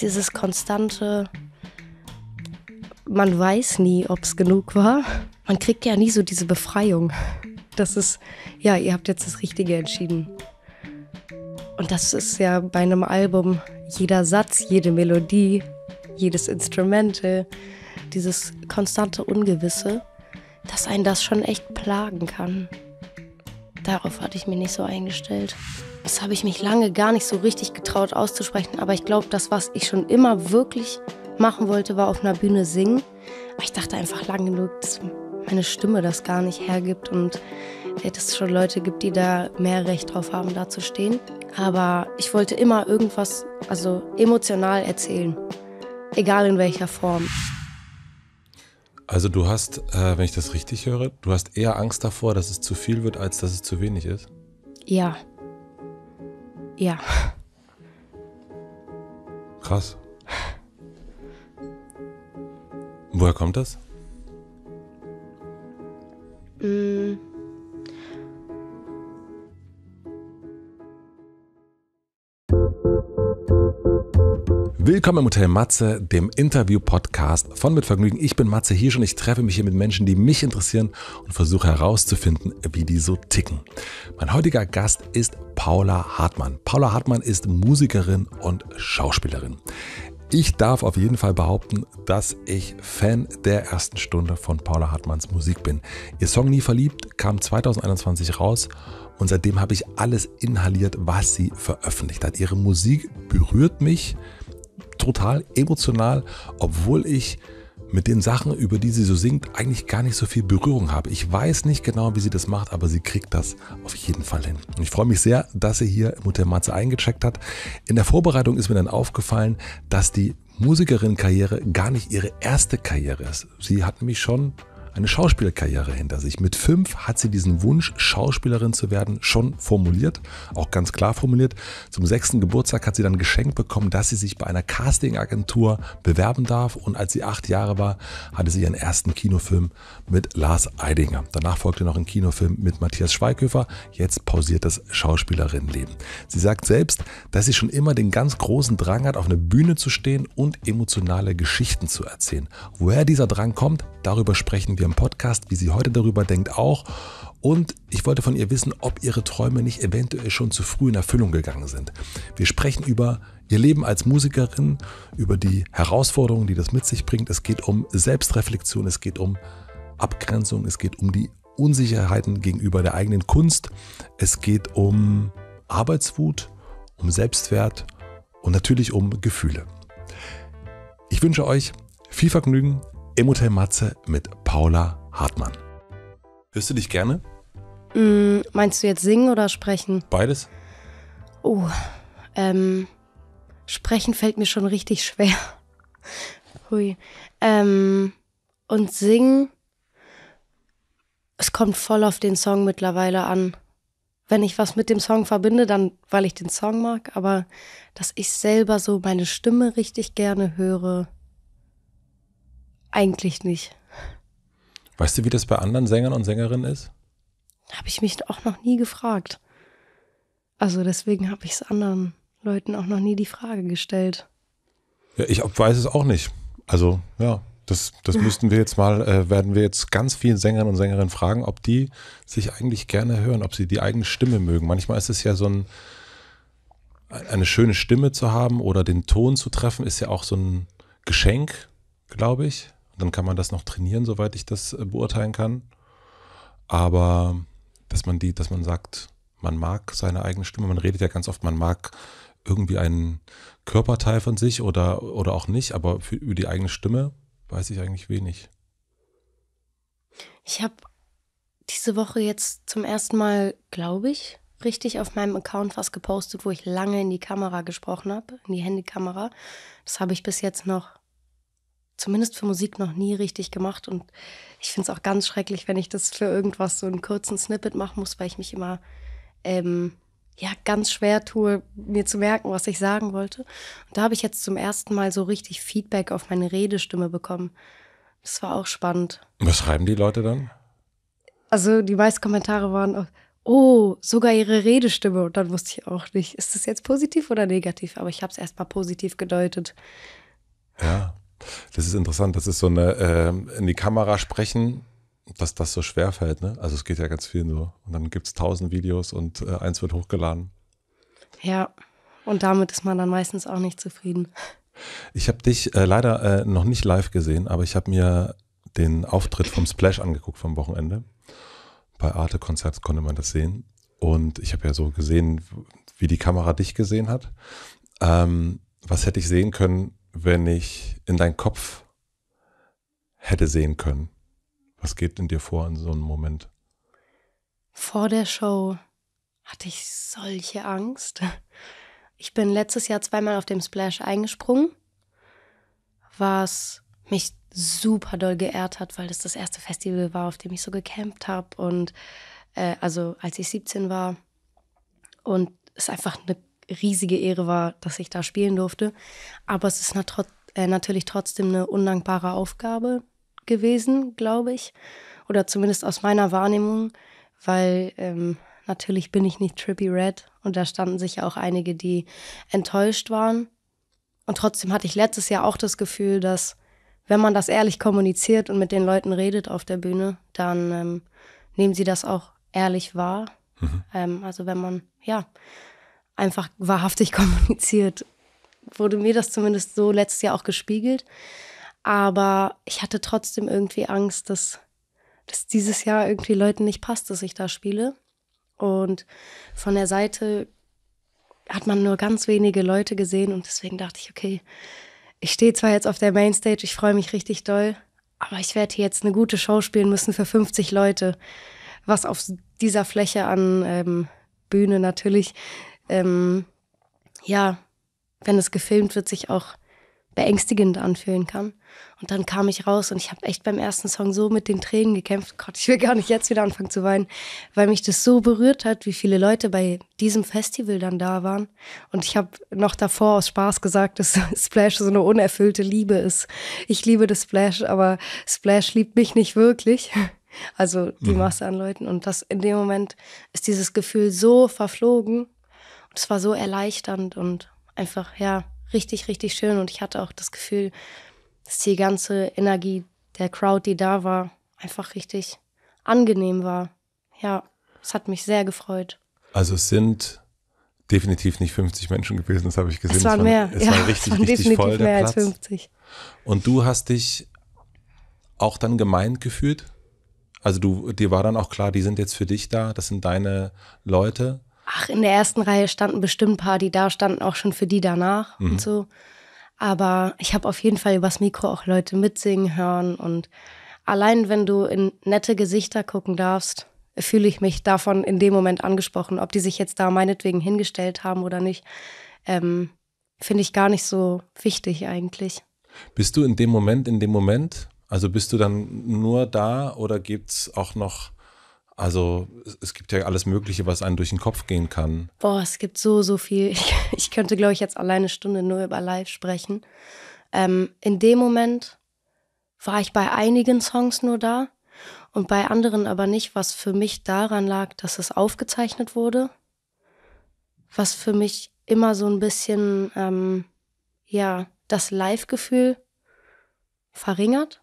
dieses konstante, man weiß nie, ob es genug war. Man kriegt ja nie so diese Befreiung. Das ist, ja, ihr habt jetzt das Richtige entschieden. Und das ist ja bei einem Album jeder Satz, jede Melodie, jedes Instrumental, dieses konstante Ungewisse, dass einen das schon echt plagen kann. Darauf hatte ich mich nicht so eingestellt. Das habe ich mich lange gar nicht so richtig getraut auszusprechen, aber ich glaube, das, was ich schon immer wirklich machen wollte, war auf einer Bühne singen. Aber ich dachte einfach lang genug, dass meine Stimme das gar nicht hergibt und äh, dass es schon Leute gibt, die da mehr Recht drauf haben, da zu stehen. Aber ich wollte immer irgendwas, also emotional erzählen. Egal in welcher Form. Also du hast, äh, wenn ich das richtig höre, du hast eher Angst davor, dass es zu viel wird, als dass es zu wenig ist? Ja. Ja. Krass. Woher kommt das? Mm. Willkommen im Hotel Matze, dem Interview-Podcast von Mit Vergnügen. Ich bin Matze hier schon. Ich treffe mich hier mit Menschen, die mich interessieren und versuche herauszufinden, wie die so ticken. Mein heutiger Gast ist Paula Hartmann. Paula Hartmann ist Musikerin und Schauspielerin. Ich darf auf jeden Fall behaupten, dass ich Fan der ersten Stunde von Paula Hartmanns Musik bin. Ihr Song Nie verliebt kam 2021 raus und seitdem habe ich alles inhaliert, was sie veröffentlicht hat. Ihre Musik berührt mich total emotional, obwohl ich mit den Sachen, über die sie so singt, eigentlich gar nicht so viel Berührung habe. Ich weiß nicht genau, wie sie das macht, aber sie kriegt das auf jeden Fall hin. Und ich freue mich sehr, dass sie hier Hotel Matze eingecheckt hat. In der Vorbereitung ist mir dann aufgefallen, dass die Musikerin-Karriere gar nicht ihre erste Karriere ist. Sie hat nämlich schon eine Schauspielkarriere hinter sich. Mit fünf hat sie diesen Wunsch, Schauspielerin zu werden, schon formuliert, auch ganz klar formuliert. Zum sechsten Geburtstag hat sie dann geschenkt bekommen, dass sie sich bei einer Castingagentur bewerben darf. Und als sie acht Jahre war, hatte sie ihren ersten Kinofilm mit Lars Eidinger. Danach folgte noch ein Kinofilm mit Matthias Schweighöfer. Jetzt pausiert das Schauspielerinnenleben. Sie sagt selbst, dass sie schon immer den ganz großen Drang hat, auf einer Bühne zu stehen und emotionale Geschichten zu erzählen. Woher dieser Drang kommt, darüber sprechen wir im Podcast, wie sie heute darüber denkt auch. Und ich wollte von ihr wissen, ob ihre Träume nicht eventuell schon zu früh in Erfüllung gegangen sind. Wir sprechen über ihr Leben als Musikerin, über die Herausforderungen, die das mit sich bringt. Es geht um Selbstreflexion, es geht um Abgrenzung, es geht um die Unsicherheiten gegenüber der eigenen Kunst, es geht um Arbeitswut, um Selbstwert und natürlich um Gefühle. Ich wünsche euch viel Vergnügen im Hotel Matze mit Paula Hartmann. Hörst du dich gerne? Mm, meinst du jetzt singen oder sprechen? Beides? Oh, ähm, sprechen fällt mir schon richtig schwer. Hui. Ähm, und singen, es kommt voll auf den Song mittlerweile an. Wenn ich was mit dem Song verbinde, dann weil ich den Song mag, aber dass ich selber so meine Stimme richtig gerne höre, eigentlich nicht. Weißt du, wie das bei anderen Sängern und Sängerinnen ist? Habe ich mich auch noch nie gefragt. Also deswegen habe ich es anderen Leuten auch noch nie die Frage gestellt. Ja, ich weiß es auch nicht. Also ja, das, das müssten wir jetzt mal, äh, werden wir jetzt ganz vielen Sängern und Sängerinnen fragen, ob die sich eigentlich gerne hören, ob sie die eigene Stimme mögen. Manchmal ist es ja so ein, eine schöne Stimme zu haben oder den Ton zu treffen, ist ja auch so ein Geschenk, glaube ich. Dann kann man das noch trainieren, soweit ich das äh, beurteilen kann. Aber dass man die, dass man sagt, man mag seine eigene Stimme, man redet ja ganz oft, man mag irgendwie einen Körperteil von sich oder, oder auch nicht, aber für, über die eigene Stimme weiß ich eigentlich wenig. Ich habe diese Woche jetzt zum ersten Mal, glaube ich, richtig auf meinem Account was gepostet, wo ich lange in die Kamera gesprochen habe, in die Handykamera. Das habe ich bis jetzt noch zumindest für Musik noch nie richtig gemacht. Und ich finde es auch ganz schrecklich, wenn ich das für irgendwas so einen kurzen Snippet machen muss, weil ich mich immer ähm, ja ganz schwer tue, mir zu merken, was ich sagen wollte. Und da habe ich jetzt zum ersten Mal so richtig Feedback auf meine Redestimme bekommen. Das war auch spannend. Was schreiben die Leute dann? Also die meisten Kommentare waren, oh, sogar ihre Redestimme. Und dann wusste ich auch nicht, ist das jetzt positiv oder negativ? Aber ich habe es erstmal positiv gedeutet. Ja, das ist interessant. Das ist so eine äh, in die Kamera sprechen, dass das so schwer fällt. Ne? Also es geht ja ganz viel so. Und dann gibt es tausend Videos und äh, eins wird hochgeladen. Ja, und damit ist man dann meistens auch nicht zufrieden. Ich habe dich äh, leider äh, noch nicht live gesehen, aber ich habe mir den Auftritt vom Splash angeguckt vom Wochenende. Bei Arte Konzerts konnte man das sehen. Und ich habe ja so gesehen, wie die Kamera dich gesehen hat. Ähm, was hätte ich sehen können, wenn ich in deinen Kopf hätte sehen können? Was geht in dir vor in so einem Moment? Vor der Show hatte ich solche Angst. Ich bin letztes Jahr zweimal auf dem Splash eingesprungen, was mich super doll geehrt hat, weil das das erste Festival war, auf dem ich so gecampt habe und äh, also als ich 17 war und es einfach eine riesige Ehre war, dass ich da spielen durfte. Aber es ist nat äh, natürlich trotzdem eine undankbare Aufgabe gewesen, glaube ich, oder zumindest aus meiner Wahrnehmung, weil ähm, natürlich bin ich nicht Trippy Red und da standen sicher auch einige, die enttäuscht waren. Und trotzdem hatte ich letztes Jahr auch das Gefühl, dass wenn man das ehrlich kommuniziert und mit den Leuten redet auf der Bühne, dann ähm, nehmen sie das auch ehrlich wahr. Mhm. Ähm, also wenn man, ja, einfach wahrhaftig kommuniziert, wurde mir das zumindest so letztes Jahr auch gespiegelt. Aber ich hatte trotzdem irgendwie Angst, dass, dass dieses Jahr irgendwie Leuten nicht passt, dass ich da spiele. Und von der Seite hat man nur ganz wenige Leute gesehen und deswegen dachte ich, okay, ich stehe zwar jetzt auf der Mainstage, ich freue mich richtig doll, aber ich werde hier jetzt eine gute Show spielen müssen für 50 Leute, was auf dieser Fläche an ähm, Bühne natürlich, ähm, ja, wenn es gefilmt wird, sich auch beängstigend anfühlen kann. Und dann kam ich raus und ich habe echt beim ersten Song so mit den Tränen gekämpft. Gott, ich will gar nicht jetzt wieder anfangen zu weinen, weil mich das so berührt hat, wie viele Leute bei diesem Festival dann da waren. Und ich habe noch davor aus Spaß gesagt, dass Splash so eine unerfüllte Liebe ist. Ich liebe das Splash, aber Splash liebt mich nicht wirklich. Also die mhm. Masse an Leuten. Und das in dem Moment ist dieses Gefühl so verflogen. Es war so erleichternd und einfach, ja, richtig, richtig schön. Und ich hatte auch das Gefühl, dass die ganze Energie der Crowd, die da war, einfach richtig angenehm war. Ja, es hat mich sehr gefreut. Also es sind definitiv nicht 50 Menschen gewesen, das habe ich gesehen. Es waren, mehr. Es ja, war richtig, es waren richtig voll, der mehr Platz. als 50. Und du hast dich auch dann gemeint gefühlt? Also du, dir war dann auch klar, die sind jetzt für dich da, das sind deine Leute. Ach, in der ersten Reihe standen bestimmt ein paar, die da standen, auch schon für die danach mhm. und so. Aber ich habe auf jeden Fall übers Mikro auch Leute mitsingen hören und allein wenn du in nette Gesichter gucken darfst, fühle ich mich davon in dem Moment angesprochen. Ob die sich jetzt da meinetwegen hingestellt haben oder nicht, ähm, finde ich gar nicht so wichtig eigentlich. Bist du in dem Moment, in dem Moment, also bist du dann nur da oder gibt es auch noch also es gibt ja alles Mögliche, was einem durch den Kopf gehen kann. Boah, es gibt so, so viel. Ich, ich könnte, glaube ich, jetzt alleine eine Stunde nur über Live sprechen. Ähm, in dem Moment war ich bei einigen Songs nur da und bei anderen aber nicht, was für mich daran lag, dass es aufgezeichnet wurde. Was für mich immer so ein bisschen, ähm, ja, das Live-Gefühl verringert.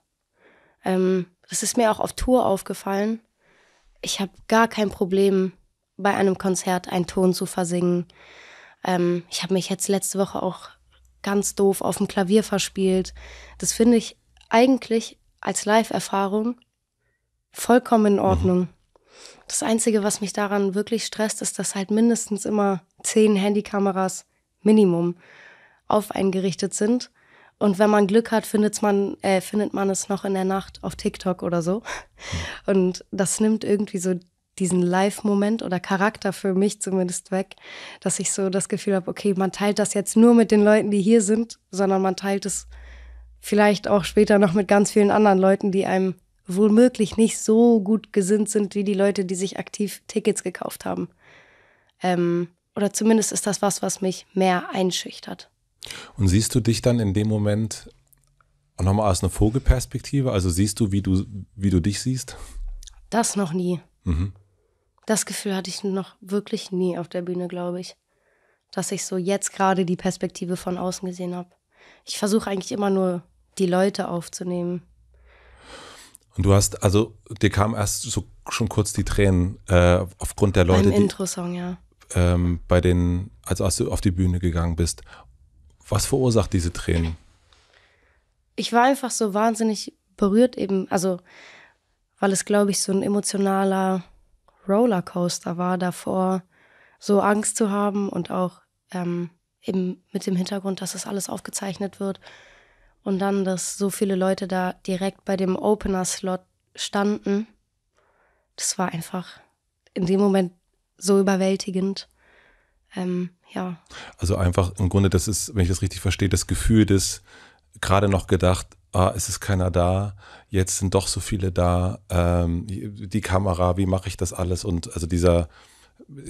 Ähm, das ist mir auch auf Tour aufgefallen ich habe gar kein Problem, bei einem Konzert einen Ton zu versingen. Ähm, ich habe mich jetzt letzte Woche auch ganz doof auf dem Klavier verspielt. Das finde ich eigentlich als Live-Erfahrung vollkommen in mhm. Ordnung. Mhm. Das Einzige, was mich daran wirklich stresst, ist, dass halt mindestens immer zehn Handykameras Minimum auf eingerichtet sind. Und wenn man Glück hat, findet man, äh, findet man es noch in der Nacht auf TikTok oder so. Und das nimmt irgendwie so diesen Live-Moment oder Charakter für mich zumindest weg, dass ich so das Gefühl habe, okay, man teilt das jetzt nur mit den Leuten, die hier sind, sondern man teilt es vielleicht auch später noch mit ganz vielen anderen Leuten, die einem womöglich nicht so gut gesinnt sind wie die Leute, die sich aktiv Tickets gekauft haben. Ähm, oder zumindest ist das was, was mich mehr einschüchtert. Und siehst du dich dann in dem Moment auch nochmal aus einer Vogelperspektive? Also siehst du, wie du, wie du dich siehst? Das noch nie. Mhm. Das Gefühl hatte ich noch wirklich nie auf der Bühne, glaube ich. Dass ich so jetzt gerade die Perspektive von außen gesehen habe. Ich versuche eigentlich immer nur, die Leute aufzunehmen. Und du hast, also dir kam erst so schon kurz die Tränen äh, aufgrund der Leute. Beim Intro-Song, ja. Ähm, bei den, also als du auf die Bühne gegangen bist. Was verursacht diese Tränen? Ich war einfach so wahnsinnig berührt eben, also weil es, glaube ich, so ein emotionaler Rollercoaster war davor, so Angst zu haben und auch ähm, eben mit dem Hintergrund, dass das alles aufgezeichnet wird. Und dann, dass so viele Leute da direkt bei dem Opener-Slot standen. Das war einfach in dem Moment so überwältigend. Ähm, ja. Also einfach im Grunde, das ist, wenn ich das richtig verstehe, das Gefühl des gerade noch gedacht, ah, es ist keiner da, jetzt sind doch so viele da, ähm, die Kamera, wie mache ich das alles? Und also dieser,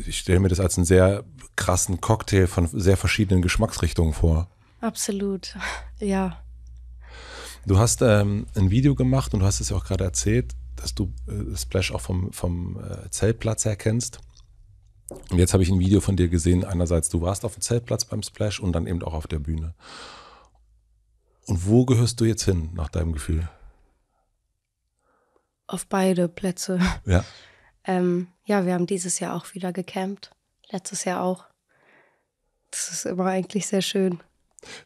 ich stelle mir das als einen sehr krassen Cocktail von sehr verschiedenen Geschmacksrichtungen vor. Absolut, ja. Du hast ähm, ein Video gemacht und du hast es ja auch gerade erzählt, dass du äh, Splash auch vom, vom äh, Zeltplatz her kennst. Und jetzt habe ich ein Video von dir gesehen. Einerseits, du warst auf dem Zeltplatz beim Splash und dann eben auch auf der Bühne. Und wo gehörst du jetzt hin, nach deinem Gefühl? Auf beide Plätze. Ja. ähm, ja, wir haben dieses Jahr auch wieder gecampt. Letztes Jahr auch. Das ist immer eigentlich sehr schön.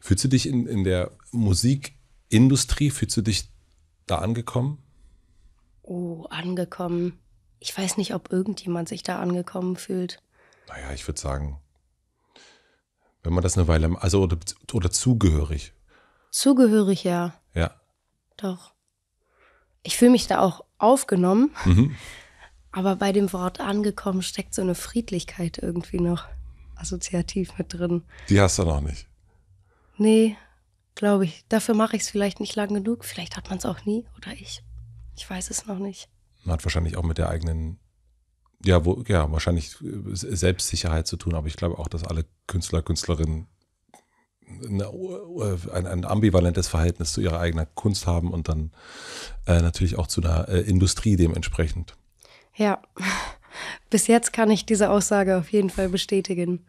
Fühlst du dich in, in der Musikindustrie, fühlst du dich da angekommen? Oh, angekommen. Ich weiß nicht, ob irgendjemand sich da angekommen fühlt. Naja, ich würde sagen, wenn man das eine Weile, also oder, oder zugehörig. Zugehörig, ja. Ja. Doch. Ich fühle mich da auch aufgenommen. Mhm. Aber bei dem Wort angekommen steckt so eine Friedlichkeit irgendwie noch assoziativ mit drin. Die hast du noch nicht. Nee, glaube ich. Dafür mache ich es vielleicht nicht lang genug. Vielleicht hat man es auch nie oder ich. Ich weiß es noch nicht. Man hat wahrscheinlich auch mit der eigenen, ja, wo, ja, wahrscheinlich Selbstsicherheit zu tun, aber ich glaube auch, dass alle Künstler, Künstlerinnen ein, ein, ambivalentes Verhältnis zu ihrer eigenen Kunst haben und dann äh, natürlich auch zu einer äh, Industrie dementsprechend. Ja, bis jetzt kann ich diese Aussage auf jeden Fall bestätigen.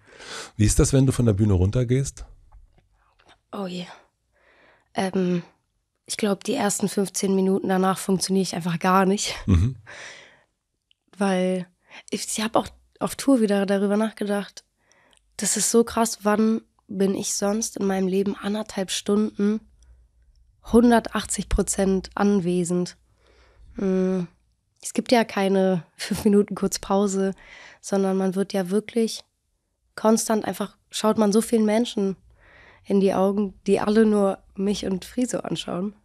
Wie ist das, wenn du von der Bühne runtergehst? Oh je. Ähm, ich glaube, die ersten 15 Minuten danach funktioniere ich einfach gar nicht. Mhm. Weil ich, ich habe auch auf Tour wieder darüber nachgedacht. Das ist so krass, wann bin ich sonst in meinem Leben anderthalb Stunden 180 Prozent anwesend. Hm. Es gibt ja keine fünf Minuten kurz Pause, sondern man wird ja wirklich konstant einfach, schaut man so vielen Menschen in die Augen, die alle nur mich und Friso anschauen.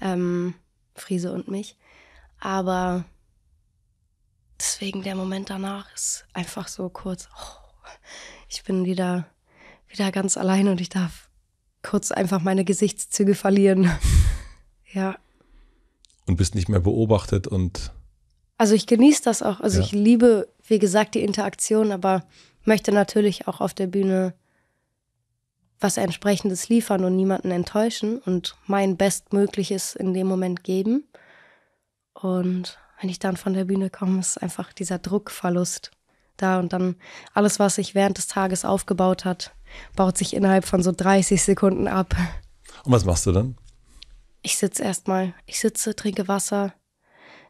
Ähm, Friese und mich. Aber deswegen der Moment danach ist einfach so kurz, oh, ich bin wieder wieder ganz allein und ich darf kurz einfach meine Gesichtszüge verlieren. ja. Und bist nicht mehr beobachtet und. Also ich genieße das auch. Also ja. ich liebe, wie gesagt, die Interaktion, aber möchte natürlich auch auf der Bühne was entsprechendes liefern und niemanden enttäuschen und mein Bestmögliches in dem Moment geben. Und wenn ich dann von der Bühne komme, ist einfach dieser Druckverlust da und dann alles, was sich während des Tages aufgebaut hat, baut sich innerhalb von so 30 Sekunden ab. Und was machst du dann? Ich sitze erstmal, ich sitze, trinke Wasser,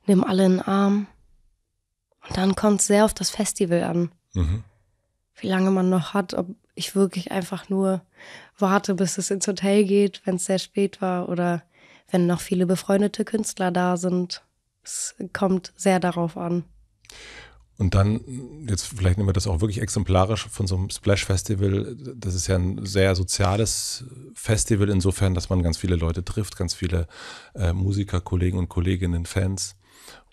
nehme alle in den Arm und dann kommt es sehr auf das Festival an. Mhm. Wie lange man noch hat, ob ich wirklich einfach nur warte, bis es ins Hotel geht, wenn es sehr spät war oder wenn noch viele befreundete Künstler da sind. Es kommt sehr darauf an. Und dann, jetzt vielleicht nehmen wir das auch wirklich exemplarisch von so einem Splash Festival. Das ist ja ein sehr soziales Festival, insofern, dass man ganz viele Leute trifft, ganz viele äh, Musiker, Kollegen und Kolleginnen, Fans.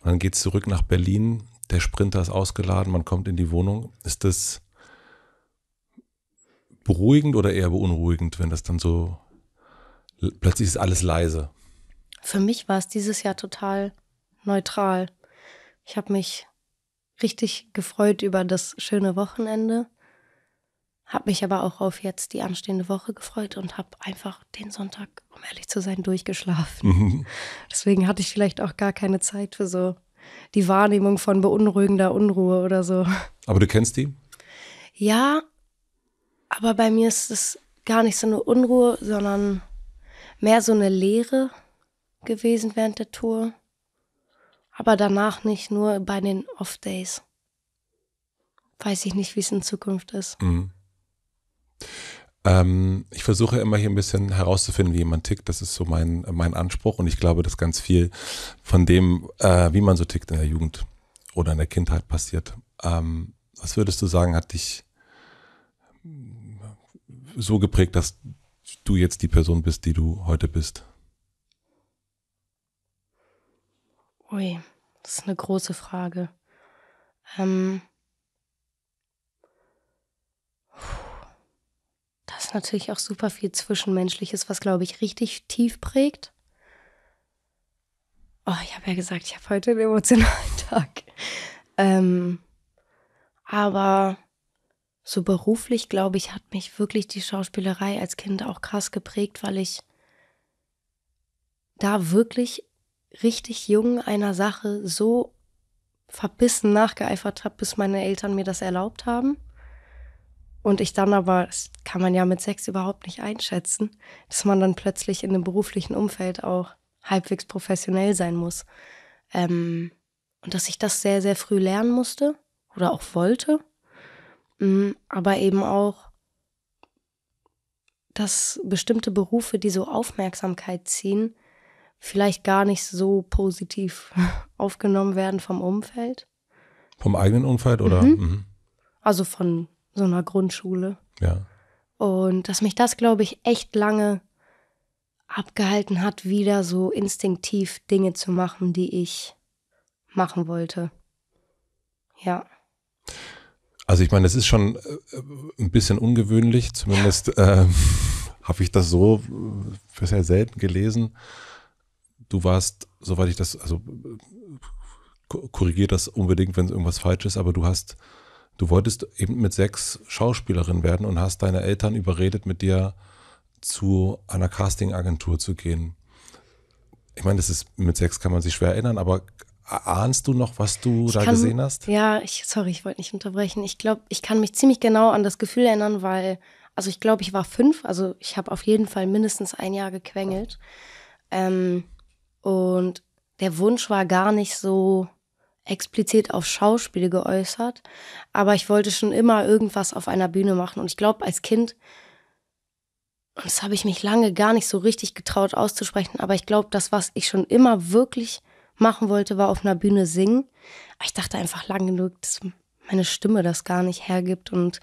Und dann geht es zurück nach Berlin. Der Sprinter ist ausgeladen, man kommt in die Wohnung. Ist das beruhigend oder eher beunruhigend, wenn das dann so plötzlich ist alles leise? Für mich war es dieses Jahr total neutral. Ich habe mich richtig gefreut über das schöne Wochenende. Hab mich aber auch auf jetzt die anstehende Woche gefreut und habe einfach den Sonntag, um ehrlich zu sein, durchgeschlafen. Mhm. Deswegen hatte ich vielleicht auch gar keine Zeit für so die Wahrnehmung von beunruhigender Unruhe oder so. Aber du kennst die? Ja, aber bei mir ist es gar nicht so eine Unruhe, sondern mehr so eine Leere gewesen während der Tour. Aber danach nicht, nur bei den Off-Days. Weiß ich nicht, wie es in Zukunft ist. Mhm. Ähm, ich versuche immer hier ein bisschen herauszufinden, wie jemand tickt. Das ist so mein, mein Anspruch. Und ich glaube, dass ganz viel von dem, äh, wie man so tickt in der Jugend oder in der Kindheit passiert. Ähm, was würdest du sagen, hat dich so geprägt, dass du jetzt die Person bist, die du heute bist? Ui, das ist eine große Frage. Ähm, das ist natürlich auch super viel Zwischenmenschliches, was, glaube ich, richtig tief prägt. Oh, ich habe ja gesagt, ich habe heute einen emotionalen Tag. Ähm, aber so beruflich, glaube ich, hat mich wirklich die Schauspielerei als Kind auch krass geprägt, weil ich da wirklich richtig jung einer Sache so verbissen nachgeeifert habe, bis meine Eltern mir das erlaubt haben. Und ich dann aber, das kann man ja mit sechs überhaupt nicht einschätzen, dass man dann plötzlich in einem beruflichen Umfeld auch halbwegs professionell sein muss. Ähm, und dass ich das sehr, sehr früh lernen musste oder auch wollte. Mhm, aber eben auch, dass bestimmte Berufe, die so Aufmerksamkeit ziehen, vielleicht gar nicht so positiv aufgenommen werden vom Umfeld. Vom eigenen Umfeld oder? Mhm. Mhm. Also von so einer Grundschule. Ja. Und dass mich das, glaube ich, echt lange abgehalten hat, wieder so instinktiv Dinge zu machen, die ich machen wollte. Ja. Also ich meine, es ist schon äh, ein bisschen ungewöhnlich, zumindest äh, habe ich das so äh, sehr selten gelesen, du warst, soweit ich das, also korrigiert das unbedingt, wenn irgendwas falsch ist, aber du hast, du wolltest eben mit sechs Schauspielerin werden und hast deine Eltern überredet, mit dir zu einer Castingagentur zu gehen. Ich meine, das ist mit sechs kann man sich schwer erinnern, aber ahnst du noch, was du ich da kann, gesehen hast? Ja, ich, sorry, ich wollte nicht unterbrechen. Ich glaube, ich kann mich ziemlich genau an das Gefühl erinnern, weil, also ich glaube, ich war fünf, also ich habe auf jeden Fall mindestens ein Jahr gequengelt. Ähm, und der Wunsch war gar nicht so explizit auf Schauspiel geäußert, aber ich wollte schon immer irgendwas auf einer Bühne machen. Und ich glaube, als Kind, und das habe ich mich lange gar nicht so richtig getraut auszusprechen, aber ich glaube, das, was ich schon immer wirklich machen wollte, war auf einer Bühne singen. Aber ich dachte einfach lange genug, dass meine Stimme das gar nicht hergibt und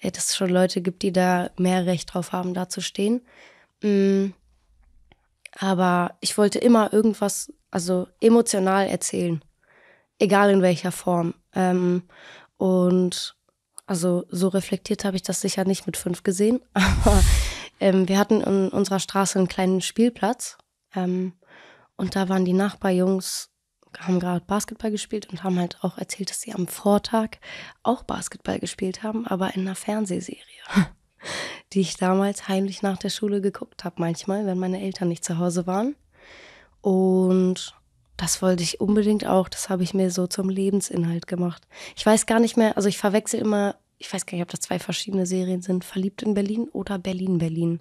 äh, dass es schon Leute gibt, die da mehr Recht drauf haben, da zu stehen. Mm. Aber ich wollte immer irgendwas, also emotional erzählen. Egal in welcher Form. Ähm, und also so reflektiert habe ich das sicher nicht mit fünf gesehen. Aber ähm, wir hatten in unserer Straße einen kleinen Spielplatz. Ähm, und da waren die Nachbarjungs, haben gerade Basketball gespielt und haben halt auch erzählt, dass sie am Vortag auch Basketball gespielt haben, aber in einer Fernsehserie die ich damals heimlich nach der Schule geguckt habe, manchmal, wenn meine Eltern nicht zu Hause waren. Und das wollte ich unbedingt auch. Das habe ich mir so zum Lebensinhalt gemacht. Ich weiß gar nicht mehr, also ich verwechsel immer, ich weiß gar nicht, ob das zwei verschiedene Serien sind. Verliebt in Berlin oder Berlin, Berlin.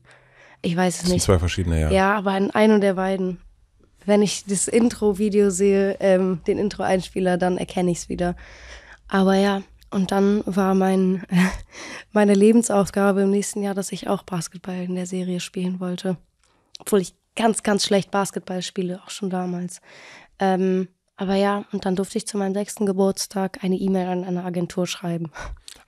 Ich weiß es das nicht. Sind zwei verschiedene, ja. Ja, aber in einem der beiden. Wenn ich das Intro-Video sehe, ähm, den Intro-Einspieler, dann erkenne ich es wieder. Aber ja, und dann war mein, meine Lebensaufgabe im nächsten Jahr, dass ich auch Basketball in der Serie spielen wollte. Obwohl ich ganz, ganz schlecht Basketball spiele, auch schon damals. Ähm, aber ja, und dann durfte ich zu meinem sechsten Geburtstag eine E-Mail an eine Agentur schreiben.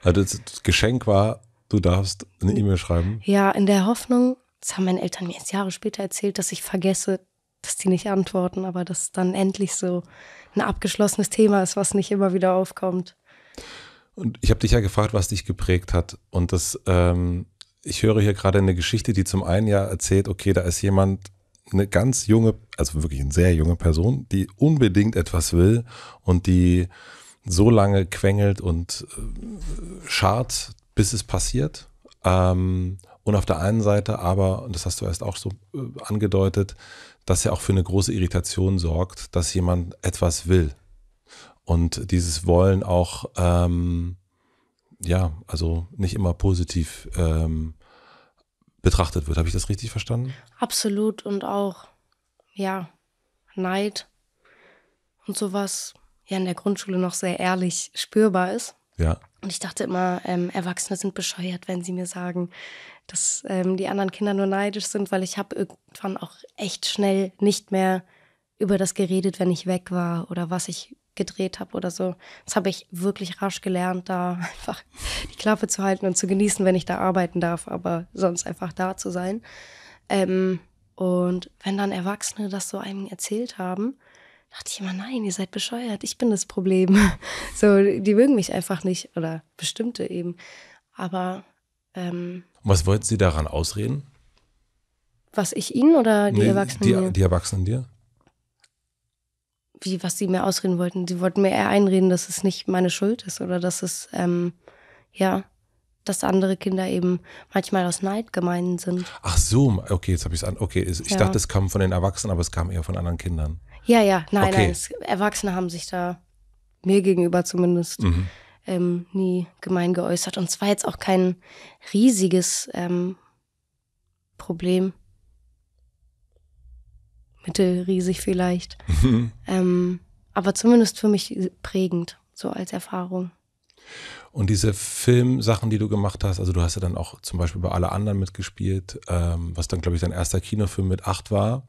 Also das Geschenk war, du darfst eine E-Mail schreiben? Ja, in der Hoffnung, das haben meine Eltern mir jetzt Jahre später erzählt, dass ich vergesse, dass die nicht antworten, aber dass dann endlich so ein abgeschlossenes Thema ist, was nicht immer wieder aufkommt. Und ich habe dich ja gefragt, was dich geprägt hat. Und das, ähm, ich höre hier gerade eine Geschichte, die zum einen ja erzählt, okay, da ist jemand, eine ganz junge, also wirklich eine sehr junge Person, die unbedingt etwas will und die so lange quengelt und äh, schart, bis es passiert. Ähm, und auf der einen Seite aber, und das hast du erst auch so äh, angedeutet, dass er auch für eine große Irritation sorgt, dass jemand etwas will und dieses Wollen auch, ähm, ja, also nicht immer positiv ähm, betrachtet wird. Habe ich das richtig verstanden? Absolut und auch, ja, Neid und sowas ja in der Grundschule noch sehr ehrlich spürbar ist. Ja. Und ich dachte immer, ähm, Erwachsene sind bescheuert, wenn sie mir sagen, dass ähm, die anderen Kinder nur neidisch sind, weil ich habe irgendwann auch echt schnell nicht mehr über das geredet, wenn ich weg war oder was ich gedreht habe oder so. Das habe ich wirklich rasch gelernt, da einfach die Klappe zu halten und zu genießen, wenn ich da arbeiten darf, aber sonst einfach da zu sein. Ähm, und wenn dann Erwachsene das so einem erzählt haben, dachte ich immer, nein, ihr seid bescheuert, ich bin das Problem. So, die mögen mich einfach nicht oder bestimmte eben. Aber ähm, was wollten Sie daran ausreden? Was ich Ihnen oder die nee, Erwachsenen? Die, die Erwachsenen dir? Wie, was Sie mir ausreden wollten? Sie wollten mir eher einreden, dass es nicht meine Schuld ist oder dass es, ähm, ja, dass andere Kinder eben manchmal aus Neid gemeint sind. Ach so, okay, jetzt habe ich es an. Okay, ich ja. dachte, es kam von den Erwachsenen, aber es kam eher von anderen Kindern. Ja, ja, nein, okay. nein. Es, Erwachsene haben sich da mir gegenüber zumindest mhm. Ähm, nie gemein geäußert. Und zwar jetzt auch kein riesiges ähm, Problem. Mittelriesig vielleicht. Mhm. Ähm, aber zumindest für mich prägend, so als Erfahrung. Und diese Filmsachen, die du gemacht hast, also du hast ja dann auch zum Beispiel bei alle anderen mitgespielt, ähm, was dann, glaube ich, dein erster Kinofilm mit acht war,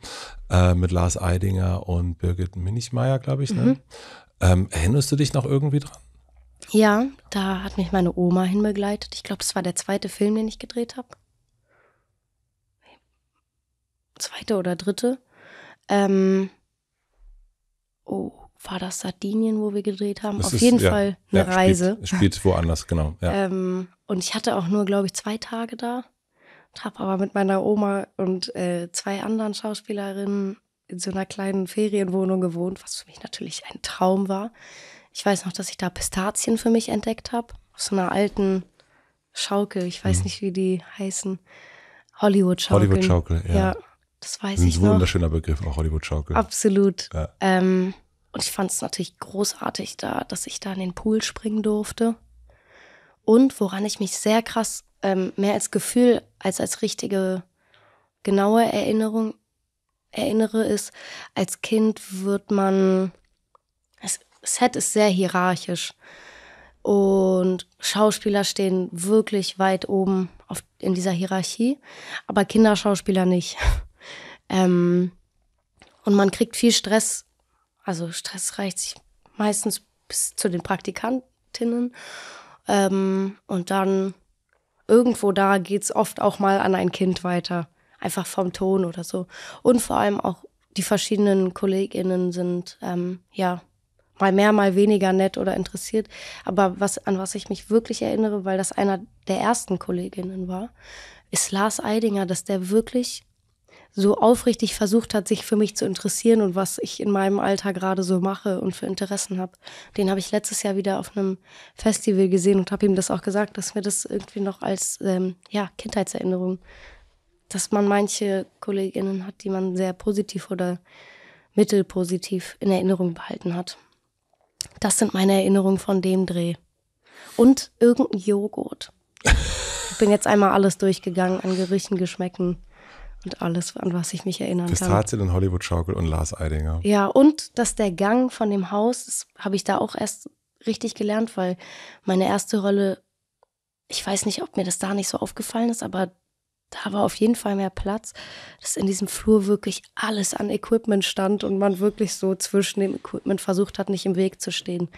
äh, mit Lars Eidinger und Birgit Minichmeier, glaube ich. Ne? Mhm. Ähm, erinnerst du dich noch irgendwie dran? Ja, da hat mich meine Oma hinbegleitet. Ich glaube, das war der zweite Film, den ich gedreht habe. Zweite oder dritte. Ähm, oh, war das Sardinien, wo wir gedreht haben? Das Auf ist, jeden ja, Fall eine ja, Reise. Spielt, spielt woanders, genau. Ja. Ähm, und ich hatte auch nur, glaube ich, zwei Tage da. Habe aber mit meiner Oma und äh, zwei anderen Schauspielerinnen in so einer kleinen Ferienwohnung gewohnt, was für mich natürlich ein Traum war. Ich weiß noch, dass ich da Pistazien für mich entdeckt habe. Aus so einer alten Schaukel. Ich weiß mhm. nicht, wie die heißen. Hollywood-Schaukel. Hollywood-Schaukel, ja. ja. Das weiß ich noch. Ein wunderschöner Begriff, auch Hollywood-Schaukel. Absolut. Ja. Ähm, und ich fand es natürlich großartig da, dass ich da in den Pool springen durfte. Und woran ich mich sehr krass, ähm, mehr als Gefühl als als richtige genaue Erinnerung erinnere, ist, als Kind wird man, das Set ist sehr hierarchisch. Und Schauspieler stehen wirklich weit oben auf, in dieser Hierarchie, aber Kinderschauspieler nicht. ähm, und man kriegt viel Stress also Stress reicht sich meistens bis zu den Praktikantinnen. Ähm, und dann irgendwo da geht es oft auch mal an ein Kind weiter. Einfach vom Ton oder so. Und vor allem auch die verschiedenen KollegInnen sind, ähm, ja, mal mehr, mal weniger nett oder interessiert. Aber was, an was ich mich wirklich erinnere, weil das einer der ersten Kolleginnen war, ist Lars Eidinger, dass der wirklich so aufrichtig versucht hat, sich für mich zu interessieren und was ich in meinem Alter gerade so mache und für Interessen habe. Den habe ich letztes Jahr wieder auf einem Festival gesehen und habe ihm das auch gesagt, dass mir das irgendwie noch als ähm, ja, Kindheitserinnerung, dass man manche Kolleginnen hat, die man sehr positiv oder mittelpositiv in Erinnerung behalten hat. Das sind meine Erinnerungen von dem Dreh. Und irgendein Joghurt. Ich bin jetzt einmal alles durchgegangen an Gerüchen, Geschmäcken und alles, an was ich mich erinnern Pistazien kann. Pistazien in Hollywood-Schaukel und Lars Eidinger. Ja, und dass der Gang von dem Haus, das habe ich da auch erst richtig gelernt, weil meine erste Rolle, ich weiß nicht, ob mir das da nicht so aufgefallen ist, aber da war auf jeden Fall mehr Platz, dass in diesem Flur wirklich alles an Equipment stand und man wirklich so zwischen dem Equipment versucht hat, nicht im Weg zu stehen.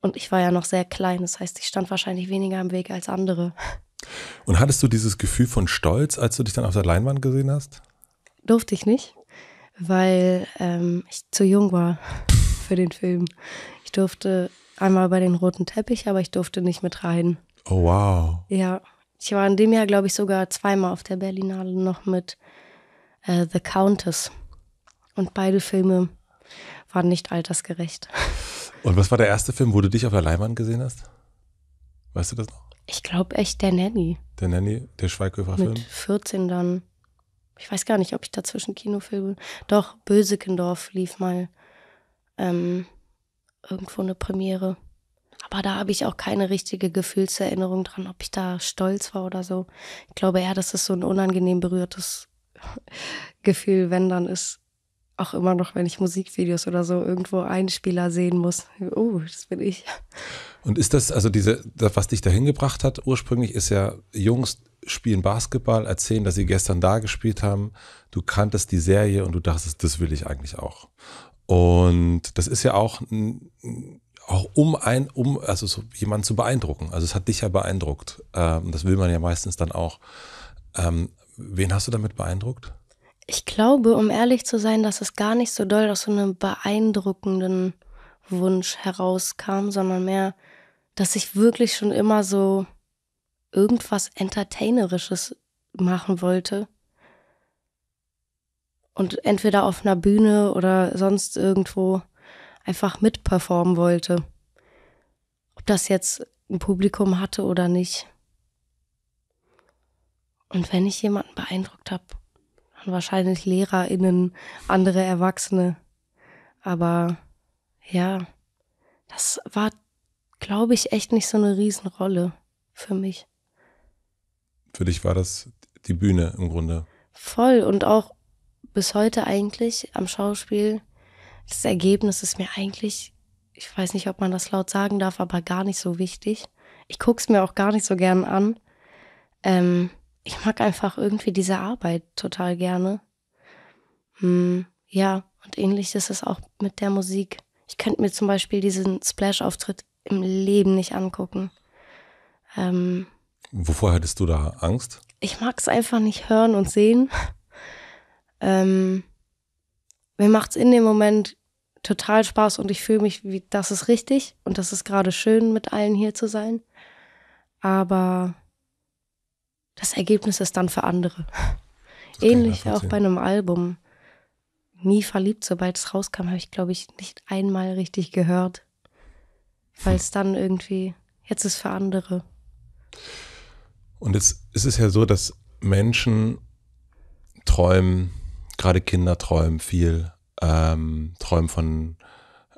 Und ich war ja noch sehr klein, das heißt, ich stand wahrscheinlich weniger im Weg als andere. Und hattest du dieses Gefühl von Stolz, als du dich dann auf der Leinwand gesehen hast? Durfte ich nicht, weil ähm, ich zu jung war für den Film. Ich durfte einmal bei den roten Teppich, aber ich durfte nicht mit rein. Oh wow. Ja, ich war in dem Jahr, glaube ich, sogar zweimal auf der Berlinale noch mit äh, The Countess. Und beide Filme waren nicht altersgerecht. Und was war der erste Film, wo du dich auf der Leinwand gesehen hast? Weißt du das noch? Ich glaube echt der Nanny. Der Nanny, der Schweighöfer-Film? Mit 14 dann. Ich weiß gar nicht, ob ich dazwischen Kinofilme. Doch, Bösekendorf lief mal. Ähm, irgendwo eine Premiere. Aber da habe ich auch keine richtige Gefühlserinnerung dran, ob ich da stolz war oder so. Ich glaube eher, dass es so ein unangenehm berührtes Gefühl, wenn dann ist. Auch immer noch, wenn ich Musikvideos oder so irgendwo Einspieler sehen muss. Oh, das bin ich. Und ist das, also diese, was dich dahin gebracht hat, ursprünglich ist ja, Jungs spielen Basketball, erzählen, dass sie gestern da gespielt haben. Du kanntest die Serie und du dachtest, das will ich eigentlich auch. Und das ist ja auch auch um ein, um, also so jemanden zu beeindrucken. Also es hat dich ja beeindruckt. Ähm, das will man ja meistens dann auch. Ähm, wen hast du damit beeindruckt? Ich glaube, um ehrlich zu sein, dass es gar nicht so doll aus so einem beeindruckenden Wunsch herauskam, sondern mehr, dass ich wirklich schon immer so irgendwas Entertainerisches machen wollte. Und entweder auf einer Bühne oder sonst irgendwo einfach mitperformen wollte. Ob das jetzt ein Publikum hatte oder nicht. Und wenn ich jemanden beeindruckt habe, dann wahrscheinlich LehrerInnen, andere Erwachsene. Aber ja, das war, glaube ich, echt nicht so eine Riesenrolle für mich. Für dich war das die Bühne im Grunde. Voll und auch bis heute eigentlich am Schauspiel das Ergebnis ist mir eigentlich, ich weiß nicht, ob man das laut sagen darf, aber gar nicht so wichtig. Ich gucke es mir auch gar nicht so gern an. Ähm, ich mag einfach irgendwie diese Arbeit total gerne. Hm, ja, und ähnlich ist es auch mit der Musik. Ich könnte mir zum Beispiel diesen Splash-Auftritt im Leben nicht angucken. Ähm, Wovor hättest du da Angst? Ich mag es einfach nicht hören und sehen. ähm, mir macht es in dem Moment total Spaß und ich fühle mich wie, das ist richtig und das ist gerade schön, mit allen hier zu sein. Aber das Ergebnis ist dann für andere. Ähnlich auch bei einem Album. Nie verliebt, sobald es rauskam, habe ich, glaube ich, nicht einmal richtig gehört. Weil es dann irgendwie, jetzt ist für andere. Und jetzt ist es ja so, dass Menschen träumen, gerade Kinder träumen viel, ähm, träumen von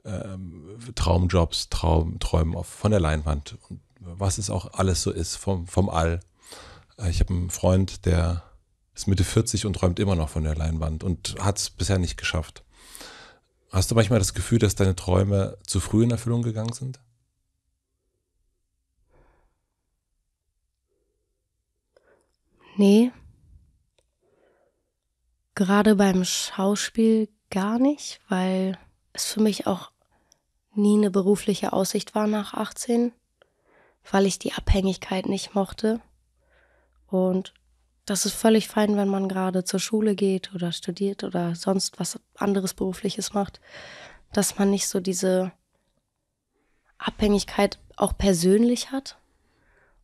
ähm, Traumjobs, Traum, träumen auf, von der Leinwand und was es auch alles so ist vom, vom All. Äh, ich habe einen Freund, der ist Mitte 40 und träumt immer noch von der Leinwand und hat es bisher nicht geschafft. Hast du manchmal das Gefühl, dass deine Träume zu früh in Erfüllung gegangen sind? Nee, Gerade beim Schauspiel gar nicht, weil es für mich auch nie eine berufliche Aussicht war nach 18, weil ich die Abhängigkeit nicht mochte. Und das ist völlig fein, wenn man gerade zur Schule geht oder studiert oder sonst was anderes berufliches macht, dass man nicht so diese Abhängigkeit auch persönlich hat,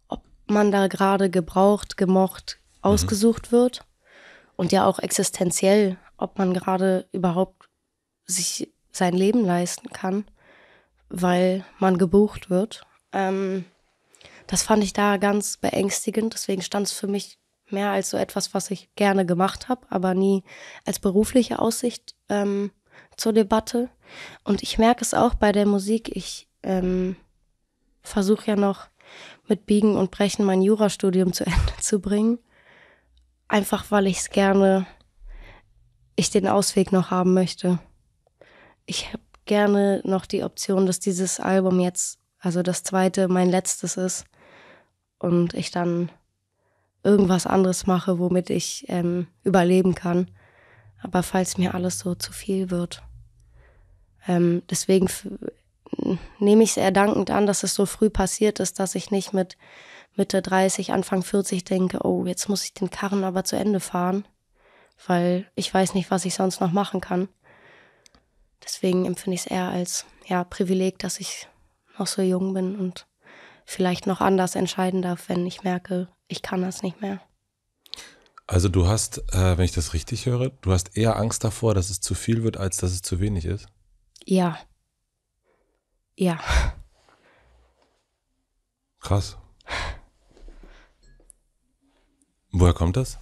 ob man da gerade gebraucht, gemocht, mhm. ausgesucht wird und ja auch existenziell, ob man gerade überhaupt sich sein Leben leisten kann, weil man gebucht wird. Ähm, das fand ich da ganz beängstigend. Deswegen stand es für mich mehr als so etwas, was ich gerne gemacht habe, aber nie als berufliche Aussicht ähm, zur Debatte. Und ich merke es auch bei der Musik. Ich ähm, versuche ja noch mit Biegen und Brechen mein Jurastudium zu Ende zu bringen einfach weil ich es gerne, ich den Ausweg noch haben möchte. Ich habe gerne noch die Option, dass dieses Album jetzt, also das zweite, mein letztes ist und ich dann irgendwas anderes mache, womit ich ähm, überleben kann. Aber falls mir alles so zu viel wird. Ähm, deswegen nehme ich es eher dankend an, dass es so früh passiert ist, dass ich nicht mit Mitte 30, Anfang 40 denke, oh, jetzt muss ich den Karren aber zu Ende fahren, weil ich weiß nicht, was ich sonst noch machen kann. Deswegen empfinde ich es eher als ja, Privileg, dass ich noch so jung bin und vielleicht noch anders entscheiden darf, wenn ich merke, ich kann das nicht mehr. Also du hast, äh, wenn ich das richtig höre, du hast eher Angst davor, dass es zu viel wird, als dass es zu wenig ist? Ja. Ja. Krass. Woher kommt das?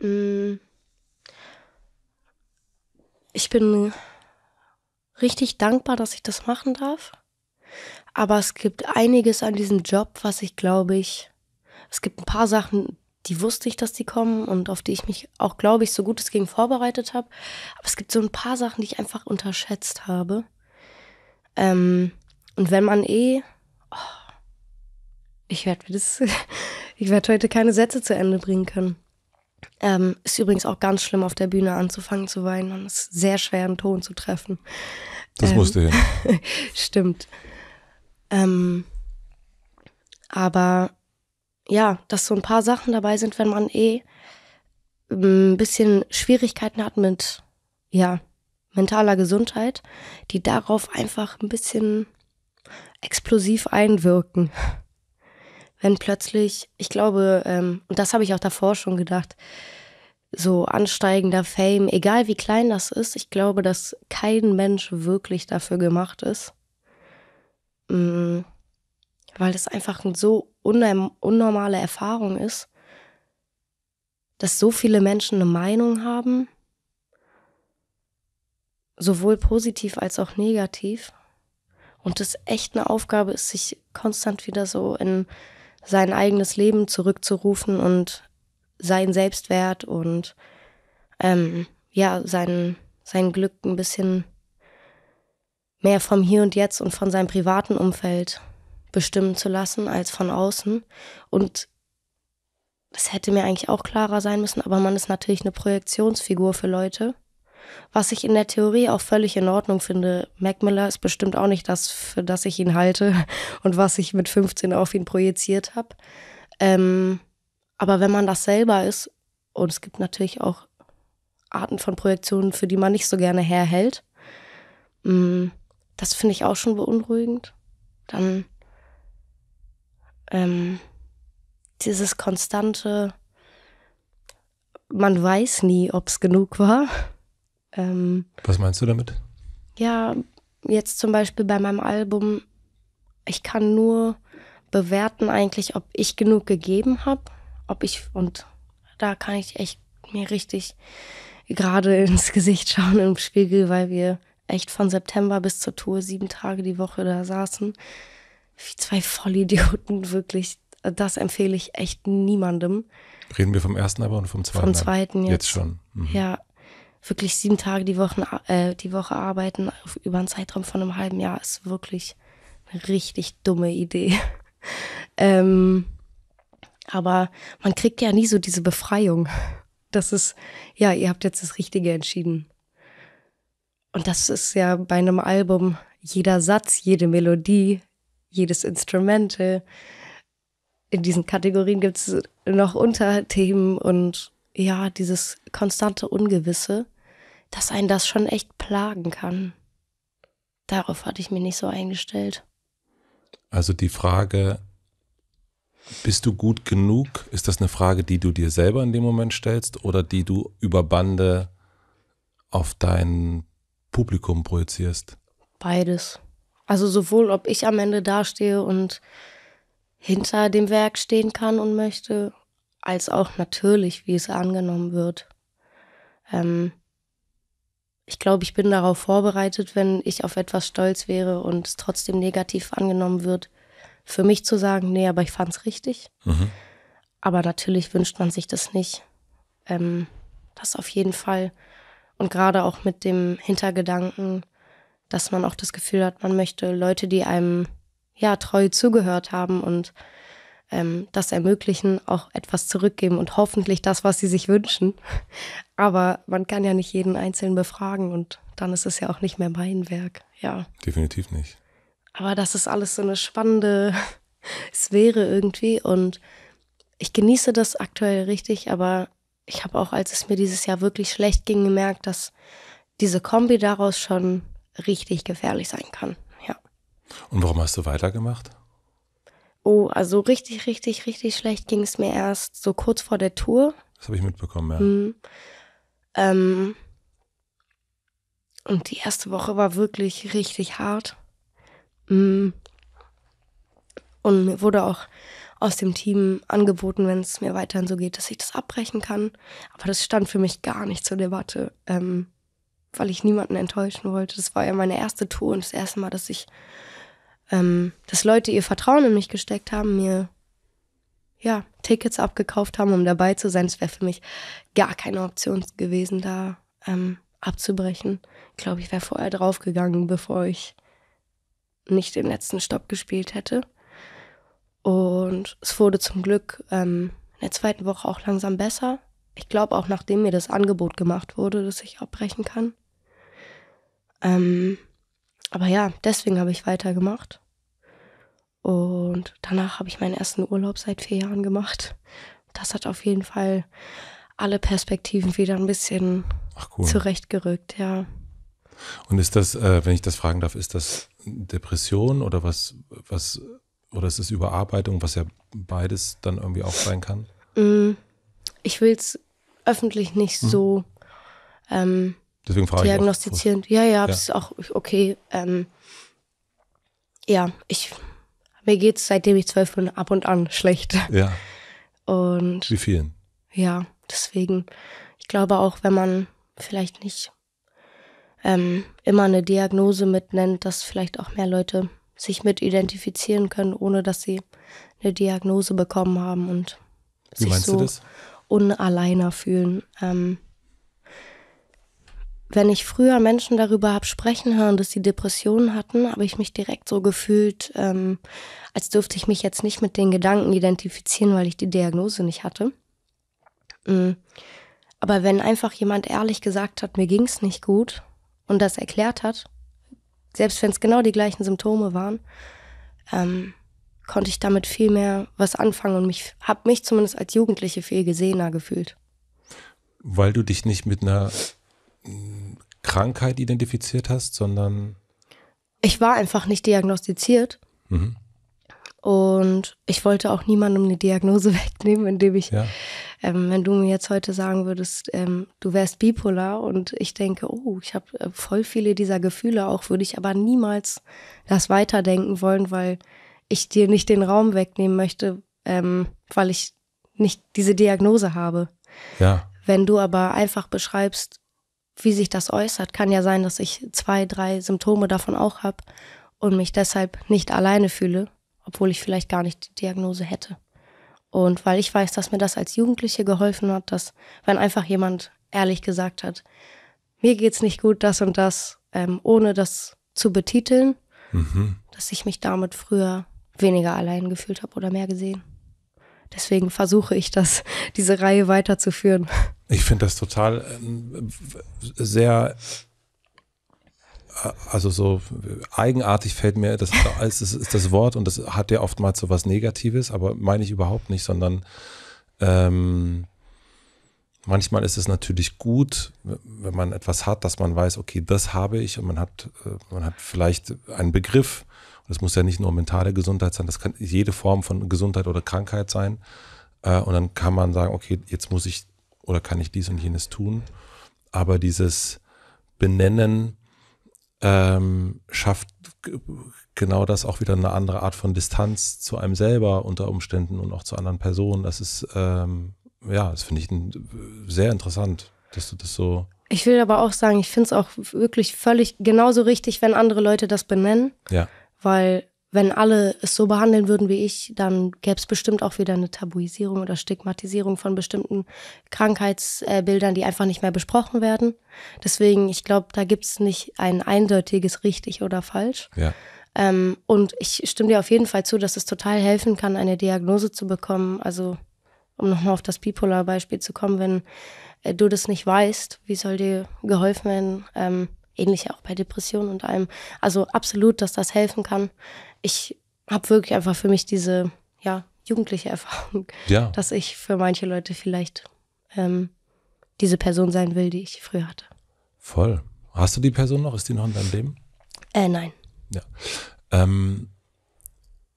Mm. Ich bin richtig dankbar, dass ich das machen darf. Aber es gibt einiges an diesem Job, was ich glaube ich, es gibt ein paar Sachen, die wusste ich, dass die kommen und auf die ich mich auch, glaube ich, so gut es ging vorbereitet habe. Aber es gibt so ein paar Sachen, die ich einfach unterschätzt habe. Ähm, und wenn man eh, oh, ich werde das, ich werde heute keine Sätze zu Ende bringen können. Ähm, ist übrigens auch ganz schlimm, auf der Bühne anzufangen zu weinen und es ist sehr schwer, einen Ton zu treffen. Das ähm, musste ja. stimmt. Ähm, aber ja, dass so ein paar Sachen dabei sind, wenn man eh ein bisschen Schwierigkeiten hat mit, ja, mentaler Gesundheit, die darauf einfach ein bisschen explosiv einwirken. Wenn plötzlich, ich glaube, ähm, und das habe ich auch davor schon gedacht, so ansteigender Fame, egal wie klein das ist, ich glaube, dass kein Mensch wirklich dafür gemacht ist. Mhm weil das einfach eine so unnormale Erfahrung ist, dass so viele Menschen eine Meinung haben, sowohl positiv als auch negativ. Und es echt eine Aufgabe ist, sich konstant wieder so in sein eigenes Leben zurückzurufen und sein Selbstwert und ähm, ja, sein, sein Glück ein bisschen mehr vom Hier und Jetzt und von seinem privaten Umfeld bestimmen zu lassen als von außen. Und das hätte mir eigentlich auch klarer sein müssen, aber man ist natürlich eine Projektionsfigur für Leute. Was ich in der Theorie auch völlig in Ordnung finde. Mac Miller ist bestimmt auch nicht das, für das ich ihn halte und was ich mit 15 auf ihn projiziert habe. Ähm, aber wenn man das selber ist, und es gibt natürlich auch Arten von Projektionen, für die man nicht so gerne herhält, mm, das finde ich auch schon beunruhigend. Dann ähm, dieses konstante, man weiß nie, ob es genug war. Ähm, Was meinst du damit? Ja, jetzt zum Beispiel bei meinem Album, ich kann nur bewerten eigentlich, ob ich genug gegeben habe, ob ich, und da kann ich echt mir richtig gerade ins Gesicht schauen im Spiegel, weil wir echt von September bis zur Tour sieben Tage die Woche da saßen wie zwei Vollidioten, wirklich. Das empfehle ich echt niemandem. Reden wir vom ersten aber und vom zweiten? Vom zweiten jetzt. Jetzt schon. Mhm. Ja, wirklich sieben Tage die, Wochen, äh, die Woche arbeiten über einen Zeitraum von einem halben Jahr ist wirklich eine richtig dumme Idee. ähm, aber man kriegt ja nie so diese Befreiung. Das ist, ja, ihr habt jetzt das Richtige entschieden. Und das ist ja bei einem Album jeder Satz, jede Melodie, jedes Instrumente. In diesen Kategorien gibt es noch Unterthemen und ja, dieses konstante Ungewisse, dass einen das schon echt plagen kann. Darauf hatte ich mich nicht so eingestellt. Also die Frage, bist du gut genug? Ist das eine Frage, die du dir selber in dem Moment stellst oder die du über Bande auf dein Publikum projizierst? Beides. Also sowohl, ob ich am Ende dastehe und hinter dem Werk stehen kann und möchte, als auch natürlich, wie es angenommen wird. Ähm, ich glaube, ich bin darauf vorbereitet, wenn ich auf etwas stolz wäre und es trotzdem negativ angenommen wird, für mich zu sagen, nee, aber ich fand es richtig. Mhm. Aber natürlich wünscht man sich das nicht. Ähm, das auf jeden Fall. Und gerade auch mit dem Hintergedanken, dass man auch das Gefühl hat, man möchte Leute, die einem ja treu zugehört haben und ähm, das ermöglichen, auch etwas zurückgeben und hoffentlich das, was sie sich wünschen. Aber man kann ja nicht jeden Einzelnen befragen und dann ist es ja auch nicht mehr mein Werk. Ja. Definitiv nicht. Aber das ist alles so eine spannende Sphäre irgendwie und ich genieße das aktuell richtig, aber ich habe auch, als es mir dieses Jahr wirklich schlecht ging, gemerkt, dass diese Kombi daraus schon richtig gefährlich sein kann. Ja. Und warum hast du weitergemacht? Oh, also richtig, richtig, richtig schlecht ging es mir erst so kurz vor der Tour. Das habe ich mitbekommen, ja. Mhm. Ähm, und die erste Woche war wirklich richtig hart. Mhm. Und mir wurde auch aus dem Team angeboten, wenn es mir weiterhin so geht, dass ich das abbrechen kann. Aber das stand für mich gar nicht zur Debatte. Ähm, weil ich niemanden enttäuschen wollte. Das war ja meine erste Tour und das erste Mal, dass ich, ähm, dass Leute ihr Vertrauen in mich gesteckt haben, mir ja Tickets abgekauft haben, um dabei zu sein. Es wäre für mich gar keine Option gewesen, da ähm, abzubrechen. Ich glaube, ich wäre vorher draufgegangen, bevor ich nicht den letzten Stopp gespielt hätte. Und es wurde zum Glück ähm, in der zweiten Woche auch langsam besser. Ich glaube auch, nachdem mir das Angebot gemacht wurde, dass ich abbrechen kann. Ähm, aber ja, deswegen habe ich weitergemacht. Und danach habe ich meinen ersten Urlaub seit vier Jahren gemacht. Das hat auf jeden Fall alle Perspektiven wieder ein bisschen cool. zurechtgerückt, ja. Und ist das, äh, wenn ich das fragen darf, ist das Depression oder was, was, oder ist es Überarbeitung, was ja beides dann irgendwie auch sein kann? Mm, ich will es öffentlich nicht mhm. so ähm, Deswegen frage diagnostizieren. Ich auch, ja, ja, ja. ist auch okay. Ähm, ja, ich mir geht es seitdem ich zwölf bin ab und an schlecht. Ja. Und wie vielen? Ja, deswegen. Ich glaube auch, wenn man vielleicht nicht ähm, immer eine Diagnose mitnennt, dass vielleicht auch mehr Leute sich mit identifizieren können, ohne dass sie eine Diagnose bekommen haben und Wie sich so unalleiner fühlen. Ähm, wenn ich früher Menschen darüber habe sprechen hören, dass sie Depressionen hatten, habe ich mich direkt so gefühlt, ähm, als dürfte ich mich jetzt nicht mit den Gedanken identifizieren, weil ich die Diagnose nicht hatte. Mhm. Aber wenn einfach jemand ehrlich gesagt hat, mir ging es nicht gut und das erklärt hat, selbst wenn es genau die gleichen Symptome waren, ähm, konnte ich damit viel mehr was anfangen und mich habe mich zumindest als Jugendliche viel gesehener gefühlt. Weil du dich nicht mit einer Krankheit identifiziert hast, sondern ich war einfach nicht diagnostiziert. Mhm. Und ich wollte auch niemandem eine Diagnose wegnehmen, indem ich, ja. ähm, wenn du mir jetzt heute sagen würdest, ähm, du wärst bipolar und ich denke, oh, ich habe äh, voll viele dieser Gefühle auch, würde ich aber niemals das weiterdenken wollen, weil ich dir nicht den Raum wegnehmen möchte, ähm, weil ich nicht diese Diagnose habe. Ja. Wenn du aber einfach beschreibst, wie sich das äußert, kann ja sein, dass ich zwei, drei Symptome davon auch habe und mich deshalb nicht alleine fühle obwohl ich vielleicht gar nicht die Diagnose hätte. Und weil ich weiß, dass mir das als Jugendliche geholfen hat, dass wenn einfach jemand ehrlich gesagt hat, mir geht's nicht gut, das und das, ähm, ohne das zu betiteln, mhm. dass ich mich damit früher weniger allein gefühlt habe oder mehr gesehen. Deswegen versuche ich das, diese Reihe weiterzuführen. Ich finde das total äh, sehr also so eigenartig fällt mir das ist, ist das Wort und das hat ja oftmals so was Negatives, aber meine ich überhaupt nicht, sondern ähm, manchmal ist es natürlich gut, wenn man etwas hat, dass man weiß, okay, das habe ich und man hat, äh, man hat vielleicht einen Begriff. Das muss ja nicht nur mentale Gesundheit sein, das kann jede Form von Gesundheit oder Krankheit sein. Äh, und dann kann man sagen, okay, jetzt muss ich oder kann ich dies und jenes tun. Aber dieses Benennen, ähm, schafft genau das auch wieder eine andere Art von Distanz zu einem selber unter Umständen und auch zu anderen Personen. Das ist, ähm, ja, das finde ich sehr interessant, dass du das so. Ich will aber auch sagen, ich finde es auch wirklich völlig genauso richtig, wenn andere Leute das benennen. Ja. Weil wenn alle es so behandeln würden wie ich, dann gäbe es bestimmt auch wieder eine Tabuisierung oder Stigmatisierung von bestimmten Krankheitsbildern, die einfach nicht mehr besprochen werden. Deswegen, ich glaube, da gibt es nicht ein eindeutiges richtig oder falsch. Ja. Ähm, und ich stimme dir auf jeden Fall zu, dass es total helfen kann, eine Diagnose zu bekommen. Also, um nochmal auf das Bipolar-Beispiel zu kommen, wenn äh, du das nicht weißt, wie soll dir geholfen werden? Ähm, ähnlich auch bei Depressionen und allem. Also absolut, dass das helfen kann ich habe wirklich einfach für mich diese, ja, jugendliche Erfahrung, ja. dass ich für manche Leute vielleicht ähm, diese Person sein will, die ich früher hatte. Voll. Hast du die Person noch? Ist die noch in deinem Leben? Äh, nein. Ja. Ähm,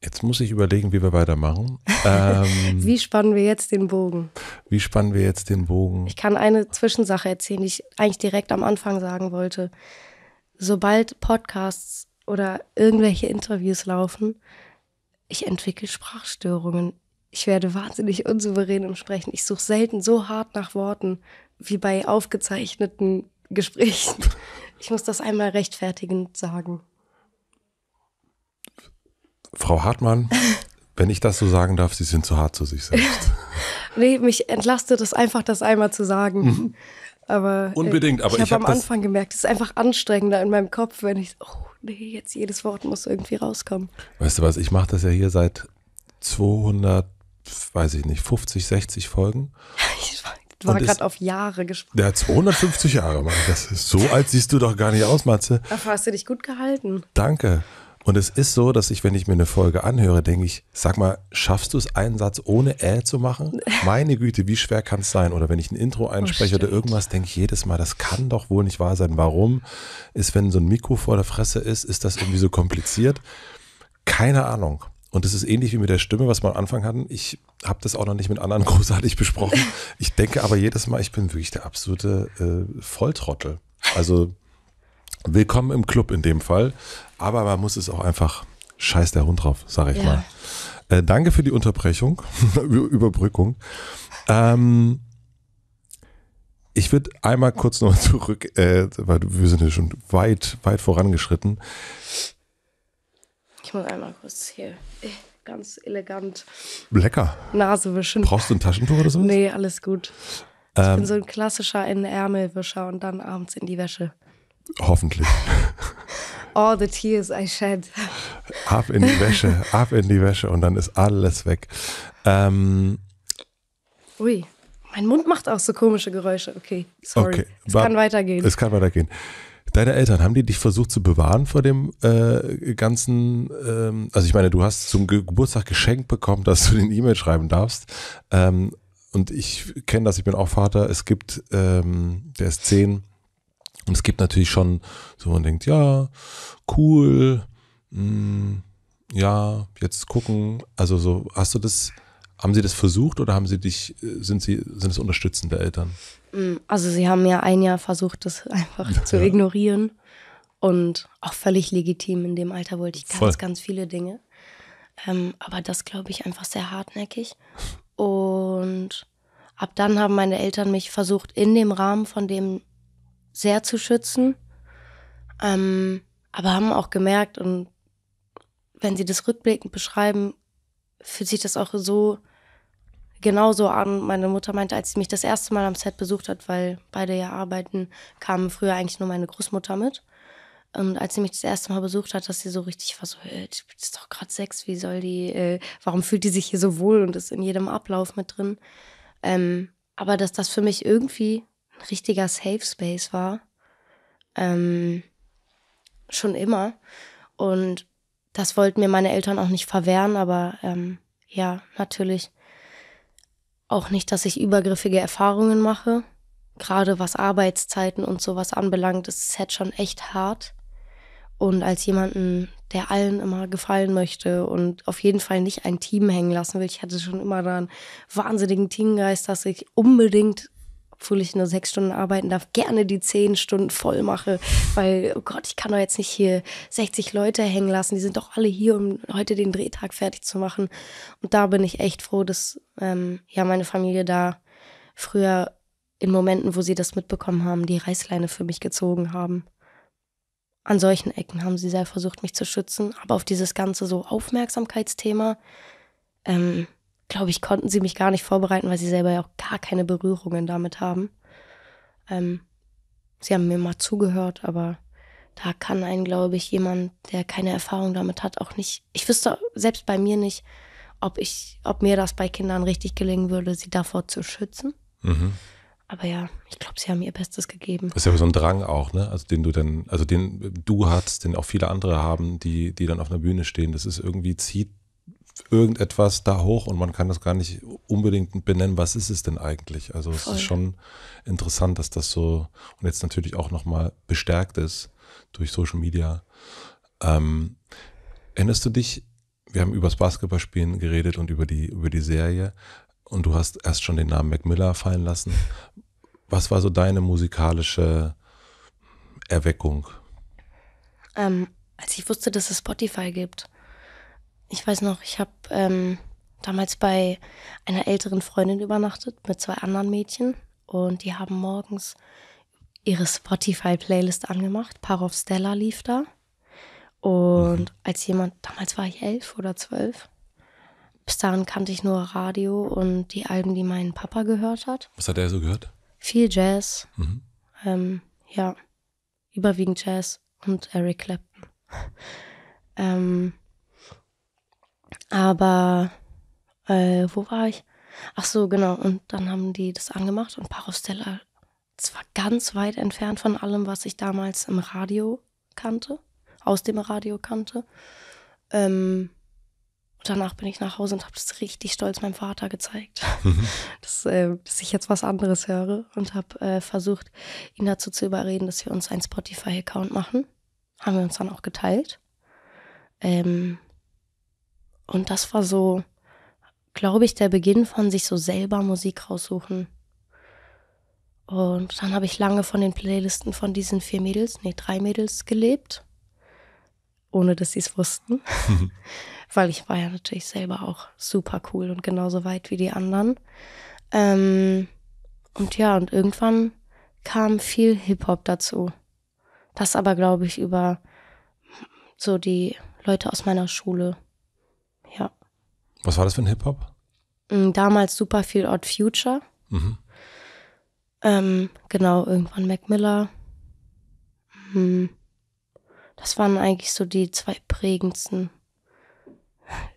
jetzt muss ich überlegen, wie wir weitermachen. Ähm, wie spannen wir jetzt den Bogen? Wie spannen wir jetzt den Bogen? Ich kann eine Zwischensache erzählen, die ich eigentlich direkt am Anfang sagen wollte. Sobald Podcasts oder irgendwelche Interviews laufen, ich entwickle Sprachstörungen. Ich werde wahnsinnig unsouverän im Sprechen. Ich suche selten so hart nach Worten wie bei aufgezeichneten Gesprächen. Ich muss das einmal rechtfertigend sagen. Frau Hartmann, wenn ich das so sagen darf, Sie sind zu hart zu sich selbst. nee, mich entlastet es einfach, das einmal zu sagen. Mhm. Aber äh, unbedingt. Aber ich, ich habe hab am Anfang gemerkt, es ist einfach anstrengender in meinem Kopf, wenn ich, oh nee, jetzt jedes Wort muss irgendwie rauskommen. Weißt du was? Ich mache das ja hier seit 200, weiß ich nicht, 50, 60 Folgen. Ich war gerade auf Jahre gesprochen. Ja, 250 Jahre, Mann. Das ist so alt siehst du doch gar nicht aus, Matze. Dafür hast du dich gut gehalten. Danke. Und es ist so, dass ich, wenn ich mir eine Folge anhöre, denke ich, sag mal, schaffst du es, einen Satz ohne Äh zu machen? Meine Güte, wie schwer kann es sein? Oder wenn ich ein Intro einspreche oh, oder irgendwas, denke ich jedes Mal, das kann doch wohl nicht wahr sein. Warum ist, wenn so ein Mikro vor der Fresse ist, ist das irgendwie so kompliziert? Keine Ahnung. Und es ist ähnlich wie mit der Stimme, was wir am Anfang hatten. Ich habe das auch noch nicht mit anderen großartig besprochen. Ich denke aber jedes Mal, ich bin wirklich der absolute äh, Volltrottel. Also willkommen im Club in dem Fall. Aber man muss es auch einfach, scheiß der Hund drauf, sage ich ja. mal. Äh, danke für die Unterbrechung, Überbrückung. Ähm, ich würde einmal kurz noch zurück, äh, weil wir sind ja schon weit, weit vorangeschritten. Ich muss einmal kurz hier äh, ganz elegant Lecker. Nase wischen. Brauchst du ein Taschentuch oder so? Nee, alles gut. Ich ähm, bin so ein klassischer in Ärmelwischer und dann abends in die Wäsche. Hoffentlich. All the tears I shed. Ab in die Wäsche, ab in die Wäsche und dann ist alles weg. Ähm, Ui, mein Mund macht auch so komische Geräusche. Okay, sorry. Okay. Es kann weitergehen. Es kann weitergehen. Deine Eltern, haben die dich versucht zu bewahren vor dem äh, ganzen, ähm, also ich meine, du hast zum Ge Geburtstag geschenkt bekommen, dass du den E-Mail schreiben darfst. Ähm, und ich kenne das, ich bin auch Vater. Es gibt, ähm, der ist zehn, und es gibt natürlich schon, so man denkt, ja, cool, mh, hm, ja, jetzt gucken. Also so, hast du das, haben sie das versucht oder haben sie dich, sind sie, sind es unterstützende Eltern? Mm, also sie haben ja ein Jahr versucht, das einfach ja. zu ignorieren. Und auch völlig legitim. In dem Alter wollte ich ganz, Voll. ganz viele Dinge. Ähm, aber das glaube ich einfach sehr hartnäckig. Und ab dann haben meine Eltern mich versucht, in dem Rahmen von dem sehr zu schützen. Ähm, aber haben auch gemerkt, und wenn sie das rückblickend beschreiben, fühlt sich das auch so genauso an. Meine Mutter meinte, als sie mich das erste Mal am Set besucht hat, weil beide ja arbeiten, kam früher eigentlich nur meine Großmutter mit. Und als sie mich das erste Mal besucht hat, dass sie so richtig war so, äh, die ist doch gerade sechs, wie soll die, äh, warum fühlt die sich hier so wohl und ist in jedem Ablauf mit drin. Ähm, aber dass das für mich irgendwie ein richtiger Safe Space war. Ähm, schon immer. Und das wollten mir meine Eltern auch nicht verwehren, aber ähm, ja, natürlich auch nicht, dass ich übergriffige Erfahrungen mache. Gerade was Arbeitszeiten und sowas anbelangt, ist es halt schon echt hart. Und als jemanden, der allen immer gefallen möchte und auf jeden Fall nicht ein Team hängen lassen will, ich hatte schon immer da einen wahnsinnigen Teamgeist, dass ich unbedingt obwohl ich nur sechs Stunden arbeiten darf, gerne die zehn Stunden voll mache, weil, oh Gott, ich kann doch jetzt nicht hier 60 Leute hängen lassen, die sind doch alle hier, um heute den Drehtag fertig zu machen. Und da bin ich echt froh, dass ähm, ja meine Familie da früher in Momenten, wo sie das mitbekommen haben, die Reißleine für mich gezogen haben. An solchen Ecken haben sie sehr versucht, mich zu schützen, aber auf dieses ganze so Aufmerksamkeitsthema, ähm, glaube ich, konnten sie mich gar nicht vorbereiten, weil sie selber ja auch gar keine Berührungen damit haben. Ähm, sie haben mir mal zugehört, aber da kann einen, glaube ich, jemand, der keine Erfahrung damit hat, auch nicht. Ich wüsste selbst bei mir nicht, ob ich, ob mir das bei Kindern richtig gelingen würde, sie davor zu schützen. Mhm. Aber ja, ich glaube, sie haben ihr Bestes gegeben. Das ist ja so ein Drang auch, ne? Also den du dann, also den du hast, den auch viele andere haben, die, die dann auf einer Bühne stehen. Das ist irgendwie zieht irgendetwas da hoch und man kann das gar nicht unbedingt benennen, was ist es denn eigentlich? Also es Voll. ist schon interessant, dass das so und jetzt natürlich auch nochmal bestärkt ist durch Social Media. Ähm, erinnerst du dich, wir haben über das Basketballspielen geredet und über die, über die Serie und du hast erst schon den Namen Mac Miller fallen lassen. Was war so deine musikalische Erweckung? Ähm, als ich wusste, dass es Spotify gibt ich weiß noch, ich habe ähm, damals bei einer älteren Freundin übernachtet mit zwei anderen Mädchen und die haben morgens ihre Spotify-Playlist angemacht. Parov Stella lief da. Und mhm. als jemand, damals war ich elf oder zwölf, bis dahin kannte ich nur Radio und die Alben, die mein Papa gehört hat. Was hat er so gehört? Viel Jazz. Mhm. Ähm, ja, überwiegend Jazz und Eric Clapton. ähm, aber äh, wo war ich? Ach so, genau. Und dann haben die das angemacht und Parostella, das war ganz weit entfernt von allem, was ich damals im Radio kannte, aus dem Radio kannte. Ähm, danach bin ich nach Hause und habe das richtig stolz meinem Vater gezeigt, mhm. dass, äh, dass, ich jetzt was anderes höre und habe äh, versucht, ihn dazu zu überreden, dass wir uns einen Spotify-Account machen. Haben wir uns dann auch geteilt. Ähm, und das war so, glaube ich, der Beginn von sich so selber Musik raussuchen. Und dann habe ich lange von den Playlisten von diesen vier Mädels, nee, drei Mädels gelebt, ohne dass sie es wussten. Weil ich war ja natürlich selber auch super cool und genauso weit wie die anderen. Ähm, und ja, und irgendwann kam viel Hip-Hop dazu. Das aber, glaube ich, über so die Leute aus meiner Schule. Ja. Was war das für ein Hip-Hop? Mm, damals super viel Odd Future. Mhm. Ähm, genau, irgendwann Mac Miller. Hm. Das waren eigentlich so die zwei prägendsten.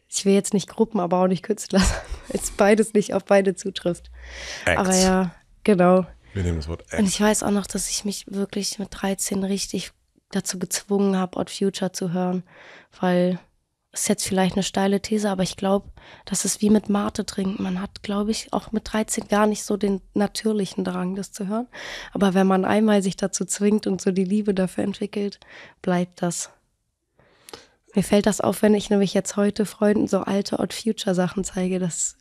Ich will jetzt nicht Gruppen, aber auch nicht Künstler sagen, jetzt beides nicht auf beide zutrifft. Acts. Aber ja, genau. Wir nehmen das Wort Acts. Und ich weiß auch noch, dass ich mich wirklich mit 13 richtig dazu gezwungen habe, Odd Future zu hören, weil ist jetzt vielleicht eine steile These, aber ich glaube, das ist wie mit Mate trinken. Man hat, glaube ich, auch mit 13 gar nicht so den natürlichen Drang, das zu hören. Aber wenn man einmal sich dazu zwingt und so die Liebe dafür entwickelt, bleibt das. Mir fällt das auf, wenn ich nämlich jetzt heute Freunden so alte Odd Future Sachen zeige, dass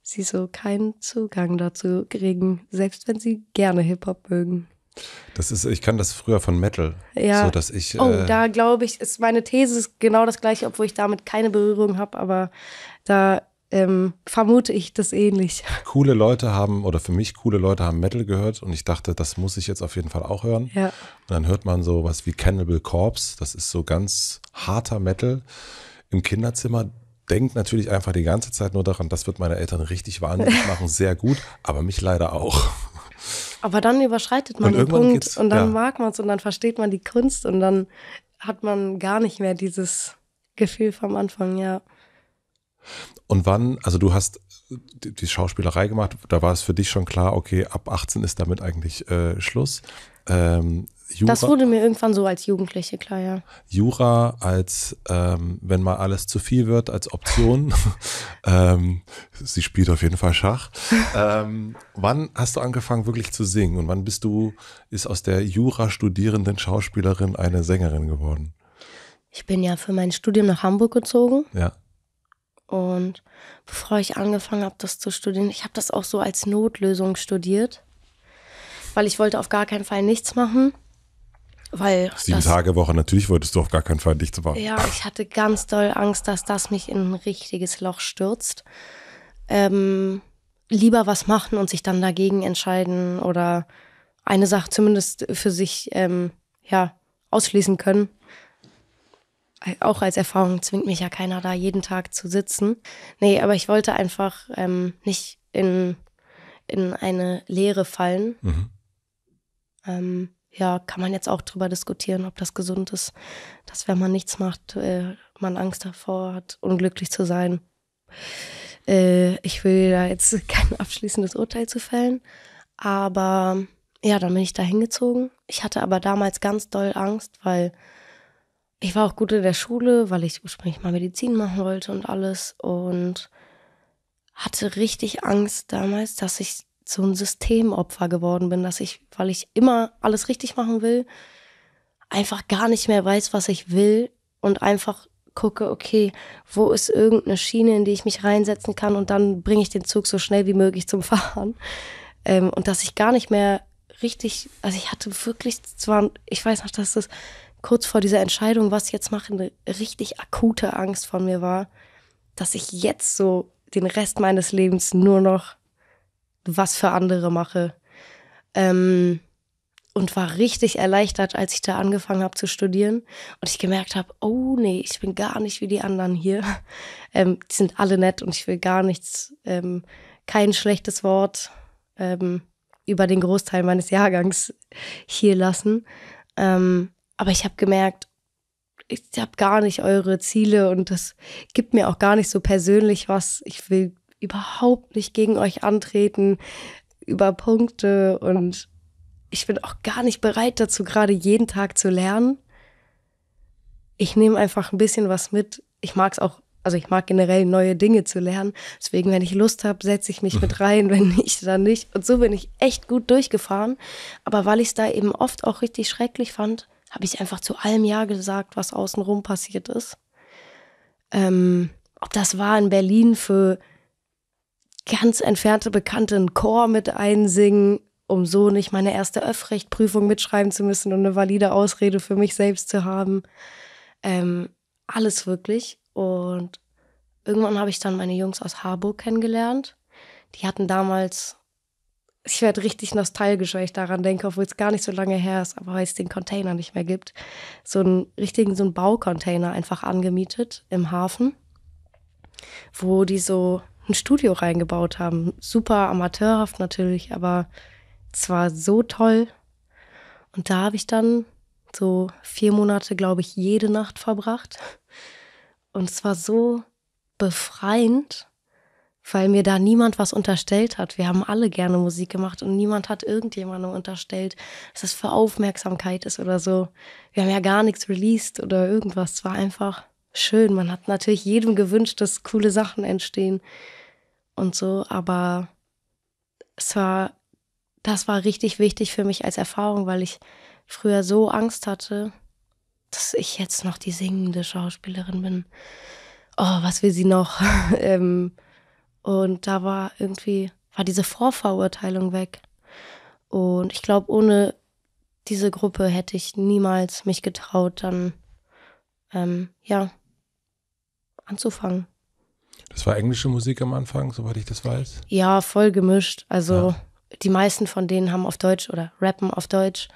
sie so keinen Zugang dazu kriegen, selbst wenn sie gerne Hip-Hop mögen. Das ist, ich kann das früher von Metal. Ja. So, dass ich, oh, äh, da glaube ich, ist meine These ist genau das gleiche, obwohl ich damit keine Berührung habe, aber da ähm, vermute ich das ähnlich. Coole Leute haben, oder für mich coole Leute haben Metal gehört und ich dachte, das muss ich jetzt auf jeden Fall auch hören. Ja. Und dann hört man so was wie Cannibal Corpse, das ist so ganz harter Metal im Kinderzimmer denkt natürlich einfach die ganze Zeit nur daran, das wird meine Eltern richtig wahnsinnig machen, sehr gut, aber mich leider auch. Aber dann überschreitet man und den Punkt und dann ja. mag man es und dann versteht man die Kunst und dann hat man gar nicht mehr dieses Gefühl vom Anfang, ja. Und wann, also du hast die Schauspielerei gemacht, da war es für dich schon klar, okay, ab 18 ist damit eigentlich äh, Schluss. Ähm, Jura, das wurde mir irgendwann so als Jugendliche klar, ja. Jura als, ähm, wenn mal alles zu viel wird, als Option. ähm, sie spielt auf jeden Fall Schach. ähm, wann hast du angefangen wirklich zu singen und wann bist du, ist aus der Jura-studierenden Schauspielerin eine Sängerin geworden? Ich bin ja für mein Studium nach Hamburg gezogen. Ja. Und bevor ich angefangen habe, das zu studieren, ich habe das auch so als Notlösung studiert, weil ich wollte auf gar keinen Fall nichts machen. Weil Sieben das, Tage Woche, natürlich wolltest du auf gar keinen Fall nichts machen. Ja, ich hatte ganz doll Angst, dass das mich in ein richtiges Loch stürzt. Ähm, lieber was machen und sich dann dagegen entscheiden oder eine Sache zumindest für sich ähm, ja, ausschließen können. Auch als Erfahrung zwingt mich ja keiner da jeden Tag zu sitzen. Nee, aber ich wollte einfach ähm, nicht in, in eine Leere fallen. Mhm. Ähm, ja, kann man jetzt auch drüber diskutieren, ob das gesund ist, dass wenn man nichts macht, äh, man Angst davor hat, unglücklich zu sein. Äh, ich will da jetzt kein abschließendes Urteil zu fällen, aber ja, dann bin ich da hingezogen. Ich hatte aber damals ganz doll Angst, weil ich war auch gut in der Schule, weil ich ursprünglich mal Medizin machen wollte und alles und hatte richtig Angst damals, dass ich so ein Systemopfer geworden bin, dass ich, weil ich immer alles richtig machen will, einfach gar nicht mehr weiß, was ich will und einfach gucke, okay, wo ist irgendeine Schiene, in die ich mich reinsetzen kann und dann bringe ich den Zug so schnell wie möglich zum Fahren. Ähm, und dass ich gar nicht mehr richtig, also ich hatte wirklich zwar, ich weiß noch, dass das kurz vor dieser Entscheidung, was jetzt mache, eine richtig akute Angst von mir war, dass ich jetzt so den Rest meines Lebens nur noch was für andere mache. Ähm, und war richtig erleichtert, als ich da angefangen habe zu studieren und ich gemerkt habe, oh nee, ich bin gar nicht wie die anderen hier. Ähm, die sind alle nett und ich will gar nichts, ähm, kein schlechtes Wort ähm, über den Großteil meines Jahrgangs hier lassen. Ähm, aber ich habe gemerkt, ich habe gar nicht eure Ziele und das gibt mir auch gar nicht so persönlich was. Ich will überhaupt nicht gegen euch antreten über Punkte und ich bin auch gar nicht bereit dazu, gerade jeden Tag zu lernen. Ich nehme einfach ein bisschen was mit. Ich mag es auch, also ich mag generell neue Dinge zu lernen. Deswegen, wenn ich Lust habe, setze ich mich mit rein, wenn nicht, dann nicht. Und so bin ich echt gut durchgefahren. Aber weil ich es da eben oft auch richtig schrecklich fand, habe ich einfach zu allem Ja gesagt, was außenrum passiert ist. Ähm, ob das war in Berlin für ganz entfernte Bekannte einen Chor mit einsingen, um so nicht meine erste Öffrechtprüfung mitschreiben zu müssen und eine valide Ausrede für mich selbst zu haben. Ähm, alles wirklich. Und irgendwann habe ich dann meine Jungs aus Harburg kennengelernt. Die hatten damals, ich werde richtig nostalgisch, weil ich daran denke, obwohl es gar nicht so lange her ist, aber weil es den Container nicht mehr gibt, so einen richtigen, so einen Baucontainer einfach angemietet im Hafen, wo die so ein Studio reingebaut haben. Super amateurhaft natürlich, aber es war so toll. Und da habe ich dann so vier Monate, glaube ich, jede Nacht verbracht. Und es war so befreiend, weil mir da niemand was unterstellt hat. Wir haben alle gerne Musik gemacht und niemand hat irgendjemandem unterstellt, dass es für Aufmerksamkeit ist oder so. Wir haben ja gar nichts released oder irgendwas. Es war einfach schön. Man hat natürlich jedem gewünscht, dass coole Sachen entstehen und so, aber es war, das war richtig wichtig für mich als Erfahrung, weil ich früher so Angst hatte, dass ich jetzt noch die singende Schauspielerin bin. Oh, was will sie noch? ähm, und da war irgendwie, war diese Vorverurteilung weg. Und ich glaube, ohne diese Gruppe hätte ich niemals mich getraut, dann, ähm, ja, anzufangen. Das war englische Musik am Anfang, soweit ich das weiß. Ja, voll gemischt. Also ja. die meisten von denen haben auf Deutsch oder rappen auf Deutsch.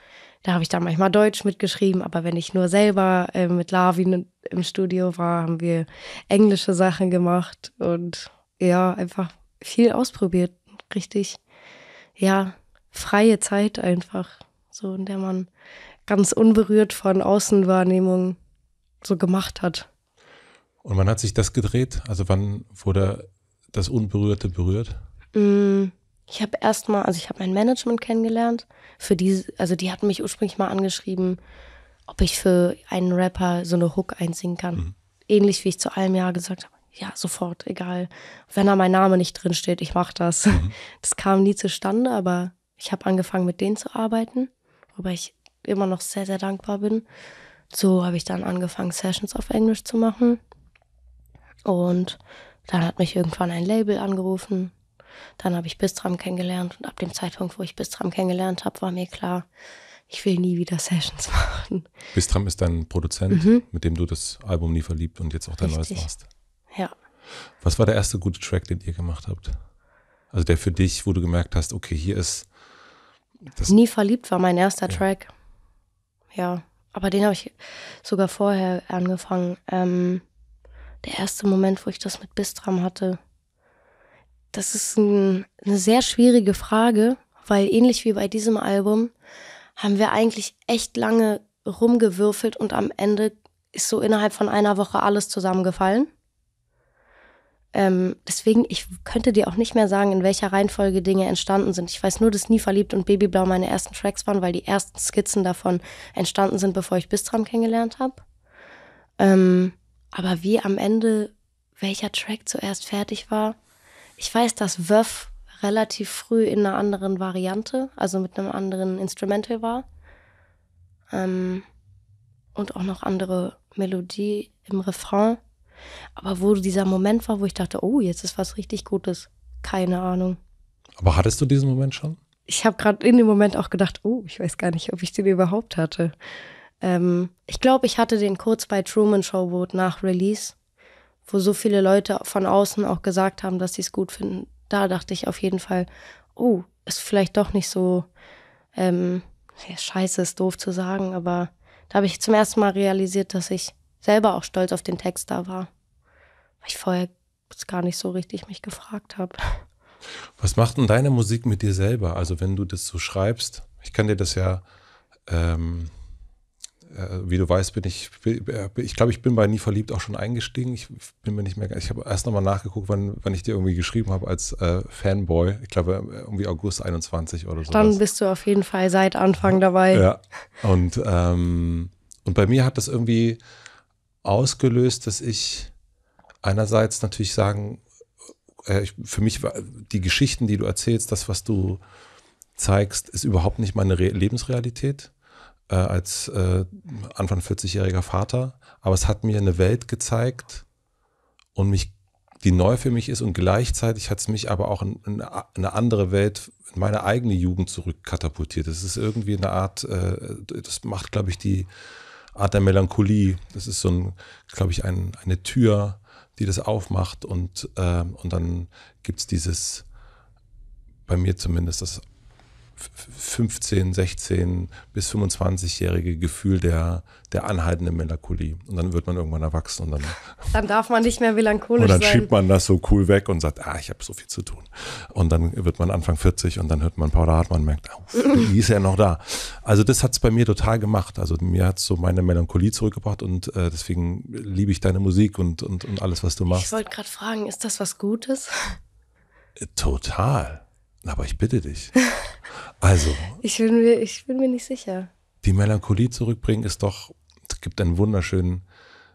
Da habe ich dann manchmal Deutsch mitgeschrieben, aber wenn ich nur selber äh, mit Lavin im Studio war, haben wir englische Sachen gemacht und ja, einfach viel ausprobiert. Richtig, ja, freie Zeit einfach, so in der man ganz unberührt von Außenwahrnehmung so gemacht hat. Und wann hat sich das gedreht? Also wann wurde das Unberührte berührt? Mm, ich habe erstmal, also ich habe mein Management kennengelernt. Für die, also die hatten mich ursprünglich mal angeschrieben, ob ich für einen Rapper so eine Hook einsingen kann. Mhm. Ähnlich wie ich zu allem Ja gesagt habe. Ja, sofort, egal. Wenn da mein Name nicht drin steht, ich mache das. Mhm. Das kam nie zustande, aber ich habe angefangen mit denen zu arbeiten, wobei ich immer noch sehr, sehr dankbar bin. So habe ich dann angefangen, Sessions auf Englisch zu machen. Und dann hat mich irgendwann ein Label angerufen. Dann habe ich Bistram kennengelernt und ab dem Zeitpunkt, wo ich Bistram kennengelernt habe, war mir klar, ich will nie wieder Sessions machen. Bistram ist dein Produzent, mhm. mit dem du das Album nie verliebt und jetzt auch dein Richtig. neues machst. Ja. Was war der erste gute Track, den ihr gemacht habt? Also der für dich, wo du gemerkt hast, okay, hier ist das Nie verliebt war mein erster ja. Track. Ja, aber den habe ich sogar vorher angefangen. Ähm, der erste Moment, wo ich das mit Bistram hatte. Das ist ein, eine sehr schwierige Frage, weil ähnlich wie bei diesem Album haben wir eigentlich echt lange rumgewürfelt und am Ende ist so innerhalb von einer Woche alles zusammengefallen. Ähm, deswegen, ich könnte dir auch nicht mehr sagen, in welcher Reihenfolge Dinge entstanden sind. Ich weiß nur, dass Nie verliebt und Babyblau meine ersten Tracks waren, weil die ersten Skizzen davon entstanden sind, bevor ich Bistram kennengelernt habe. Ähm, aber wie am Ende welcher Track zuerst fertig war, ich weiß, dass Wöff relativ früh in einer anderen Variante, also mit einem anderen Instrumental war. Ähm, und auch noch andere Melodie im Refrain. Aber wo dieser Moment war, wo ich dachte, oh, jetzt ist was richtig Gutes. Keine Ahnung. Aber hattest du diesen Moment schon? Ich habe gerade in dem Moment auch gedacht, oh, ich weiß gar nicht, ob ich den überhaupt hatte. Ähm, ich glaube, ich hatte den kurz bei Truman Show Vote nach Release, wo so viele Leute von außen auch gesagt haben, dass sie es gut finden. Da dachte ich auf jeden Fall, oh, ist vielleicht doch nicht so, ähm, ja, scheiße ist doof zu sagen, aber da habe ich zum ersten Mal realisiert, dass ich selber auch stolz auf den Text da war. Weil ich vorher gar nicht so richtig mich gefragt habe. Was macht denn deine Musik mit dir selber? Also wenn du das so schreibst, ich kann dir das ja, ähm, äh, wie du weißt, bin ich, äh, ich glaube, ich bin bei Nie verliebt auch schon eingestiegen. Ich bin mir nicht mehr, ich habe erst nochmal nachgeguckt, wann, wann ich dir irgendwie geschrieben habe als äh, Fanboy. Ich glaube, irgendwie August 21 oder so. Dann bist du auf jeden Fall seit Anfang dabei. Ja. Und, ähm, und bei mir hat das irgendwie ausgelöst, dass ich einerseits natürlich sagen, äh, für mich die Geschichten, die du erzählst, das, was du zeigst, ist überhaupt nicht meine Re Lebensrealität äh, als äh, Anfang 40-jähriger Vater. Aber es hat mir eine Welt gezeigt und mich, die neu für mich ist und gleichzeitig hat es mich aber auch in, in, eine andere Welt, in meine eigene Jugend zurückkatapultiert. Das ist irgendwie eine Art, äh, das macht, glaube ich, die Art der Melancholie. Das ist so ein, glaube ich, ein, eine Tür, die das aufmacht und, äh, und dann gibt es dieses, bei mir zumindest, das 15, 16 bis 25-jährige Gefühl der, der anhaltenden Melancholie. Und dann wird man irgendwann erwachsen und dann. Dann darf man nicht mehr melancholisch sein. Und dann sein. schiebt man das so cool weg und sagt, ah, ich habe so viel zu tun. Und dann wird man Anfang 40 und dann hört man Paula Hartmann und merkt, oh, die ist ja noch da. Also das hat es bei mir total gemacht. Also mir hat so meine Melancholie zurückgebracht und äh, deswegen liebe ich deine Musik und, und, und alles, was du machst. Ich wollte gerade fragen, ist das was Gutes? Total. Aber ich bitte dich. Also. ich, bin mir, ich bin mir nicht sicher. Die Melancholie zurückbringen ist doch, es gibt einen wunderschönen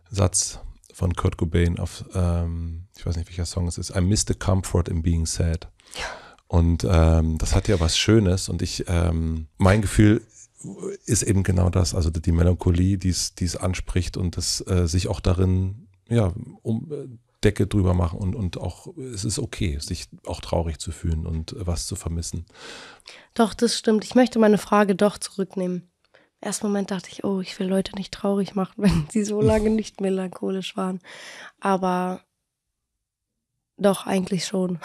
Satz von Kurt Cobain auf, ähm, ich weiß nicht, welcher Song es ist, I miss the comfort in being sad. Ja. Und ähm, das hat ja was Schönes und ich, ähm, mein Gefühl ist eben genau das, also die Melancholie, die es anspricht und das äh, sich auch darin, ja, um, Decke drüber machen und, und auch, es ist okay, sich auch traurig zu fühlen und was zu vermissen. Doch, das stimmt. Ich möchte meine Frage doch zurücknehmen. Im ersten Moment dachte ich, oh, ich will Leute nicht traurig machen, wenn sie so lange nicht melancholisch waren. Aber doch, eigentlich schon.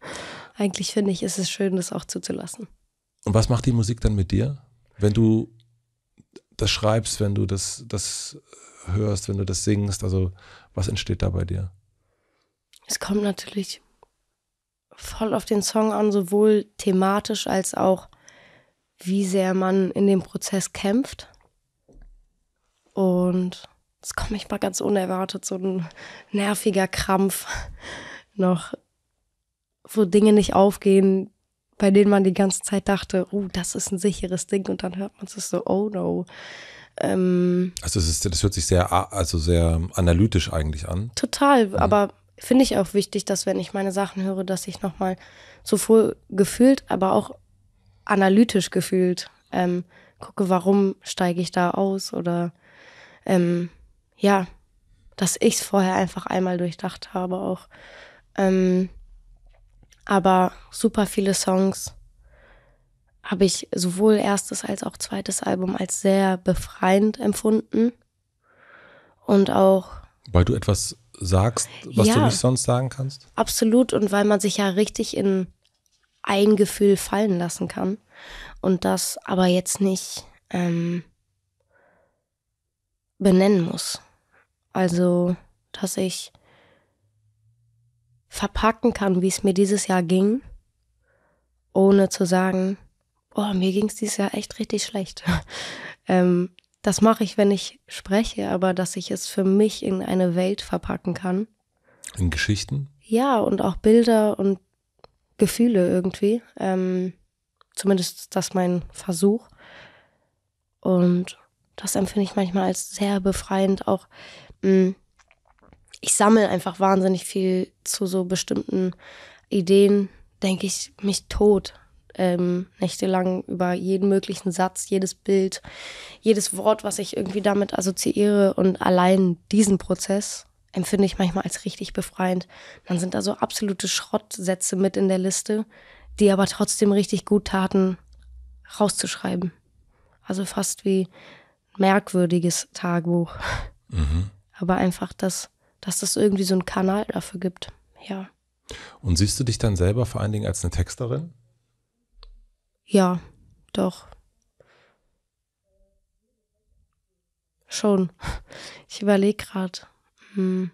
eigentlich finde ich, ist es schön, das auch zuzulassen. Und was macht die Musik dann mit dir? Wenn du das schreibst, wenn du das, das hörst, wenn du das singst, also was entsteht da bei dir? Es kommt natürlich voll auf den Song an, sowohl thematisch als auch, wie sehr man in dem Prozess kämpft. Und es kommt mich mal ganz unerwartet, so ein nerviger Krampf noch, wo Dinge nicht aufgehen, bei denen man die ganze Zeit dachte, oh, das ist ein sicheres Ding und dann hört man es so, oh no. Ähm, also das, ist, das hört sich sehr, also sehr analytisch eigentlich an. Total, mhm. aber finde ich auch wichtig, dass wenn ich meine Sachen höre, dass ich nochmal sowohl gefühlt, aber auch analytisch gefühlt ähm, gucke, warum steige ich da aus oder ähm, ja, dass ich es vorher einfach einmal durchdacht habe auch. Ähm, aber super viele Songs habe ich sowohl erstes als auch zweites Album als sehr befreiend empfunden und auch weil du etwas sagst, was ja, du nicht sonst sagen kannst? Absolut. Und weil man sich ja richtig in ein Gefühl fallen lassen kann. Und das aber jetzt nicht ähm, benennen muss. Also, dass ich verpacken kann, wie es mir dieses Jahr ging, ohne zu sagen, oh, mir ging es dieses Jahr echt richtig schlecht. ähm, das mache ich, wenn ich spreche, aber dass ich es für mich in eine Welt verpacken kann. In Geschichten? Ja, und auch Bilder und Gefühle irgendwie. Ähm, zumindest ist das mein Versuch. Und das empfinde ich manchmal als sehr befreiend. Auch mh, mm, ich sammle einfach wahnsinnig viel zu so bestimmten Ideen, denke ich mich tot ähm, nächtelang über jeden möglichen Satz, jedes Bild, jedes Wort, was ich irgendwie damit assoziiere. Und allein diesen Prozess empfinde ich manchmal als richtig befreiend. Dann sind da so absolute Schrottsätze mit in der Liste, die aber trotzdem richtig gut taten, rauszuschreiben. Also fast wie merkwürdiges Tagebuch. Mhm. Aber einfach, dass, dass das irgendwie so einen Kanal dafür gibt. Ja. Und siehst du dich dann selber vor allen Dingen als eine Texterin? Ja, doch. schon. Ich überlege gerade. Hm.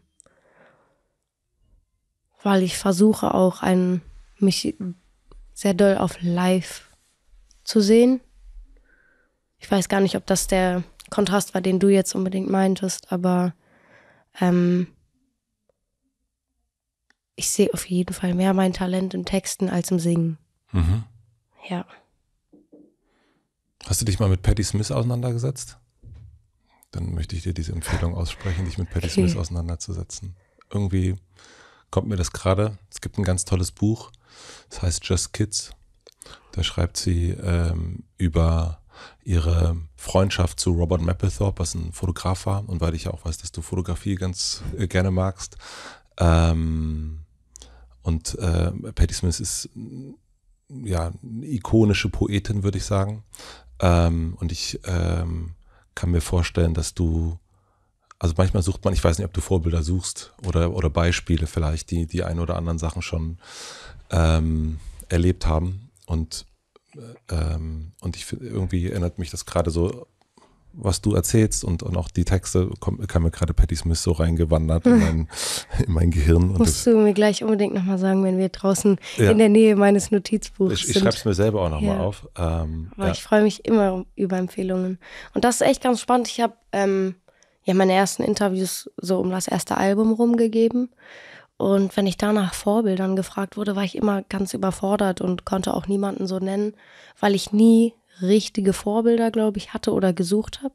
Weil ich versuche auch ein, mich sehr doll auf live zu sehen. Ich weiß gar nicht, ob das der Kontrast war, den du jetzt unbedingt meintest, aber ähm, ich sehe auf jeden Fall mehr mein Talent im Texten als im Singen. Mhm. Ja. Hast du dich mal mit Patti Smith auseinandergesetzt? Dann möchte ich dir diese Empfehlung aussprechen, dich mit Patti okay. Smith auseinanderzusetzen. Irgendwie kommt mir das gerade. Es gibt ein ganz tolles Buch, das heißt Just Kids. Da schreibt sie ähm, über ihre Freundschaft zu Robert Mapplethorpe, was ein Fotograf war. Und weil ich ja auch weiß, dass du Fotografie ganz äh, gerne magst. Ähm, und äh, Patti Smith ist ja eine ikonische Poetin, würde ich sagen. Ähm, und ich ähm, kann mir vorstellen, dass du, also manchmal sucht man, ich weiß nicht, ob du Vorbilder suchst oder, oder Beispiele vielleicht, die die ein oder anderen Sachen schon ähm, erlebt haben. Und, äh, ähm, und ich irgendwie erinnert mich das gerade so was du erzählst und, und auch die Texte, kommt, kam mir gerade Patty Smith so reingewandert in mein, in mein Gehirn. Und Musst du mir gleich unbedingt nochmal sagen, wenn wir draußen ja. in der Nähe meines Notizbuchs ich, sind. Ich schreibe es mir selber auch nochmal ja. auf. Ähm, Aber ja. ich freue mich immer über Empfehlungen. Und das ist echt ganz spannend. Ich habe ähm, ja meine ersten Interviews so um das erste Album rumgegeben. Und wenn ich danach Vorbildern gefragt wurde, war ich immer ganz überfordert und konnte auch niemanden so nennen, weil ich nie richtige Vorbilder, glaube ich, hatte oder gesucht habe.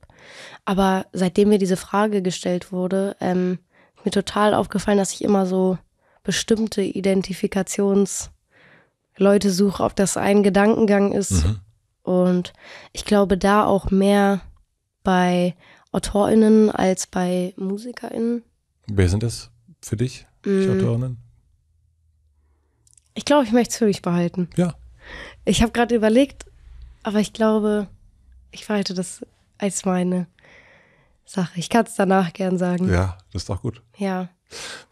Aber seitdem mir diese Frage gestellt wurde, ähm, ist mir total aufgefallen, dass ich immer so bestimmte Identifikationsleute suche, ob das ein Gedankengang ist. Mhm. Und ich glaube, da auch mehr bei AutorInnen als bei MusikerInnen. Wer sind das für dich, mm. AutorInnen? Ich glaube, ich möchte es für mich behalten. Ja. Ich habe gerade überlegt, aber ich glaube, ich verhalte das als meine Sache. Ich kann es danach gern sagen. Ja, das ist doch gut. Ja.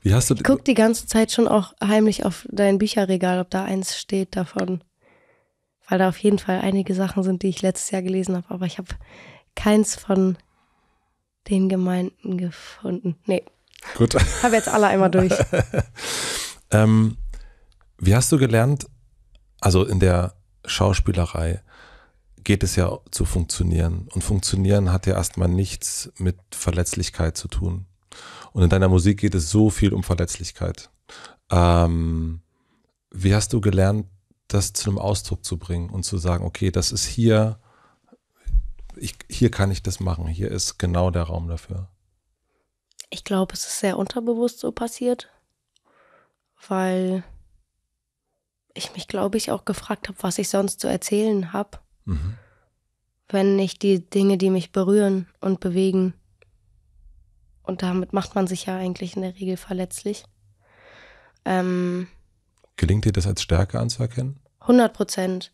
Wie hast du ich guck die ganze Zeit schon auch heimlich auf dein Bücherregal, ob da eins steht davon. Weil da auf jeden Fall einige Sachen sind, die ich letztes Jahr gelesen habe, aber ich habe keins von den Gemeinden gefunden. Nee. Gut. Habe jetzt alle einmal durch. ähm, wie hast du gelernt, also in der Schauspielerei, geht es ja zu funktionieren. Und funktionieren hat ja erstmal nichts mit Verletzlichkeit zu tun. Und in deiner Musik geht es so viel um Verletzlichkeit. Ähm, wie hast du gelernt, das zu einem Ausdruck zu bringen und zu sagen, okay, das ist hier, ich, hier kann ich das machen, hier ist genau der Raum dafür? Ich glaube, es ist sehr unterbewusst so passiert, weil ich mich, glaube ich, auch gefragt habe, was ich sonst zu erzählen habe. Mhm. Wenn nicht die Dinge, die mich berühren und bewegen. Und damit macht man sich ja eigentlich in der Regel verletzlich. Ähm, Gelingt dir das als Stärke anzuerkennen? 100 Prozent.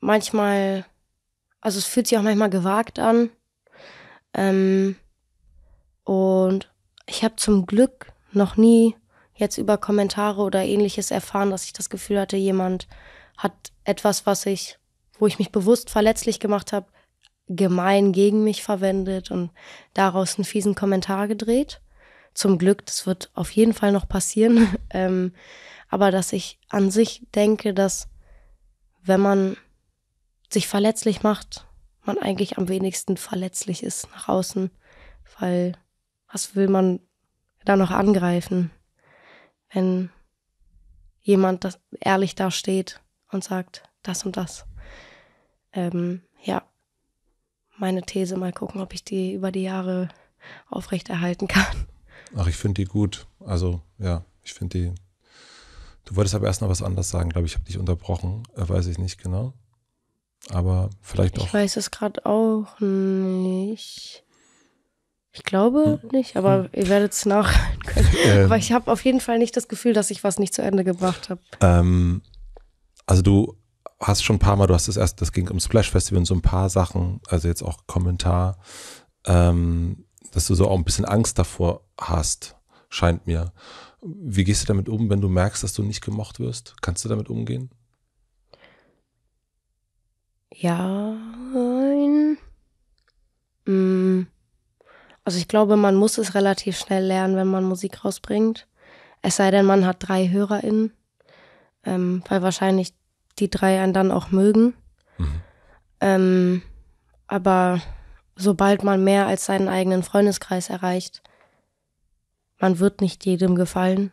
Manchmal, also es fühlt sich auch manchmal gewagt an. Ähm, und ich habe zum Glück noch nie jetzt über Kommentare oder ähnliches erfahren, dass ich das Gefühl hatte, jemand hat etwas, was ich wo ich mich bewusst verletzlich gemacht habe, gemein gegen mich verwendet und daraus einen fiesen Kommentar gedreht. Zum Glück, das wird auf jeden Fall noch passieren. ähm, aber dass ich an sich denke, dass wenn man sich verletzlich macht, man eigentlich am wenigsten verletzlich ist nach außen, weil was will man da noch angreifen, wenn jemand das ehrlich da steht und sagt das und das ähm, ja, meine These mal gucken, ob ich die über die Jahre aufrechterhalten kann. Ach, ich finde die gut. Also, ja, ich finde die. Du wolltest aber erst noch was anderes sagen, glaube ich. Ich habe dich unterbrochen. Äh, weiß ich nicht genau. Aber vielleicht auch. Ich weiß es gerade auch nicht. Ich glaube hm. nicht, aber hm. ihr werdet es nachhören können. Ähm, aber ich habe auf jeden Fall nicht das Gefühl, dass ich was nicht zu Ende gebracht habe. Ähm, also du hast schon ein paar Mal, du hast das erst, das ging um Splash Festival und so ein paar Sachen, also jetzt auch Kommentar, ähm, dass du so auch ein bisschen Angst davor hast, scheint mir. Wie gehst du damit um, wenn du merkst, dass du nicht gemocht wirst? Kannst du damit umgehen? Ja. Mm. Also ich glaube, man muss es relativ schnell lernen, wenn man Musik rausbringt. Es sei denn, man hat drei HörerInnen, ähm, weil wahrscheinlich die drei einen dann auch mögen. Mhm. Ähm, aber sobald man mehr als seinen eigenen Freundeskreis erreicht, man wird nicht jedem gefallen.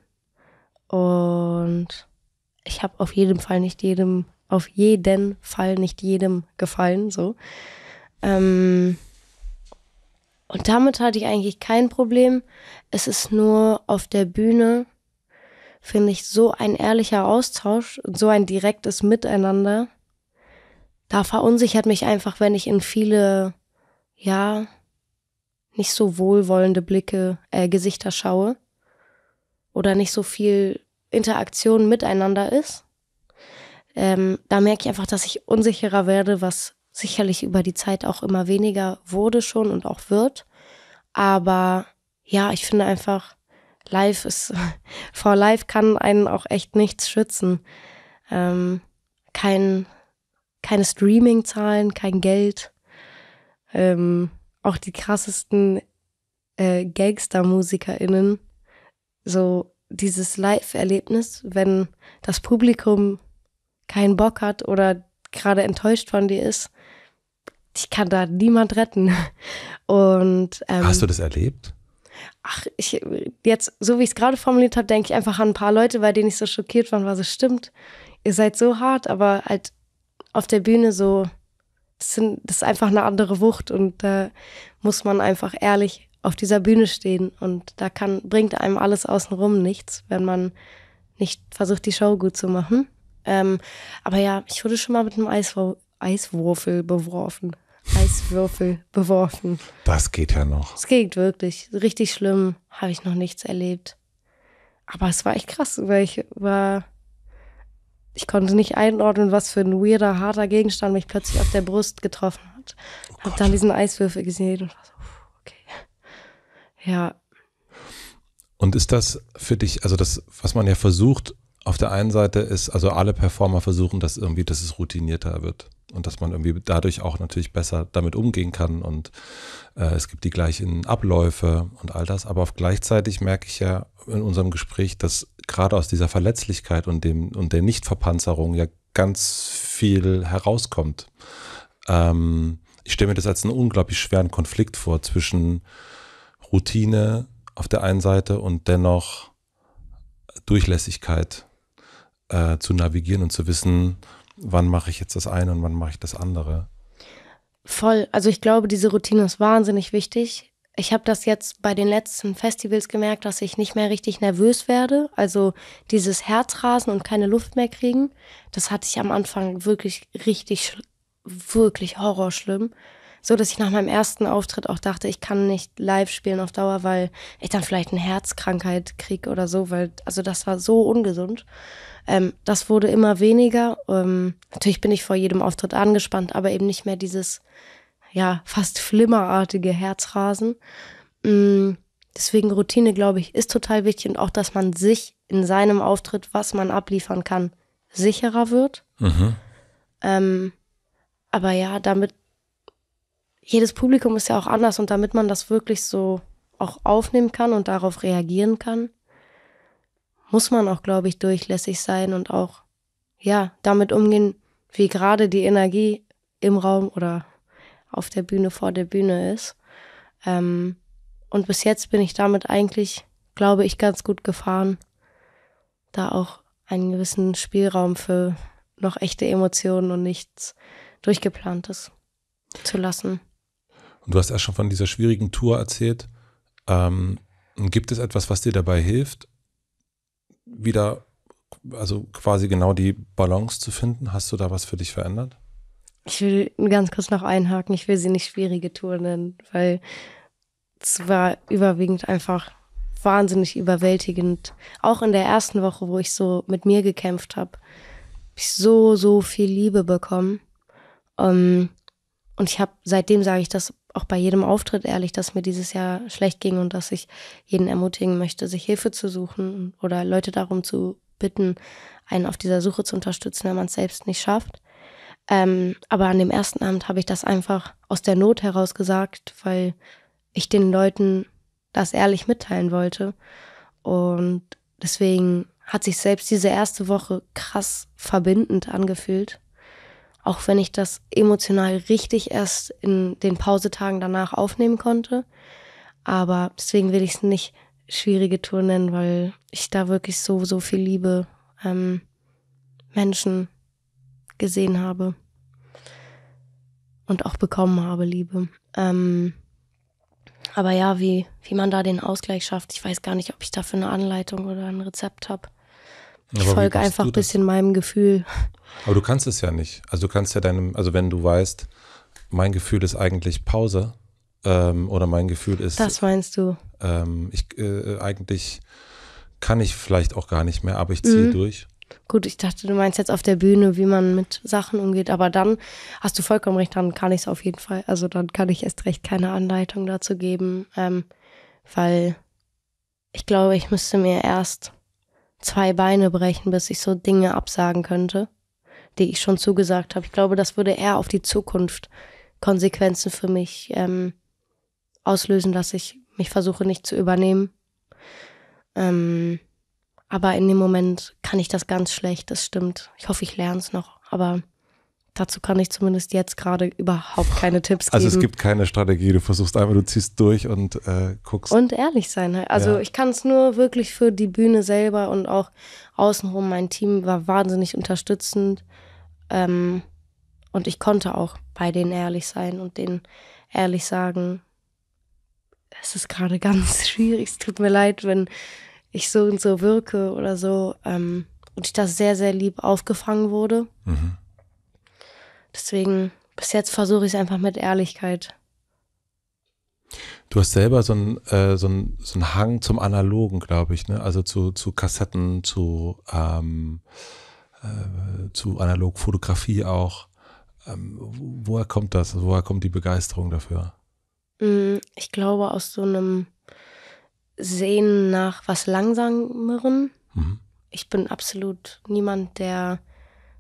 Und ich habe auf jeden Fall nicht jedem, auf jeden Fall nicht jedem gefallen, so. Ähm, und damit hatte ich eigentlich kein Problem. Es ist nur auf der Bühne, finde ich, so ein ehrlicher Austausch und so ein direktes Miteinander. Da verunsichert mich einfach, wenn ich in viele, ja, nicht so wohlwollende Blicke, äh, Gesichter schaue. Oder nicht so viel Interaktion miteinander ist. Ähm, da merke ich einfach, dass ich unsicherer werde, was sicherlich über die Zeit auch immer weniger wurde schon und auch wird. Aber ja, ich finde einfach, live ist, vor live kann einen auch echt nichts schützen. Ähm, kein, keine Streaming-Zahlen, kein Geld. Ähm, auch die krassesten äh, Gangster-MusikerInnen, so dieses Live-Erlebnis, wenn das Publikum keinen Bock hat oder gerade enttäuscht von dir ist, ich kann da niemand retten. Und ähm, hast du das erlebt? Ach, ich jetzt, so wie ich es gerade formuliert habe, denke ich einfach an ein paar Leute, bei denen ich so schockiert war, war so, stimmt, ihr seid so hart, aber halt auf der Bühne so, das, sind, das ist einfach eine andere Wucht und da muss man einfach ehrlich auf dieser Bühne stehen und da kann, bringt einem alles außenrum nichts, wenn man nicht versucht, die Show gut zu machen. Ähm, aber ja, ich wurde schon mal mit einem Eiswur Eiswürfel beworfen. Eiswürfel beworfen. Das geht ja noch. Es geht wirklich. Richtig schlimm. Habe ich noch nichts erlebt. Aber es war echt krass, weil ich war. Ich konnte nicht einordnen, was für ein weirder, harter Gegenstand mich plötzlich auf der Brust getroffen hat. Oh hab dann diesen Eiswürfel gesehen und war so, okay. Ja. Und ist das für dich, also das, was man ja versucht, auf der einen Seite ist, also alle Performer versuchen das irgendwie, dass es routinierter wird und dass man irgendwie dadurch auch natürlich besser damit umgehen kann und äh, es gibt die gleichen Abläufe und all das. Aber auf gleichzeitig merke ich ja in unserem Gespräch, dass gerade aus dieser Verletzlichkeit und dem und der Nichtverpanzerung ja ganz viel herauskommt. Ähm, ich stelle mir das als einen unglaublich schweren Konflikt vor zwischen Routine auf der einen Seite und dennoch Durchlässigkeit äh, zu navigieren und zu wissen, wann mache ich jetzt das eine und wann mache ich das andere. Voll. Also ich glaube, diese Routine ist wahnsinnig wichtig. Ich habe das jetzt bei den letzten Festivals gemerkt, dass ich nicht mehr richtig nervös werde. Also dieses Herzrasen und keine Luft mehr kriegen, das hatte ich am Anfang wirklich richtig, wirklich horrorschlimm. So, dass ich nach meinem ersten Auftritt auch dachte, ich kann nicht live spielen auf Dauer, weil ich dann vielleicht eine Herzkrankheit kriege oder so, weil, also das war so ungesund. Ähm, das wurde immer weniger. Ähm, natürlich bin ich vor jedem Auftritt angespannt, aber eben nicht mehr dieses, ja, fast flimmerartige Herzrasen. Mhm. Deswegen Routine, glaube ich, ist total wichtig und auch, dass man sich in seinem Auftritt, was man abliefern kann, sicherer wird. Mhm. Ähm, aber ja, damit jedes Publikum ist ja auch anders und damit man das wirklich so auch aufnehmen kann und darauf reagieren kann, muss man auch, glaube ich, durchlässig sein und auch, ja, damit umgehen, wie gerade die Energie im Raum oder auf der Bühne, vor der Bühne ist. Ähm, und bis jetzt bin ich damit eigentlich, glaube ich, ganz gut gefahren, da auch einen gewissen Spielraum für noch echte Emotionen und nichts Durchgeplantes zu lassen. Und du hast erst schon von dieser schwierigen Tour erzählt. Ähm, gibt es etwas, was dir dabei hilft, wieder, also quasi genau die Balance zu finden? Hast du da was für dich verändert? Ich will ganz kurz noch einhaken. Ich will sie nicht schwierige Tour nennen, weil es war überwiegend einfach wahnsinnig überwältigend. Auch in der ersten Woche, wo ich so mit mir gekämpft habe, habe ich so, so viel Liebe bekommen. Ähm, und ich habe, seitdem sage ich das auch bei jedem Auftritt ehrlich, dass mir dieses Jahr schlecht ging und dass ich jeden ermutigen möchte, sich Hilfe zu suchen oder Leute darum zu bitten, einen auf dieser Suche zu unterstützen, wenn man es selbst nicht schafft. Ähm, aber an dem ersten Abend habe ich das einfach aus der Not heraus gesagt, weil ich den Leuten das ehrlich mitteilen wollte. Und deswegen hat sich selbst diese erste Woche krass verbindend angefühlt. Auch wenn ich das emotional richtig erst in den Pausetagen danach aufnehmen konnte. Aber deswegen will ich es nicht schwierige Tour nennen, weil ich da wirklich so, so viel Liebe ähm, Menschen gesehen habe und auch bekommen habe, Liebe. Ähm, aber ja, wie, wie man da den Ausgleich schafft, ich weiß gar nicht, ob ich dafür eine Anleitung oder ein Rezept habe. Ich aber folge einfach ein bisschen meinem Gefühl. Aber du kannst es ja nicht. Also du kannst ja deinem, also wenn du weißt, mein Gefühl ist eigentlich Pause ähm, oder mein Gefühl ist. Das meinst du? Ähm, ich äh, eigentlich kann ich vielleicht auch gar nicht mehr, aber ich ziehe mhm. durch. Gut, ich dachte, du meinst jetzt auf der Bühne, wie man mit Sachen umgeht, aber dann hast du vollkommen recht, dann kann ich es auf jeden Fall. Also dann kann ich erst recht keine Anleitung dazu geben, ähm, weil ich glaube, ich müsste mir erst zwei Beine brechen, bis ich so Dinge absagen könnte, die ich schon zugesagt habe. Ich glaube, das würde eher auf die Zukunft Konsequenzen für mich ähm, auslösen, dass ich mich versuche nicht zu übernehmen. Ähm, aber in dem Moment kann ich das ganz schlecht, das stimmt. Ich hoffe, ich lerne es noch, aber dazu kann ich zumindest jetzt gerade überhaupt keine Tipps geben. Also es gibt keine Strategie, du versuchst einfach, du ziehst durch und äh, guckst. Und ehrlich sein. Halt. Also ja. ich kann es nur wirklich für die Bühne selber und auch außenrum. Mein Team war wahnsinnig unterstützend. Ähm, und ich konnte auch bei denen ehrlich sein und denen ehrlich sagen, es ist gerade ganz schwierig, es tut mir leid, wenn ich so und so wirke oder so. Ähm, und ich das sehr, sehr lieb aufgefangen wurde. Mhm. Deswegen, bis jetzt versuche ich es einfach mit Ehrlichkeit. Du hast selber so einen äh, so so ein Hang zum Analogen, glaube ich, ne? Also zu, zu Kassetten, zu, ähm, äh, zu Analogfotografie auch. Ähm, woher kommt das? Woher kommt die Begeisterung dafür? Mm, ich glaube aus so einem Sehen nach was Langsamerem. Mhm. Ich bin absolut niemand, der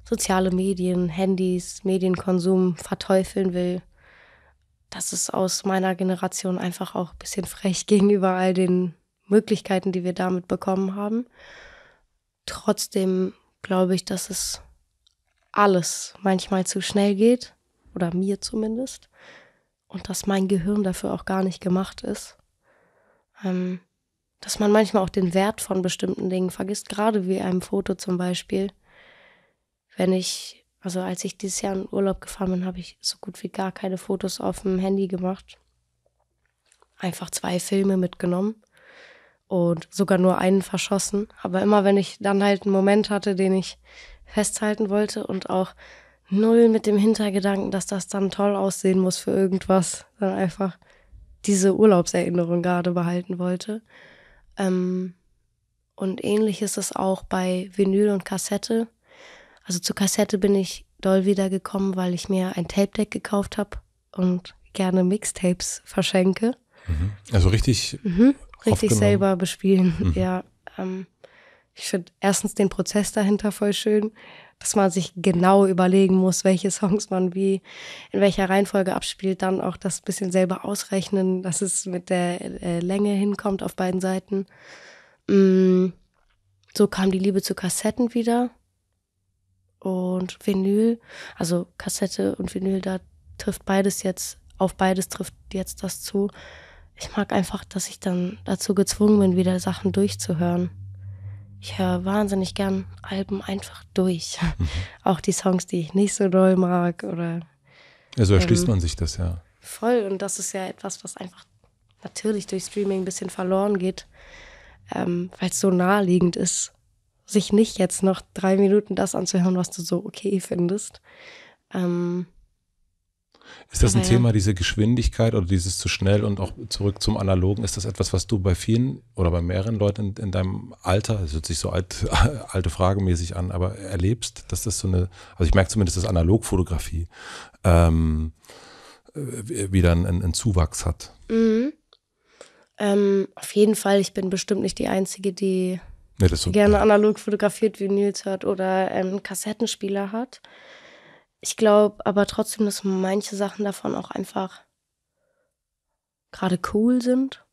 soziale Medien, Handys, Medienkonsum verteufeln will. Das ist aus meiner Generation einfach auch ein bisschen frech gegenüber all den Möglichkeiten, die wir damit bekommen haben. Trotzdem glaube ich, dass es alles manchmal zu schnell geht, oder mir zumindest, und dass mein Gehirn dafür auch gar nicht gemacht ist. Ähm, dass man manchmal auch den Wert von bestimmten Dingen vergisst, gerade wie einem Foto zum Beispiel. Wenn ich, also als ich dieses Jahr in Urlaub gefahren bin, habe ich so gut wie gar keine Fotos auf dem Handy gemacht. Einfach zwei Filme mitgenommen und sogar nur einen verschossen. Aber immer wenn ich dann halt einen Moment hatte, den ich festhalten wollte und auch null mit dem Hintergedanken, dass das dann toll aussehen muss für irgendwas, dann einfach diese Urlaubserinnerung gerade behalten wollte. Ähm, und ähnlich ist es auch bei Vinyl und Kassette. Also zur Kassette bin ich doll wiedergekommen, weil ich mir ein Tape-Deck gekauft habe und gerne Mixtapes verschenke. Mhm. Also richtig, mhm, richtig selber bespielen. Mhm. Ja, ähm, ich finde erstens den Prozess dahinter voll schön dass man sich genau überlegen muss, welche Songs man wie in welcher Reihenfolge abspielt, dann auch das bisschen selber ausrechnen, dass es mit der äh, Länge hinkommt auf beiden Seiten. Mm, so kam die Liebe zu Kassetten wieder und Vinyl, also Kassette und Vinyl, da trifft beides jetzt, auf beides trifft jetzt das zu. Ich mag einfach, dass ich dann dazu gezwungen bin, wieder Sachen durchzuhören ich höre wahnsinnig gern Alben einfach durch. Auch die Songs, die ich nicht so doll mag oder. Also erschließt ähm, man sich das ja. Voll. Und das ist ja etwas, was einfach natürlich durch Streaming ein bisschen verloren geht, ähm, weil es so naheliegend ist, sich nicht jetzt noch drei Minuten das anzuhören, was du so okay findest. Ähm, ist das ein ja. Thema, diese Geschwindigkeit oder dieses zu schnell und auch zurück zum Analogen? Ist das etwas, was du bei vielen oder bei mehreren Leuten in, in deinem Alter, es hört sich so alt, alte Fragemäßig an, aber erlebst, dass das so eine, also ich merke zumindest, dass Analogfotografie ähm, wieder einen, einen Zuwachs hat? Mhm. Ähm, auf jeden Fall, ich bin bestimmt nicht die Einzige, die nee, so, gerne analog fotografiert, wie Nils hört oder einen Kassettenspieler hat. Ich glaube aber trotzdem, dass manche Sachen davon auch einfach gerade cool sind.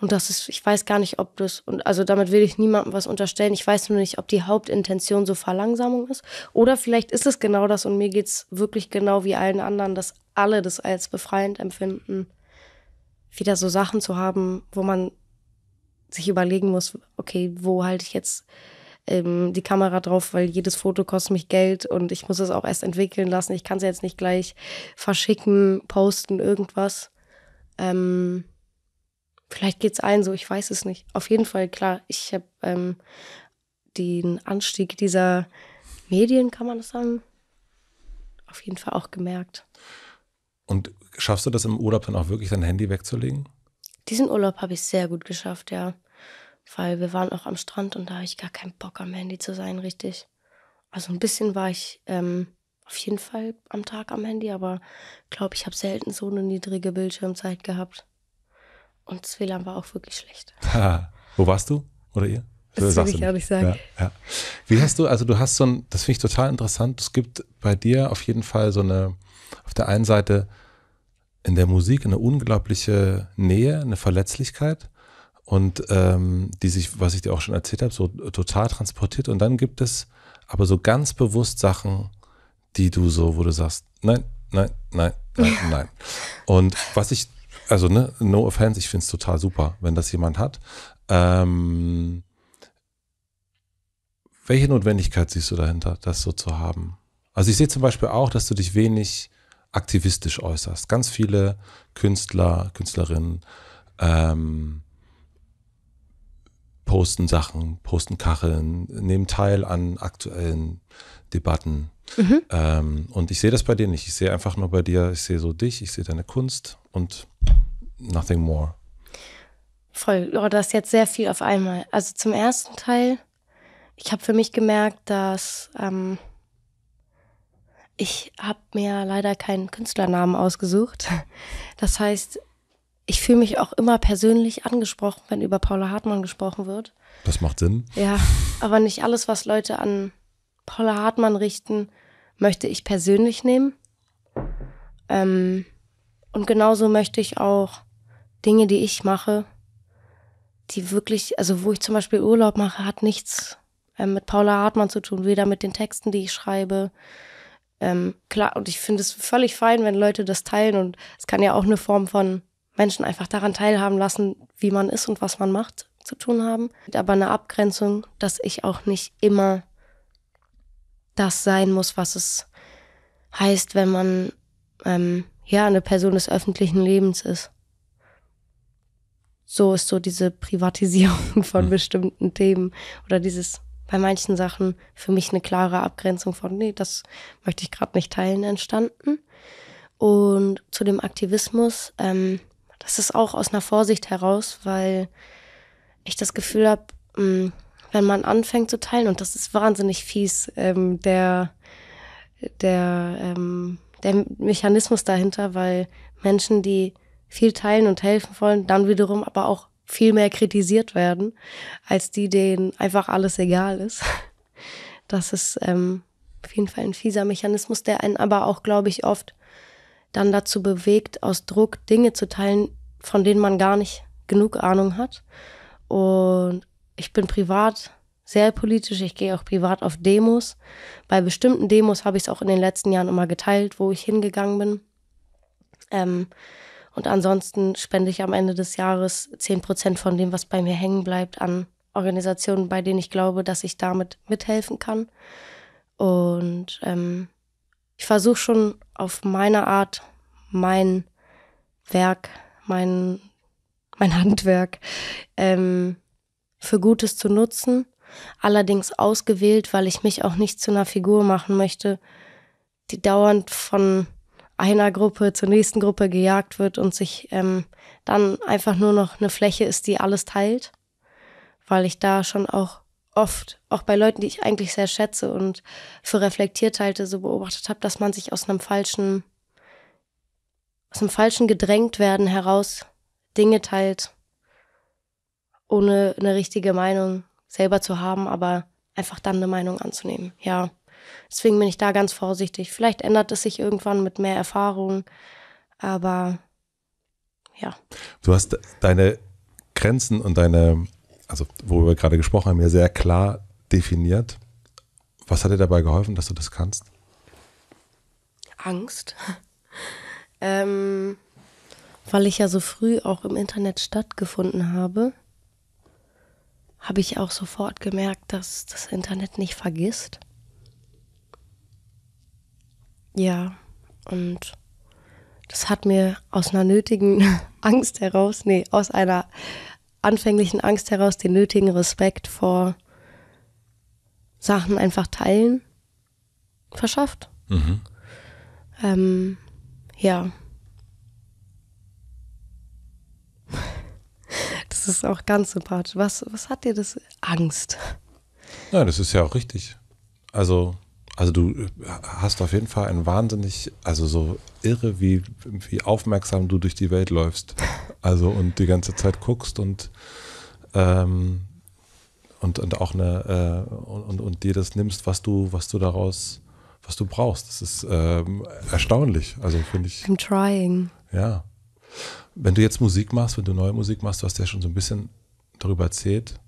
Und das ist, ich weiß gar nicht, ob das, und also damit will ich niemandem was unterstellen. Ich weiß nur nicht, ob die Hauptintention so Verlangsamung ist. Oder vielleicht ist es genau das und mir geht es wirklich genau wie allen anderen, dass alle das als befreiend empfinden, wieder so Sachen zu haben, wo man sich überlegen muss, okay, wo halte ich jetzt ähm, die Kamera drauf, weil jedes Foto kostet mich Geld und ich muss es auch erst entwickeln lassen. Ich kann es jetzt nicht gleich verschicken, posten, irgendwas. Ähm, Vielleicht geht es allen so, ich weiß es nicht. Auf jeden Fall, klar, ich habe ähm, den Anstieg dieser Medien, kann man das sagen, auf jeden Fall auch gemerkt. Und schaffst du das im Urlaub dann auch wirklich dein Handy wegzulegen? Diesen Urlaub habe ich sehr gut geschafft, ja. Weil wir waren auch am Strand und da habe ich gar keinen Bock am Handy zu sein, richtig. Also ein bisschen war ich ähm, auf jeden Fall am Tag am Handy, aber glaube ich habe selten so eine niedrige Bildschirmzeit gehabt. Und das WLAN war auch wirklich schlecht. Wo warst du oder ihr? Das will ich nicht sagen. Ja, ja. Wie hast du, also du hast so ein, das finde ich total interessant, es gibt bei dir auf jeden Fall so eine, auf der einen Seite in der Musik eine unglaubliche Nähe, eine Verletzlichkeit und ähm, die sich, was ich dir auch schon erzählt habe, so total transportiert und dann gibt es aber so ganz bewusst Sachen, die du so, wo du sagst, nein, nein, nein, nein, nein. Und was ich also ne, no offense, ich finde es total super, wenn das jemand hat. Ähm, welche Notwendigkeit siehst du dahinter, das so zu haben? Also ich sehe zum Beispiel auch, dass du dich wenig aktivistisch äußerst. Ganz viele Künstler, Künstlerinnen ähm, posten Sachen, posten Kacheln, nehmen teil an aktuellen Debatten. Mhm. Ähm, und ich sehe das bei dir nicht. Ich sehe einfach nur bei dir, ich sehe so dich, ich sehe deine Kunst und nothing more. Voll, oh, das ist jetzt sehr viel auf einmal. Also zum ersten Teil, ich habe für mich gemerkt, dass ähm, ich habe mir leider keinen Künstlernamen ausgesucht. Das heißt, ich fühle mich auch immer persönlich angesprochen, wenn über Paula Hartmann gesprochen wird. Das macht Sinn. Ja, aber nicht alles, was Leute an Paula Hartmann richten, möchte ich persönlich nehmen. Ähm, und genauso möchte ich auch Dinge, die ich mache, die wirklich, also wo ich zum Beispiel Urlaub mache, hat nichts äh, mit Paula Hartmann zu tun, weder mit den Texten, die ich schreibe. Ähm, klar, und ich finde es völlig fein, wenn Leute das teilen und es kann ja auch eine Form von Menschen einfach daran teilhaben lassen, wie man ist und was man macht, zu tun haben. Aber eine Abgrenzung, dass ich auch nicht immer das sein muss, was es heißt, wenn man ähm, ja eine Person des öffentlichen Lebens ist. So ist so diese Privatisierung von mhm. bestimmten Themen oder dieses bei manchen Sachen für mich eine klare Abgrenzung von, nee, das möchte ich gerade nicht teilen, entstanden. Und zu dem Aktivismus, ähm, das ist auch aus einer Vorsicht heraus, weil ich das Gefühl habe, hm, wenn man anfängt zu teilen, und das ist wahnsinnig fies, ähm, der, der, ähm, der Mechanismus dahinter, weil Menschen, die viel teilen und helfen wollen, dann wiederum aber auch viel mehr kritisiert werden, als die, denen einfach alles egal ist. Das ist ähm, auf jeden Fall ein fieser Mechanismus, der einen aber auch, glaube ich, oft dann dazu bewegt, aus Druck Dinge zu teilen, von denen man gar nicht genug Ahnung hat. Und ich bin privat sehr politisch. Ich gehe auch privat auf Demos. Bei bestimmten Demos habe ich es auch in den letzten Jahren immer geteilt, wo ich hingegangen bin. Ähm, und ansonsten spende ich am Ende des Jahres 10 Prozent von dem, was bei mir hängen bleibt, an Organisationen, bei denen ich glaube, dass ich damit mithelfen kann. Und ähm, ich versuche schon auf meine Art mein Werk, mein, mein Handwerk ähm, für Gutes zu nutzen. Allerdings ausgewählt, weil ich mich auch nicht zu einer Figur machen möchte, die dauernd von einer Gruppe zur nächsten Gruppe gejagt wird und sich ähm, dann einfach nur noch eine Fläche ist, die alles teilt, weil ich da schon auch oft, auch bei Leuten, die ich eigentlich sehr schätze und für reflektiert halte, so beobachtet habe, dass man sich aus einem falschen, aus einem falschen gedrängt werden heraus Dinge teilt, ohne eine richtige Meinung selber zu haben, aber einfach dann eine Meinung anzunehmen. Ja. Deswegen bin ich da ganz vorsichtig. Vielleicht ändert es sich irgendwann mit mehr Erfahrung, aber ja. Du hast deine Grenzen und deine, also wo wir gerade gesprochen haben, ja sehr klar definiert. Was hat dir dabei geholfen, dass du das kannst? Angst. ähm, weil ich ja so früh auch im Internet stattgefunden habe, habe ich auch sofort gemerkt, dass das Internet nicht vergisst. Ja, und das hat mir aus einer nötigen Angst heraus, nee, aus einer anfänglichen Angst heraus den nötigen Respekt vor Sachen einfach teilen verschafft. Mhm. Ähm, ja. Das ist auch ganz sympathisch. Was, was hat dir das Angst? Ja, das ist ja auch richtig. Also, also du hast auf jeden Fall ein wahnsinnig, also so irre, wie, wie aufmerksam du durch die Welt läufst. Also und die ganze Zeit guckst und ähm, und, und auch eine äh, und, und dir das nimmst, was du, was du daraus, was du brauchst. Das ist ähm, erstaunlich. Also finde ich. I'm trying. Ja. Wenn du jetzt Musik machst, wenn du neue Musik machst, du hast ja schon so ein bisschen darüber erzählt.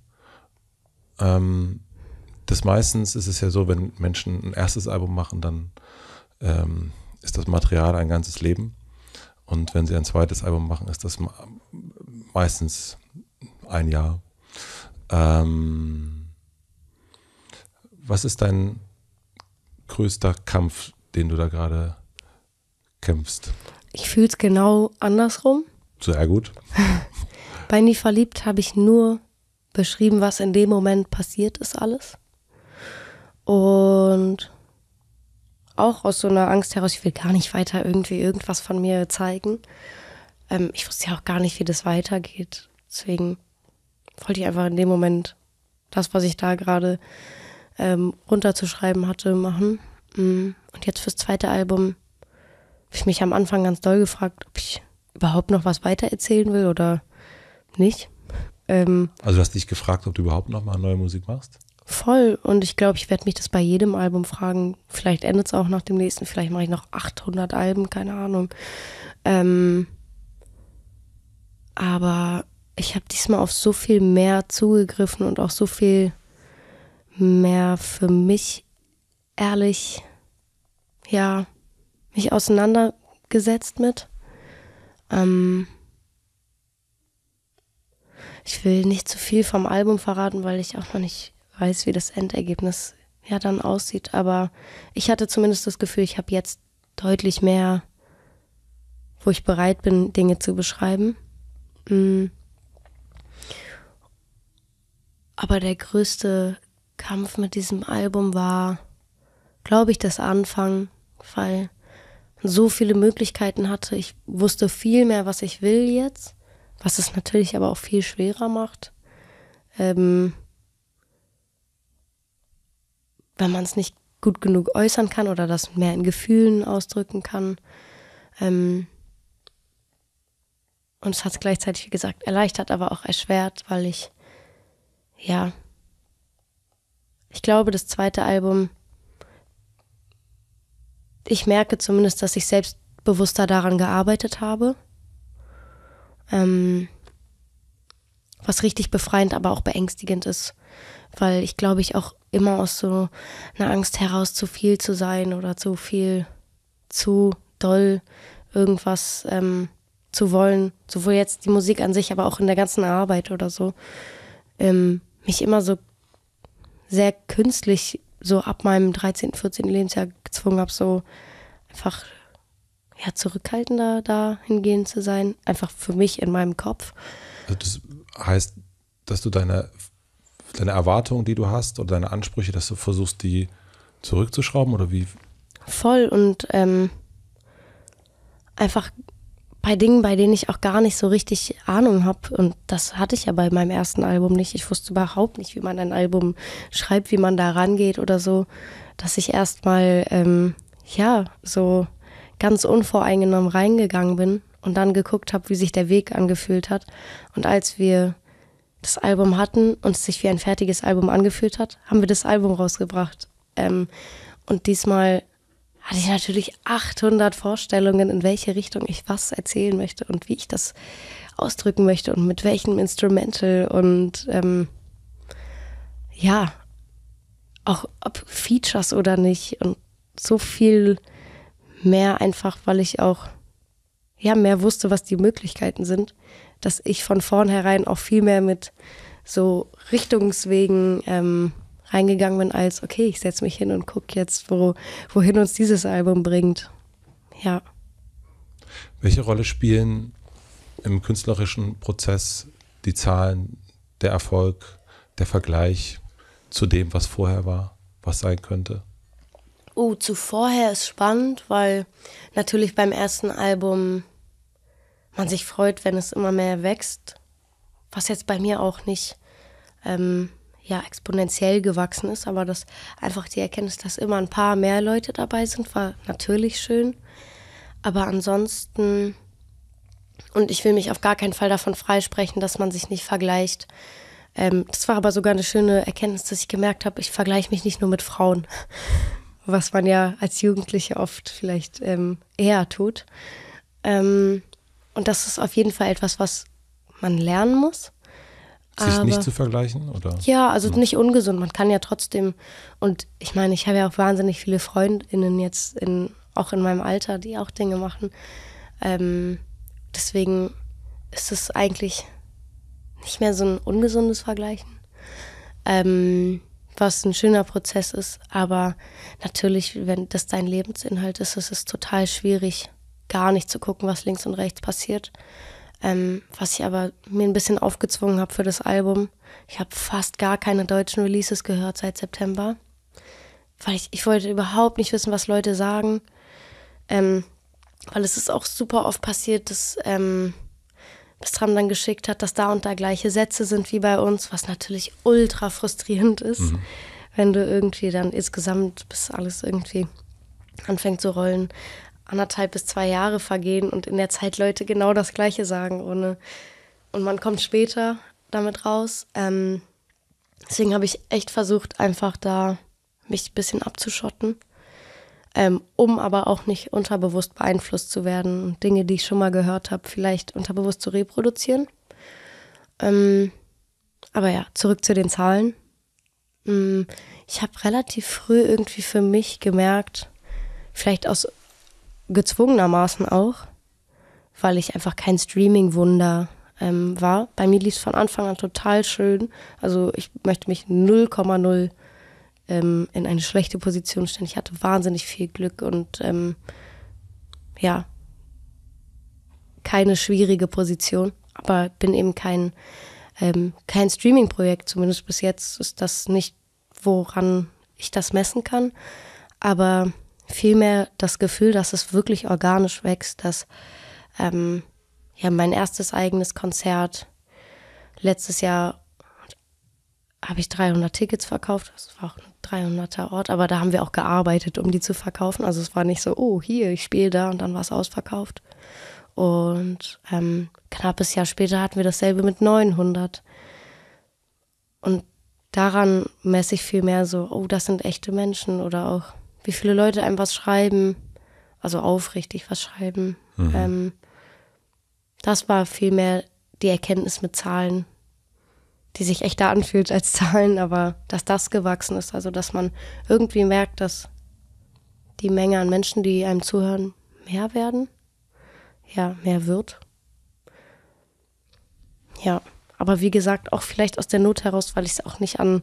Ähm, das meistens ist es ja so, wenn Menschen ein erstes Album machen, dann ähm, ist das Material ein ganzes Leben. Und wenn sie ein zweites Album machen, ist das meistens ein Jahr. Ähm, was ist dein größter Kampf, den du da gerade kämpfst? Ich fühle es genau andersrum. Sehr gut. Bei Nie verliebt habe ich nur beschrieben, was in dem Moment passiert ist, alles. Und auch aus so einer Angst heraus, ich will gar nicht weiter irgendwie irgendwas von mir zeigen. Ähm, ich wusste ja auch gar nicht, wie das weitergeht. Deswegen wollte ich einfach in dem Moment das, was ich da gerade ähm, runterzuschreiben hatte, machen. Mm. Und jetzt fürs zweite Album habe ich mich am Anfang ganz doll gefragt, ob ich überhaupt noch was weiter erzählen will oder nicht. Ähm, also du hast dich gefragt, ob du überhaupt noch mal neue Musik machst? Voll. Und ich glaube, ich werde mich das bei jedem Album fragen. Vielleicht endet es auch nach dem nächsten. Vielleicht mache ich noch 800 Alben, keine Ahnung. Ähm, aber ich habe diesmal auf so viel mehr zugegriffen und auch so viel mehr für mich ehrlich, ja, mich auseinandergesetzt mit. Ähm, ich will nicht zu viel vom Album verraten, weil ich auch noch nicht weiß, wie das Endergebnis ja dann aussieht. Aber ich hatte zumindest das Gefühl, ich habe jetzt deutlich mehr, wo ich bereit bin, Dinge zu beschreiben. Mm. Aber der größte Kampf mit diesem Album war, glaube ich, das Anfang, weil so viele Möglichkeiten hatte. Ich wusste viel mehr, was ich will jetzt, was es natürlich aber auch viel schwerer macht. Ähm, wenn man es nicht gut genug äußern kann oder das mehr in Gefühlen ausdrücken kann. Ähm und es hat es gleichzeitig, wie gesagt, erleichtert, aber auch erschwert, weil ich, ja, ich glaube, das zweite Album, ich merke zumindest, dass ich selbstbewusster daran gearbeitet habe. Ähm was richtig befreiend, aber auch beängstigend ist, weil ich glaube, ich auch immer aus so einer Angst heraus, zu viel zu sein oder zu viel, zu doll irgendwas ähm, zu wollen, sowohl jetzt die Musik an sich, aber auch in der ganzen Arbeit oder so, ähm, mich immer so sehr künstlich so ab meinem 13., 14. Lebensjahr gezwungen habe, so einfach ja, zurückhaltender da hingehen zu sein, einfach für mich in meinem Kopf. Also das heißt, dass du deine deine Erwartungen, die du hast oder deine Ansprüche, dass du versuchst, die zurückzuschrauben oder wie? Voll und ähm, einfach bei Dingen, bei denen ich auch gar nicht so richtig Ahnung habe. Und das hatte ich ja bei meinem ersten Album nicht. Ich wusste überhaupt nicht, wie man ein Album schreibt, wie man da rangeht oder so. Dass ich erstmal, ähm, ja, so ganz unvoreingenommen reingegangen bin und dann geguckt habe, wie sich der Weg angefühlt hat. Und als wir das Album hatten und es sich wie ein fertiges Album angefühlt hat, haben wir das Album rausgebracht. Ähm, und diesmal hatte ich natürlich 800 Vorstellungen, in welche Richtung ich was erzählen möchte und wie ich das ausdrücken möchte und mit welchem Instrumental und ähm, ja, auch ob Features oder nicht und so viel mehr einfach, weil ich auch ja mehr wusste, was die Möglichkeiten sind, dass ich von vornherein auch viel mehr mit so Richtungswegen ähm, reingegangen bin, als okay, ich setze mich hin und gucke jetzt, wo, wohin uns dieses Album bringt. Ja. Welche Rolle spielen im künstlerischen Prozess die Zahlen, der Erfolg, der Vergleich zu dem, was vorher war, was sein könnte? Oh, zu vorher ist spannend, weil natürlich beim ersten Album man sich freut, wenn es immer mehr wächst, was jetzt bei mir auch nicht ähm, ja, exponentiell gewachsen ist, aber dass einfach die Erkenntnis, dass immer ein paar mehr Leute dabei sind, war natürlich schön. Aber ansonsten, und ich will mich auf gar keinen Fall davon freisprechen, dass man sich nicht vergleicht. Ähm, das war aber sogar eine schöne Erkenntnis, dass ich gemerkt habe, ich vergleiche mich nicht nur mit Frauen, was man ja als Jugendliche oft vielleicht ähm, eher tut. Ähm, und das ist auf jeden Fall etwas, was man lernen muss. Sich Aber, nicht zu vergleichen, oder? Ja, also hm. nicht ungesund. Man kann ja trotzdem, und ich meine, ich habe ja auch wahnsinnig viele FreundInnen jetzt, in, auch in meinem Alter, die auch Dinge machen. Ähm, deswegen ist es eigentlich nicht mehr so ein ungesundes Vergleichen. Ähm, was ein schöner Prozess ist, aber natürlich, wenn das dein Lebensinhalt ist, ist es total schwierig, gar nicht zu gucken, was links und rechts passiert. Ähm, was ich aber mir ein bisschen aufgezwungen habe für das Album. Ich habe fast gar keine deutschen Releases gehört seit September, weil ich, ich wollte überhaupt nicht wissen, was Leute sagen. Ähm, weil es ist auch super oft passiert, dass ähm, Bistram dann geschickt hat, dass da und da gleiche Sätze sind wie bei uns, was natürlich ultra frustrierend ist, mhm. wenn du irgendwie dann insgesamt bis alles irgendwie anfängt zu rollen anderthalb bis zwei Jahre vergehen und in der Zeit Leute genau das Gleiche sagen, ohne. Und man kommt später damit raus. Ähm, deswegen habe ich echt versucht, einfach da mich ein bisschen abzuschotten, ähm, um aber auch nicht unterbewusst beeinflusst zu werden und Dinge, die ich schon mal gehört habe, vielleicht unterbewusst zu reproduzieren. Ähm, aber ja, zurück zu den Zahlen. Ähm, ich habe relativ früh irgendwie für mich gemerkt, vielleicht aus gezwungenermaßen auch, weil ich einfach kein Streaming-Wunder ähm, war. Bei mir lief es von Anfang an total schön. Also ich möchte mich 0,0 ähm, in eine schlechte Position stellen. Ich hatte wahnsinnig viel Glück und ähm, ja, keine schwierige Position, aber bin eben kein, ähm, kein Streaming-Projekt. Zumindest bis jetzt ist das nicht, woran ich das messen kann. Aber vielmehr das Gefühl, dass es wirklich organisch wächst, dass ähm, ja mein erstes eigenes Konzert letztes Jahr habe ich 300 Tickets verkauft. Das war auch ein 300er Ort, aber da haben wir auch gearbeitet, um die zu verkaufen. Also es war nicht so, oh, hier, ich spiele da und dann war es ausverkauft. Und ähm, knappes Jahr später hatten wir dasselbe mit 900. Und daran messe ich viel mehr so, oh, das sind echte Menschen oder auch wie viele Leute einem was schreiben, also aufrichtig was schreiben. Mhm. Ähm, das war vielmehr die Erkenntnis mit Zahlen, die sich echter anfühlt als Zahlen, aber dass das gewachsen ist, also dass man irgendwie merkt, dass die Menge an Menschen, die einem zuhören, mehr werden, ja, mehr wird. Ja, aber wie gesagt, auch vielleicht aus der Not heraus, weil ich es auch nicht an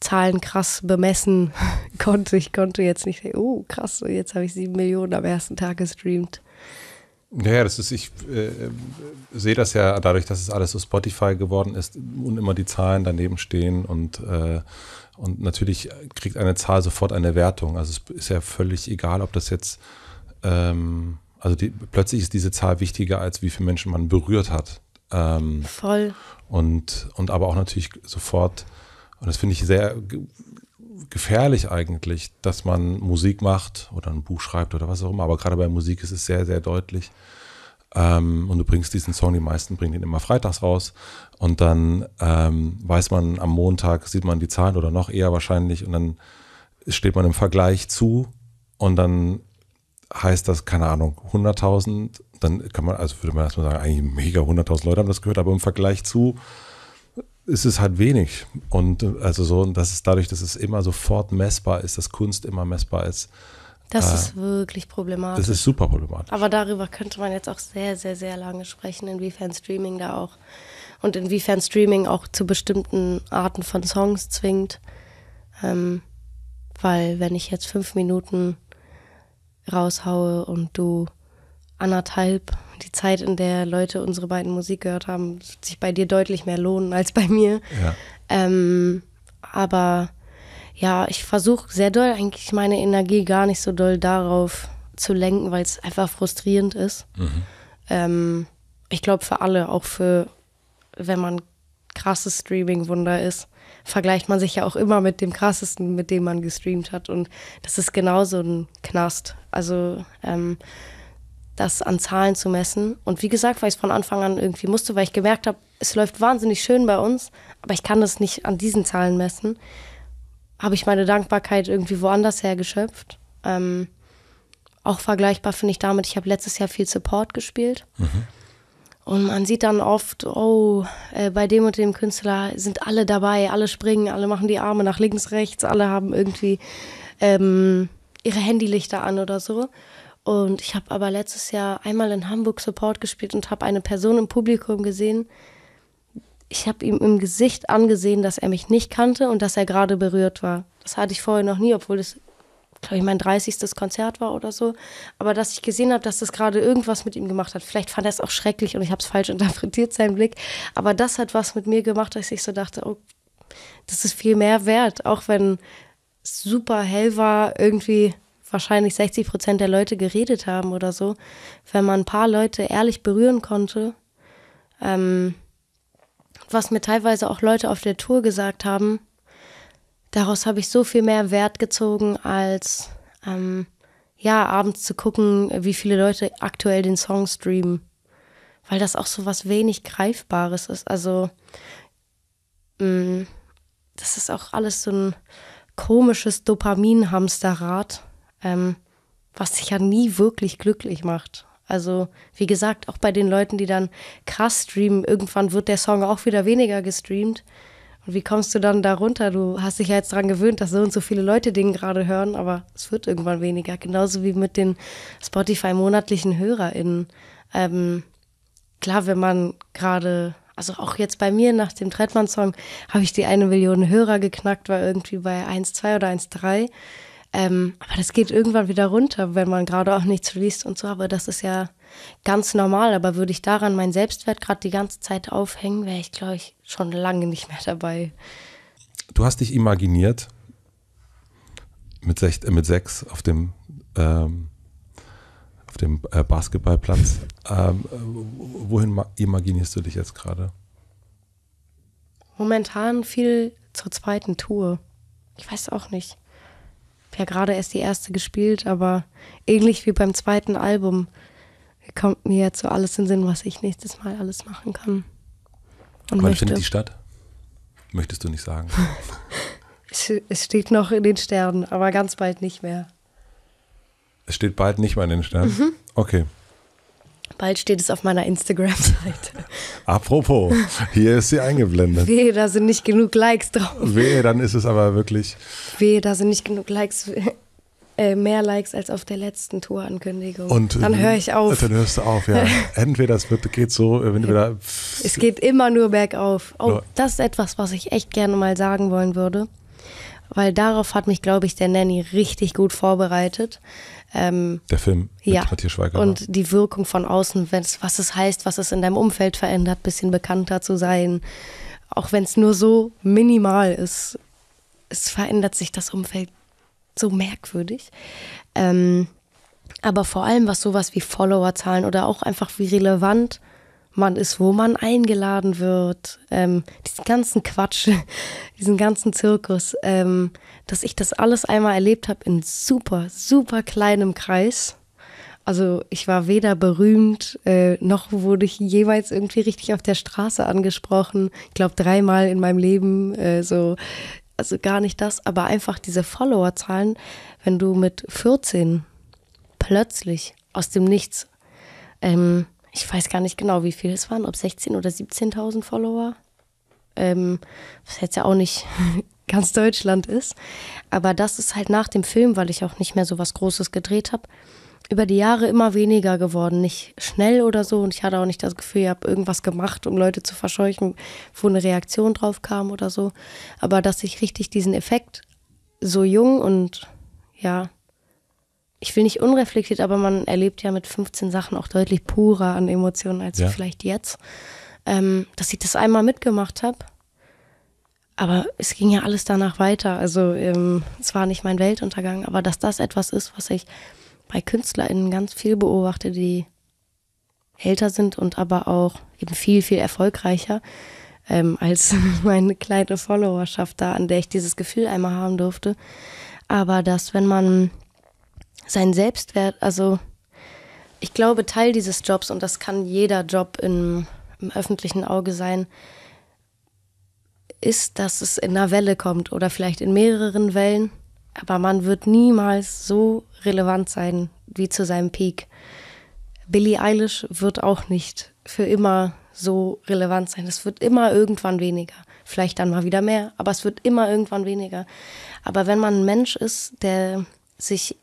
Zahlen krass bemessen konnte. Ich konnte jetzt nicht sagen, oh krass, jetzt habe ich sieben Millionen am ersten Tag gestreamt. Naja, das ist, ich äh, sehe das ja dadurch, dass es alles so Spotify geworden ist und immer die Zahlen daneben stehen und, äh, und natürlich kriegt eine Zahl sofort eine Wertung. Also es ist ja völlig egal, ob das jetzt, ähm, also die, plötzlich ist diese Zahl wichtiger, als wie viele Menschen man berührt hat. Ähm, Voll. Und, und aber auch natürlich sofort und das finde ich sehr gefährlich eigentlich, dass man Musik macht oder ein Buch schreibt oder was auch immer. Aber gerade bei Musik ist es sehr, sehr deutlich. Ähm, und du bringst diesen Song, die meisten bringen den immer freitags raus. Und dann ähm, weiß man, am Montag sieht man die Zahlen oder noch eher wahrscheinlich. Und dann steht man im Vergleich zu. Und dann heißt das, keine Ahnung, 100.000, dann kann man, also würde man erstmal sagen, eigentlich mega 100.000 Leute haben das gehört, aber im Vergleich zu ist es halt wenig. Und also so, und das ist dadurch, dass es immer sofort messbar ist, dass Kunst immer messbar ist. Das äh, ist wirklich problematisch. Das ist super problematisch. Aber darüber könnte man jetzt auch sehr, sehr, sehr lange sprechen, inwiefern Streaming da auch und inwiefern Streaming auch zu bestimmten Arten von Songs zwingt. Ähm, weil wenn ich jetzt fünf Minuten raushaue und du anderthalb, die Zeit, in der Leute unsere beiden Musik gehört haben, wird sich bei dir deutlich mehr lohnen als bei mir. Ja. Ähm, aber ja, ich versuche sehr doll eigentlich meine Energie gar nicht so doll darauf zu lenken, weil es einfach frustrierend ist. Mhm. Ähm, ich glaube für alle, auch für, wenn man krasses Streaming-Wunder ist, vergleicht man sich ja auch immer mit dem krassesten, mit dem man gestreamt hat. Und das ist genauso ein Knast. Also ähm, das an Zahlen zu messen. Und wie gesagt, weil ich es von Anfang an irgendwie musste, weil ich gemerkt habe, es läuft wahnsinnig schön bei uns, aber ich kann das nicht an diesen Zahlen messen, habe ich meine Dankbarkeit irgendwie woanders her geschöpft. Ähm, auch vergleichbar finde ich damit, ich habe letztes Jahr viel Support gespielt. Mhm. Und man sieht dann oft, oh, äh, bei dem und dem Künstler sind alle dabei, alle springen, alle machen die Arme nach links, rechts, alle haben irgendwie ähm, ihre Handylichter an oder so. Und ich habe aber letztes Jahr einmal in Hamburg Support gespielt und habe eine Person im Publikum gesehen. Ich habe ihm im Gesicht angesehen, dass er mich nicht kannte und dass er gerade berührt war. Das hatte ich vorher noch nie, obwohl das, glaube ich, mein 30. Konzert war oder so. Aber dass ich gesehen habe, dass das gerade irgendwas mit ihm gemacht hat. Vielleicht fand er es auch schrecklich und ich habe es falsch interpretiert, seinen Blick. Aber das hat was mit mir gemacht, dass ich so dachte, oh, das ist viel mehr wert. Auch wenn es super hell war, irgendwie wahrscheinlich 60 Prozent der Leute geredet haben oder so, wenn man ein paar Leute ehrlich berühren konnte, ähm, was mir teilweise auch Leute auf der Tour gesagt haben, daraus habe ich so viel mehr Wert gezogen, als ähm, ja, abends zu gucken, wie viele Leute aktuell den Song streamen. Weil das auch so was wenig Greifbares ist. Also, mh, mm, das ist auch alles so ein komisches Dopamin-Hamsterrad ähm, was sich ja nie wirklich glücklich macht. Also, wie gesagt, auch bei den Leuten, die dann krass streamen, irgendwann wird der Song auch wieder weniger gestreamt. Und wie kommst du dann da runter? Du hast dich ja jetzt daran gewöhnt, dass so und so viele Leute den gerade hören, aber es wird irgendwann weniger. Genauso wie mit den Spotify-monatlichen HörerInnen. Ähm, klar, wenn man gerade, also auch jetzt bei mir nach dem Trettmann-Song, habe ich die eine Million Hörer geknackt, war irgendwie bei 1,2 oder 1,3. Ähm, aber das geht irgendwann wieder runter, wenn man gerade auch nichts liest und so. Aber das ist ja ganz normal. Aber würde ich daran meinen Selbstwert gerade die ganze Zeit aufhängen, wäre ich, glaube ich, schon lange nicht mehr dabei. Du hast dich imaginiert mit, sech, äh, mit sechs auf dem, ähm, auf dem äh, Basketballplatz. Ähm, wohin imaginierst du dich jetzt gerade? Momentan viel zur zweiten Tour. Ich weiß auch nicht ja gerade erst die erste gespielt, aber ähnlich wie beim zweiten Album kommt mir jetzt so alles in Sinn, was ich nächstes Mal alles machen kann. Und Wann möchte. findet die statt? Möchtest du nicht sagen? es, es steht noch in den Sternen, aber ganz bald nicht mehr. Es steht bald nicht mehr in den Sternen? Mhm. Okay. Bald steht es auf meiner Instagram-Seite. Apropos, hier ist sie eingeblendet. Wehe, da sind nicht genug Likes drauf. Wehe, dann ist es aber wirklich. Wehe, da sind nicht genug Likes. Äh, mehr Likes als auf der letzten Tourankündigung. Und dann höre ich auf. Dann hörst du auf, ja. Entweder es wird, geht so, entweder. Es geht immer nur bergauf. Oh, nur. das ist etwas, was ich echt gerne mal sagen wollen würde. Weil darauf hat mich, glaube ich, der Nanny richtig gut vorbereitet. Ähm, der Film mit ja, Matthias Schweiger. Und die Wirkung von außen, was es heißt, was es in deinem Umfeld verändert, bisschen bekannter zu sein. Auch wenn es nur so minimal ist, es verändert sich das Umfeld so merkwürdig. Ähm, aber vor allem, was sowas wie Followerzahlen oder auch einfach wie relevant man ist, wo man eingeladen wird, ähm, diesen ganzen Quatsch, diesen ganzen Zirkus, ähm, dass ich das alles einmal erlebt habe in super, super kleinem Kreis. Also ich war weder berühmt, äh, noch wurde ich jeweils irgendwie richtig auf der Straße angesprochen. Ich glaube dreimal in meinem Leben, äh, so, also gar nicht das, aber einfach diese Followerzahlen, wenn du mit 14 plötzlich aus dem Nichts, ähm, ich weiß gar nicht genau, wie viele es waren, ob 16.000 oder 17.000 Follower. Ähm, was jetzt ja auch nicht ganz Deutschland ist. Aber das ist halt nach dem Film, weil ich auch nicht mehr so was Großes gedreht habe, über die Jahre immer weniger geworden. Nicht schnell oder so. Und ich hatte auch nicht das Gefühl, ich habe irgendwas gemacht, um Leute zu verscheuchen, wo eine Reaktion drauf kam oder so. Aber dass ich richtig diesen Effekt so jung und ja, ich will nicht unreflektiert, aber man erlebt ja mit 15 Sachen auch deutlich purer an Emotionen als ja. vielleicht jetzt. Ähm, dass ich das einmal mitgemacht habe. Aber es ging ja alles danach weiter. Also ähm, es war nicht mein Weltuntergang, aber dass das etwas ist, was ich bei KünstlerInnen ganz viel beobachte, die älter sind und aber auch eben viel, viel erfolgreicher ähm, als meine kleine Followerschaft da, an der ich dieses Gefühl einmal haben durfte. Aber dass, wenn man seinen Selbstwert, also ich glaube, Teil dieses Jobs, und das kann jeder Job im, im öffentlichen Auge sein, ist, dass es in einer Welle kommt oder vielleicht in mehreren Wellen aber man wird niemals so relevant sein wie zu seinem Peak. Billie Eilish wird auch nicht für immer so relevant sein. Es wird immer irgendwann weniger. Vielleicht dann mal wieder mehr, aber es wird immer irgendwann weniger. Aber wenn man ein Mensch ist, der sich,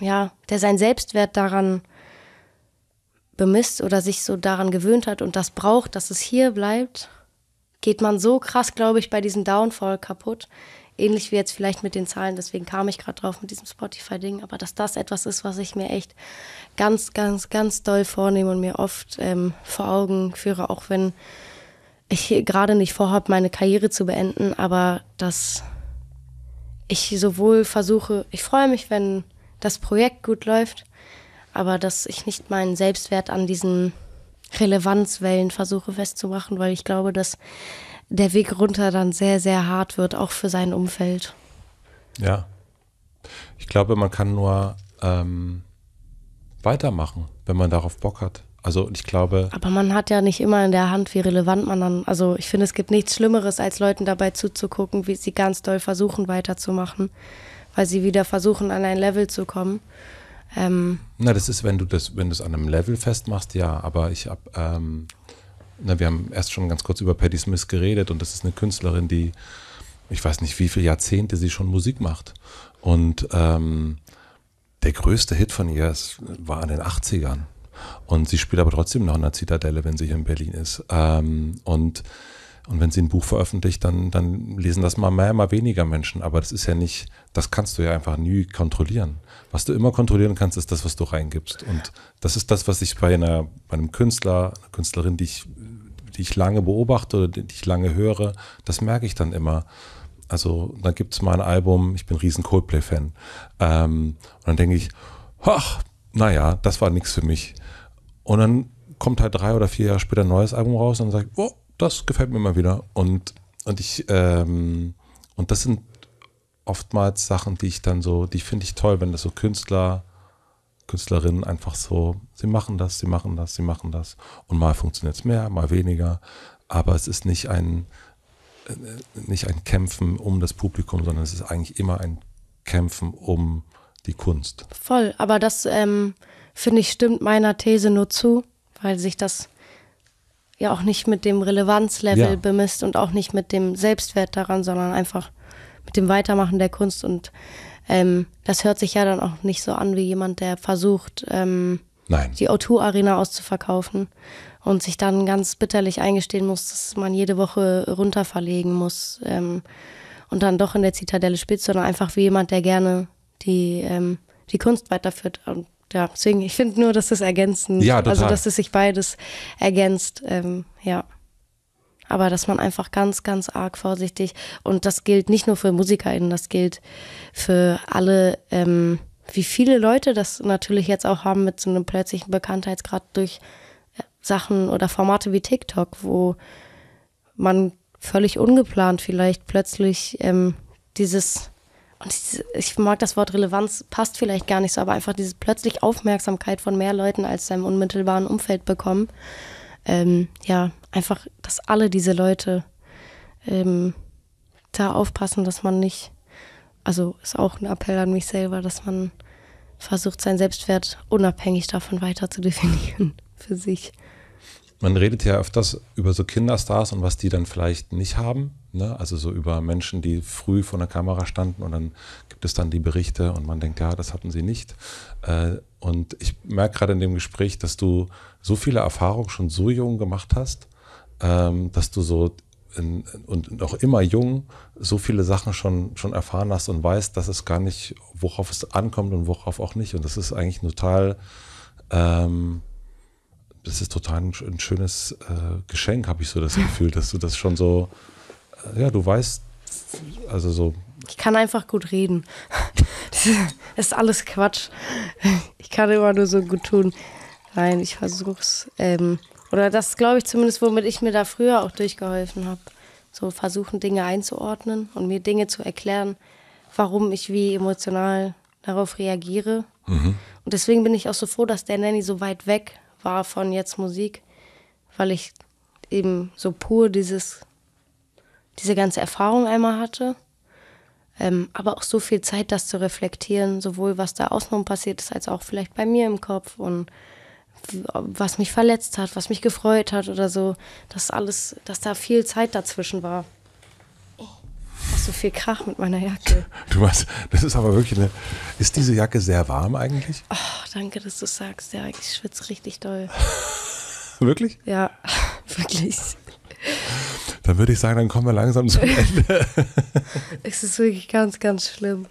ja, der sein Selbstwert daran bemisst oder sich so daran gewöhnt hat und das braucht, dass es hier bleibt, geht man so krass, glaube ich, bei diesem Downfall kaputt. Ähnlich wie jetzt vielleicht mit den Zahlen, deswegen kam ich gerade drauf mit diesem Spotify-Ding, aber dass das etwas ist, was ich mir echt ganz, ganz, ganz doll vornehme und mir oft ähm, vor Augen führe, auch wenn ich gerade nicht vorhabe, meine Karriere zu beenden, aber dass ich sowohl versuche, ich freue mich, wenn das Projekt gut läuft, aber dass ich nicht meinen Selbstwert an diesen Relevanzwellen versuche festzumachen, weil ich glaube, dass der Weg runter dann sehr, sehr hart wird, auch für sein Umfeld. Ja. Ich glaube, man kann nur ähm, weitermachen, wenn man darauf Bock hat. Also ich glaube. Aber man hat ja nicht immer in der Hand, wie relevant man dann. Also ich finde, es gibt nichts Schlimmeres, als Leuten dabei zuzugucken, wie sie ganz doll versuchen weiterzumachen, weil sie wieder versuchen, an ein Level zu kommen. Ähm, Na, das ist, wenn du das, wenn du es an einem Level festmachst, ja. Aber ich habe ähm, na, wir haben erst schon ganz kurz über Patti Smith geredet und das ist eine Künstlerin, die, ich weiß nicht, wie viele Jahrzehnte sie schon Musik macht. Und ähm, der größte Hit von ihr war in den 80ern. Und sie spielt aber trotzdem noch in der Zitadelle, wenn sie hier in Berlin ist. Ähm, und und wenn sie ein Buch veröffentlicht, dann, dann lesen das mal mehr, mal weniger Menschen. Aber das ist ja nicht, das kannst du ja einfach nie kontrollieren. Was du immer kontrollieren kannst, ist das, was du reingibst. Und das ist das, was ich bei, einer, bei einem Künstler, einer Künstlerin, die ich, die ich lange beobachte oder die ich lange höre, das merke ich dann immer. Also dann gibt es mal ein Album, ich bin riesen Coldplay-Fan. Ähm, und dann denke ich, ach, naja, das war nichts für mich. Und dann kommt halt drei oder vier Jahre später ein neues Album raus und dann sage ich, oh, das gefällt mir immer wieder. Und, und ich, ähm, und das sind oftmals Sachen, die ich dann so, die finde ich toll, wenn das so Künstler, Künstlerinnen einfach so, sie machen das, sie machen das, sie machen das. Und mal funktioniert es mehr, mal weniger. Aber es ist nicht ein, äh, nicht ein Kämpfen um das Publikum, sondern es ist eigentlich immer ein Kämpfen um die Kunst. Voll, aber das ähm, finde ich stimmt meiner These nur zu, weil sich das ja auch nicht mit dem Relevanzlevel ja. bemisst und auch nicht mit dem Selbstwert daran, sondern einfach mit dem Weitermachen der Kunst. Und ähm, das hört sich ja dann auch nicht so an wie jemand, der versucht, ähm, die O2-Arena auszuverkaufen und sich dann ganz bitterlich eingestehen muss, dass man jede Woche runterverlegen muss ähm, und dann doch in der Zitadelle spielt, sondern einfach wie jemand, der gerne die, ähm, die Kunst weiterführt. Und ja, deswegen, ich finde nur, dass das ergänzend, ja, also dass es sich beides ergänzt, ähm, ja. Aber dass man einfach ganz, ganz arg vorsichtig, und das gilt nicht nur für MusikerInnen, das gilt für alle, ähm, wie viele Leute das natürlich jetzt auch haben mit so einem plötzlichen Bekanntheitsgrad durch äh, Sachen oder Formate wie TikTok, wo man völlig ungeplant vielleicht plötzlich ähm, dieses und ich mag das Wort Relevanz, passt vielleicht gar nicht so, aber einfach diese plötzlich Aufmerksamkeit von mehr Leuten als seinem unmittelbaren Umfeld bekommen. Ähm, ja, einfach, dass alle diese Leute ähm, da aufpassen, dass man nicht, also ist auch ein Appell an mich selber, dass man versucht, seinen Selbstwert unabhängig davon weiter zu definieren für sich. Man redet ja öfters über so Kinderstars und was die dann vielleicht nicht haben. Ne? Also so über Menschen, die früh vor der Kamera standen und dann gibt es dann die Berichte und man denkt, ja, das hatten sie nicht. Äh, und ich merke gerade in dem Gespräch, dass du so viele Erfahrungen schon so jung gemacht hast, ähm, dass du so in, und auch immer jung so viele Sachen schon, schon erfahren hast und weißt, dass es gar nicht, worauf es ankommt und worauf auch nicht. Und das ist eigentlich total, ähm, das ist total ein, ein schönes äh, Geschenk, habe ich so das Gefühl, dass du das schon so, äh, ja, du weißt, also so. Ich kann einfach gut reden. Das ist alles Quatsch. Ich kann immer nur so gut tun. Nein, ich versuch's. Ähm, oder das glaube ich zumindest, womit ich mir da früher auch durchgeholfen habe. So versuchen, Dinge einzuordnen und mir Dinge zu erklären, warum ich wie emotional darauf reagiere. Mhm. Und deswegen bin ich auch so froh, dass der Nanny so weit weg war von jetzt Musik, weil ich eben so pur dieses, diese ganze Erfahrung einmal hatte. Ähm, aber auch so viel Zeit, das zu reflektieren, sowohl was da außenrum passiert ist, als auch vielleicht bei mir im Kopf und was mich verletzt hat, was mich gefreut hat oder so. Das alles, dass da viel Zeit dazwischen war. So viel Krach mit meiner Jacke. Du weißt, das ist aber wirklich eine. Ist diese Jacke sehr warm eigentlich? Oh, danke, dass du sagst. Ja, ich schwitze richtig doll. wirklich? Ja, wirklich. Dann würde ich sagen, dann kommen wir langsam zum Ende. es ist wirklich ganz, ganz schlimm.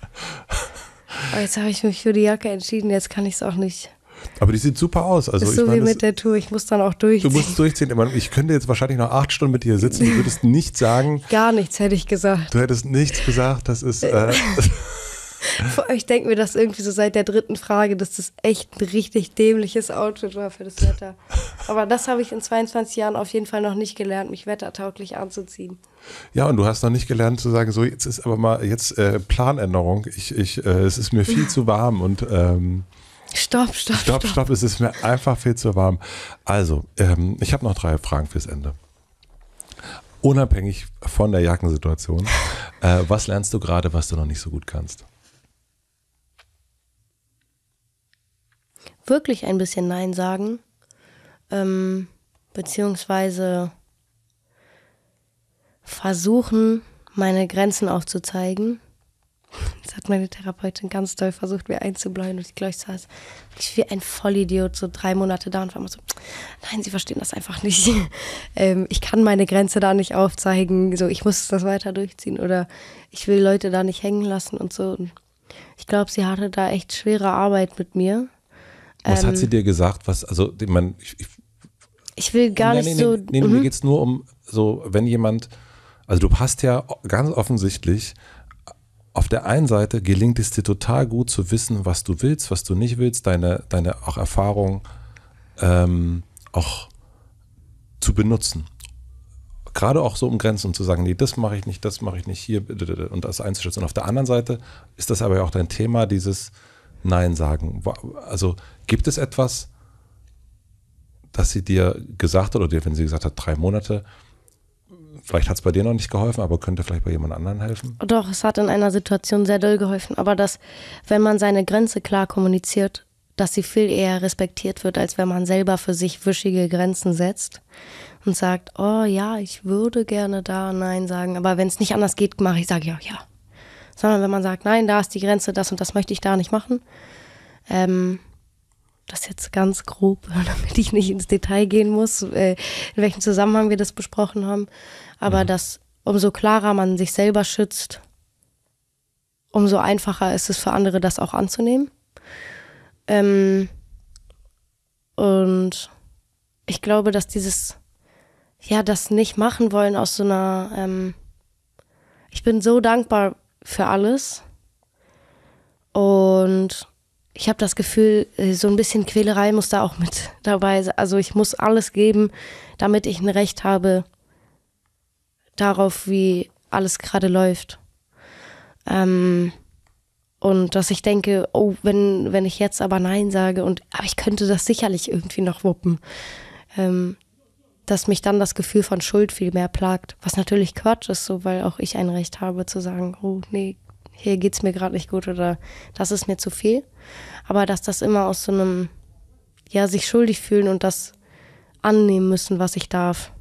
Aber jetzt habe ich mich für die Jacke entschieden, jetzt kann ich es auch nicht. Aber die sieht super aus. Also, ist so meine, wie mit der Tour, ich muss dann auch durchziehen. Du musst durchziehen. Ich könnte jetzt wahrscheinlich noch acht Stunden mit dir sitzen. Du würdest nichts sagen. Gar nichts hätte ich gesagt. Du hättest nichts gesagt. Das ist. Äh, ich denke mir das irgendwie so seit der dritten Frage, dass das echt ein richtig dämliches Outfit war für das Wetter. Aber das habe ich in 22 Jahren auf jeden Fall noch nicht gelernt, mich wettertauglich anzuziehen. Ja, und du hast noch nicht gelernt zu sagen, so jetzt ist aber mal jetzt äh, Planänderung. Ich, ich, äh, es ist mir viel zu warm und ähm, Stopp, stopp, stopp. Stopp, stopp, es ist mir einfach viel zu warm. Also, ähm, ich habe noch drei Fragen fürs Ende. Unabhängig von der Jackensituation, äh, was lernst du gerade, was du noch nicht so gut kannst? Wirklich ein bisschen Nein sagen. Ähm, beziehungsweise versuchen, meine Grenzen aufzuzeigen das hat meine Therapeutin ganz toll versucht, mir einzubläuen. Und ich glaube, ich saß wie ein Vollidiot so drei Monate da und war immer so, nein, sie verstehen das einfach nicht. ähm, ich kann meine Grenze da nicht aufzeigen. So, ich muss das weiter durchziehen oder ich will Leute da nicht hängen lassen und so. Und ich glaube, sie hatte da echt schwere Arbeit mit mir. Was ähm, hat sie dir gesagt? Was, also, man, ich, ich, ich will gar nee, nicht nee, so. Nee, nee, mhm. mir geht es nur um so, wenn jemand, also du hast ja ganz offensichtlich auf der einen Seite gelingt es dir total gut zu wissen, was du willst, was du nicht willst, deine, deine auch Erfahrung ähm, auch zu benutzen. Gerade auch so um Grenzen zu sagen, nee, das mache ich nicht, das mache ich nicht hier und das einzuschätzen. Und auf der anderen Seite ist das aber auch dein Thema, dieses Nein sagen. Also gibt es etwas, das sie dir gesagt hat, oder wenn sie gesagt hat, drei Monate, Vielleicht hat es bei dir noch nicht geholfen, aber könnte vielleicht bei jemand anderen helfen? Doch, es hat in einer Situation sehr doll geholfen. Aber dass, wenn man seine Grenze klar kommuniziert, dass sie viel eher respektiert wird, als wenn man selber für sich wischige Grenzen setzt und sagt, oh ja, ich würde gerne da Nein sagen, aber wenn es nicht anders geht, mache ich, sage ja, ja. Sondern wenn man sagt, nein, da ist die Grenze, das und das möchte ich da nicht machen, ähm, das jetzt ganz grob, damit ich nicht ins Detail gehen muss, äh, in welchem Zusammenhang wir das besprochen haben, aber mhm. dass umso klarer man sich selber schützt, umso einfacher ist es für andere, das auch anzunehmen. Ähm, und ich glaube, dass dieses, ja, das nicht machen wollen aus so einer, ähm, ich bin so dankbar für alles und ich habe das Gefühl, äh, so ein bisschen Quälerei muss da auch mit dabei sein. Also ich muss alles geben, damit ich ein Recht habe darauf, wie alles gerade läuft. Ähm, und dass ich denke, oh, wenn, wenn ich jetzt aber Nein sage und aber ich könnte das sicherlich irgendwie noch wuppen, ähm, dass mich dann das Gefühl von Schuld viel mehr plagt. Was natürlich Quatsch ist, so weil auch ich ein Recht habe zu sagen, oh nee, hier geht es mir gerade nicht gut oder das ist mir zu viel. Aber dass das immer aus so einem, ja, sich schuldig fühlen und das annehmen müssen, was ich darf,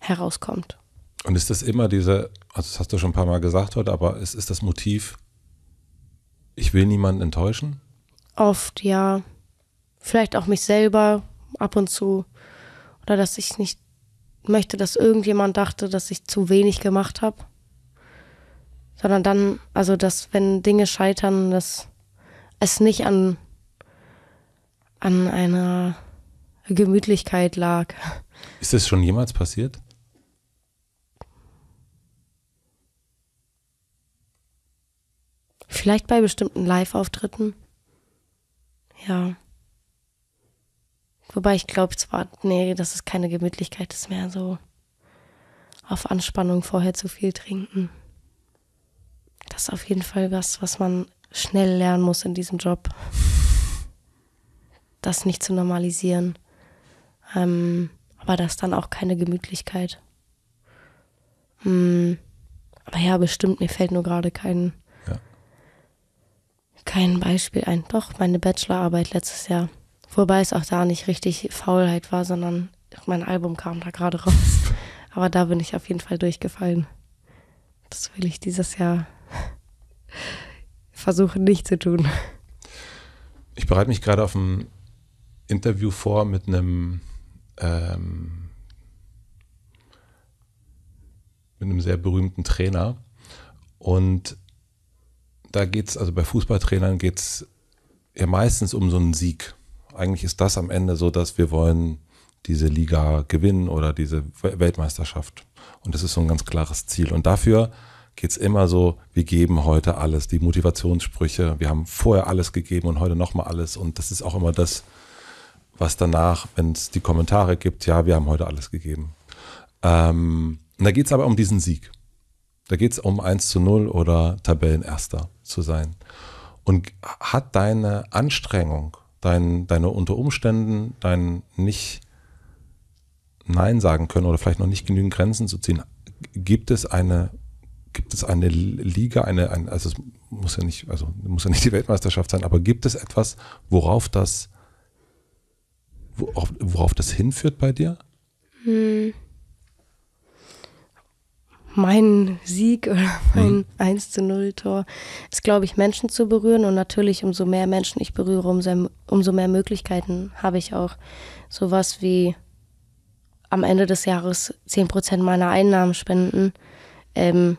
herauskommt. Und ist das immer diese, also das hast du schon ein paar Mal gesagt heute, aber ist, ist das Motiv, ich will niemanden enttäuschen? Oft, ja. Vielleicht auch mich selber ab und zu. Oder dass ich nicht möchte, dass irgendjemand dachte, dass ich zu wenig gemacht habe. Sondern dann, also dass wenn Dinge scheitern, dass es nicht an, an einer Gemütlichkeit lag. Ist das schon jemals passiert? Vielleicht bei bestimmten Live-Auftritten. Ja. Wobei ich glaube zwar, nee, das ist keine Gemütlichkeit, ist mehr so auf Anspannung vorher zu viel trinken. Das ist auf jeden Fall was, was man schnell lernen muss in diesem Job. Das nicht zu normalisieren. Ähm, aber das dann auch keine Gemütlichkeit. Hm. Aber ja, bestimmt, mir fällt nur gerade kein. Kein Beispiel ein. Doch, meine Bachelorarbeit letztes Jahr. Wobei es auch da nicht richtig Faulheit war, sondern mein Album kam da gerade raus. Aber da bin ich auf jeden Fall durchgefallen. Das will ich dieses Jahr versuchen nicht zu tun. Ich bereite mich gerade auf ein Interview vor mit einem ähm, mit einem sehr berühmten Trainer. Und da geht es, also bei Fußballtrainern geht es ja meistens um so einen Sieg. Eigentlich ist das am Ende so, dass wir wollen diese Liga gewinnen oder diese Weltmeisterschaft. Und das ist so ein ganz klares Ziel. Und dafür geht es immer so, wir geben heute alles, die Motivationssprüche, wir haben vorher alles gegeben und heute nochmal alles. Und das ist auch immer das, was danach, wenn es die Kommentare gibt, ja, wir haben heute alles gegeben. Ähm, und da geht es aber um diesen Sieg. Da geht es um 1 zu 0 oder Tabellenerster zu sein. Und hat deine Anstrengung, dein, deine unter Umständen, dein nicht Nein sagen können oder vielleicht noch nicht genügend Grenzen zu ziehen, gibt es eine, gibt es eine Liga, eine, ein, also es muss ja nicht, also muss ja nicht die Weltmeisterschaft sein, aber gibt es etwas, worauf das worauf, worauf das hinführt bei dir? Hm. Mein Sieg oder mein hm. 1 zu 0 Tor ist, glaube ich, Menschen zu berühren. Und natürlich, umso mehr Menschen ich berühre, umso, umso mehr Möglichkeiten habe ich auch. Sowas wie am Ende des Jahres 10% meiner Einnahmen spenden. Ähm,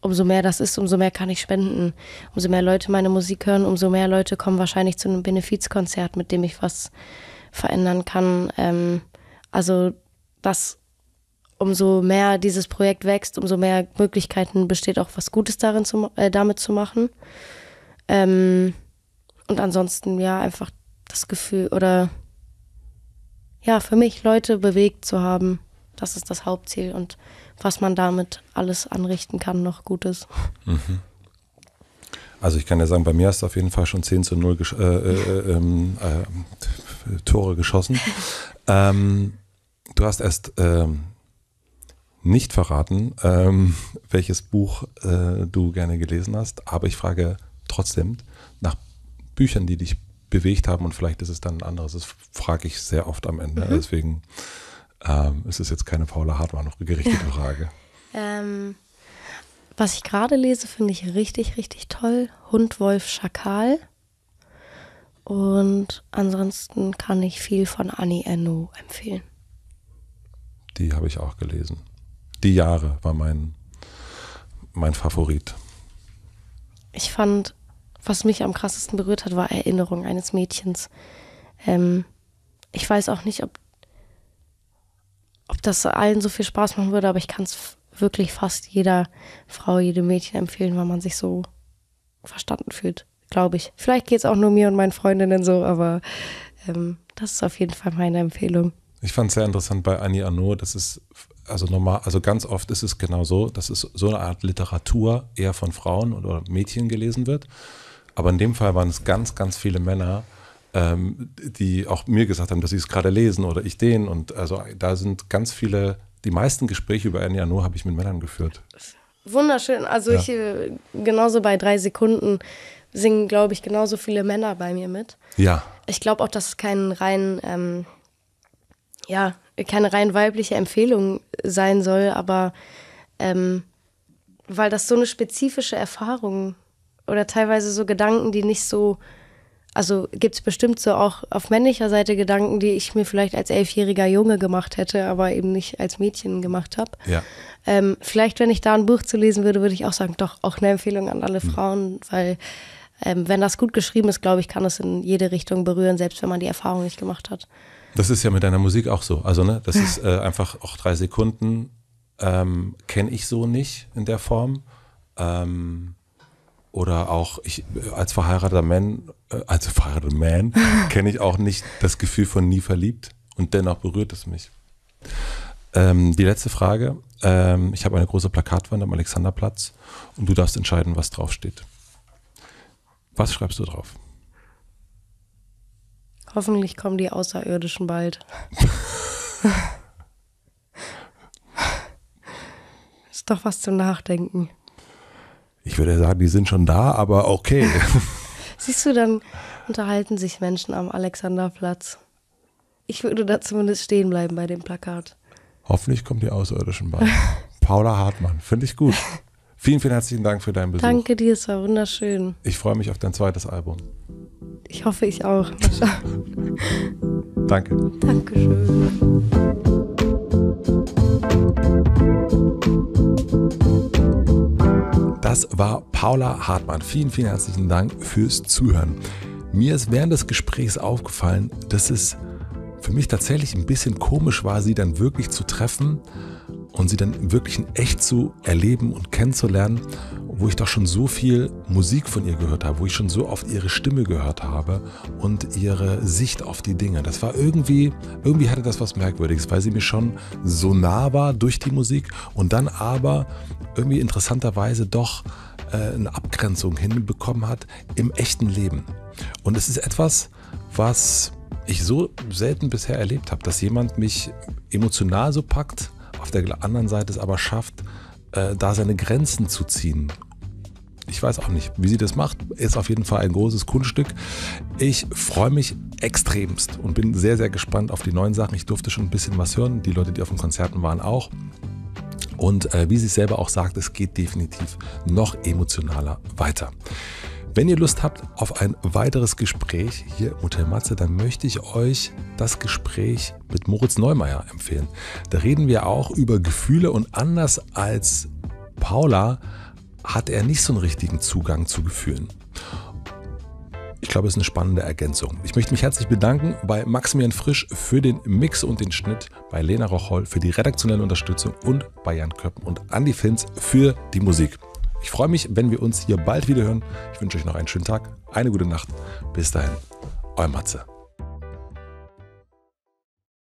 umso mehr das ist, umso mehr kann ich spenden. Umso mehr Leute meine Musik hören, umso mehr Leute kommen wahrscheinlich zu einem Benefizkonzert, mit dem ich was verändern kann. Ähm, also, dass umso mehr dieses Projekt wächst, umso mehr Möglichkeiten besteht auch was Gutes darin zu, äh, damit zu machen. Ähm, und ansonsten ja einfach das Gefühl oder ja, für mich Leute bewegt zu haben, das ist das Hauptziel und was man damit alles anrichten kann, noch Gutes. Mhm. Also ich kann ja sagen, bei mir hast du auf jeden Fall schon 10 zu 0 äh, äh, ähm, äh, Tore geschossen. ähm, du hast erst ähm, nicht verraten, ähm, welches Buch äh, du gerne gelesen hast, aber ich frage trotzdem nach Büchern, die dich bewegt haben und vielleicht ist es dann ein anderes. Das frage ich sehr oft am Ende. Mhm. Deswegen ähm, ist es jetzt keine Paula Hartmann noch gerichtete Frage. ähm, was ich gerade lese, finde ich richtig, richtig toll. Hund, Wolf, Schakal. Und ansonsten kann ich viel von Annie Ernaux empfehlen. Die habe ich auch gelesen. Die Jahre war mein, mein Favorit. Ich fand, was mich am krassesten berührt hat, war Erinnerung eines Mädchens. Ähm, ich weiß auch nicht, ob, ob das allen so viel Spaß machen würde, aber ich kann es wirklich fast jeder Frau, jedem Mädchen empfehlen, weil man sich so verstanden fühlt, glaube ich. Vielleicht geht es auch nur mir und meinen Freundinnen so, aber ähm, das ist auf jeden Fall meine Empfehlung. Ich fand es sehr interessant bei Annie Arnaud, das ist also normal, also ganz oft ist es genau so, dass es so eine Art Literatur eher von Frauen oder Mädchen gelesen wird. Aber in dem Fall waren es ganz, ganz viele Männer, ähm, die auch mir gesagt haben, dass sie es gerade lesen oder ich den. Und also da sind ganz viele die meisten Gespräche über Enya Noor habe ich mit Männern geführt. Wunderschön. Also Ja. ich äh, genauso bei drei Sekunden singen, glaube ich, genauso viele Männer bei mir mit. Ja, Ich glaube auch, dass es kein rein, ähm, ja, keine rein weibliche Empfehlung sein soll, aber ähm, weil das so eine spezifische Erfahrung oder teilweise so Gedanken, die nicht so, also gibt es bestimmt so auch auf männlicher Seite Gedanken, die ich mir vielleicht als elfjähriger Junge gemacht hätte, aber eben nicht als Mädchen gemacht habe. ja. Ähm, vielleicht, wenn ich da ein Buch zu lesen würde, würde ich auch sagen, doch, auch eine Empfehlung an alle Frauen, weil ähm, wenn das gut geschrieben ist, glaube ich, kann es in jede Richtung berühren, selbst wenn man die Erfahrung nicht gemacht hat. Das ist ja mit deiner Musik auch so. Also, ne, das ist äh, einfach auch drei Sekunden, ähm, kenne ich so nicht in der Form. Ähm, oder auch ich äh, als verheirateter Man, äh, als verheirateter Man, kenne ich auch nicht das Gefühl von nie verliebt und dennoch berührt es mich. Ähm, die letzte Frage. Ähm, ich habe eine große Plakatwand am Alexanderplatz und du darfst entscheiden, was draufsteht. Was schreibst du drauf? Hoffentlich kommen die Außerirdischen bald. ist doch was zum Nachdenken. Ich würde sagen, die sind schon da, aber okay. Siehst du, dann unterhalten sich Menschen am Alexanderplatz. Ich würde da zumindest stehen bleiben bei dem Plakat. Hoffentlich kommen die Außerirdischen bald. Paula Hartmann, finde ich gut. Vielen, vielen herzlichen Dank für deinen Besuch. Danke dir, es war wunderschön. Ich freue mich auf dein zweites Album. Ich hoffe, ich auch. Danke. Dankeschön. Das war Paula Hartmann. Vielen, vielen herzlichen Dank fürs Zuhören. Mir ist während des Gesprächs aufgefallen, dass es für mich tatsächlich ein bisschen komisch war, sie dann wirklich zu treffen und sie dann wirklich in echt zu erleben und kennenzulernen, wo ich doch schon so viel Musik von ihr gehört habe, wo ich schon so oft ihre Stimme gehört habe und ihre Sicht auf die Dinge. Das war irgendwie, irgendwie hatte das was Merkwürdiges, weil sie mir schon so nah war durch die Musik und dann aber irgendwie interessanterweise doch äh, eine Abgrenzung hinbekommen hat im echten Leben. Und es ist etwas, was ich so selten bisher erlebt habe, dass jemand mich emotional so packt, auf der anderen Seite es aber schafft, äh, da seine Grenzen zu ziehen. Ich weiß auch nicht, wie sie das macht. Ist auf jeden Fall ein großes Kunststück. Ich freue mich extremst und bin sehr, sehr gespannt auf die neuen Sachen. Ich durfte schon ein bisschen was hören. Die Leute, die auf den Konzerten waren, auch. Und äh, wie sie selber auch sagt, es geht definitiv noch emotionaler weiter. Wenn ihr Lust habt auf ein weiteres Gespräch hier im Hotel Matze, dann möchte ich euch das Gespräch mit Moritz Neumeier empfehlen. Da reden wir auch über Gefühle und anders als Paula hat er nicht so einen richtigen Zugang zu Gefühlen. Ich glaube, es ist eine spannende Ergänzung. Ich möchte mich herzlich bedanken bei Maximilian Frisch für den Mix und den Schnitt, bei Lena Rocholl für die redaktionelle Unterstützung und bei Jan Köppen und Andy Finz für die Musik. Ich freue mich, wenn wir uns hier bald wieder hören. Ich wünsche euch noch einen schönen Tag, eine gute Nacht. Bis dahin, euer Matze.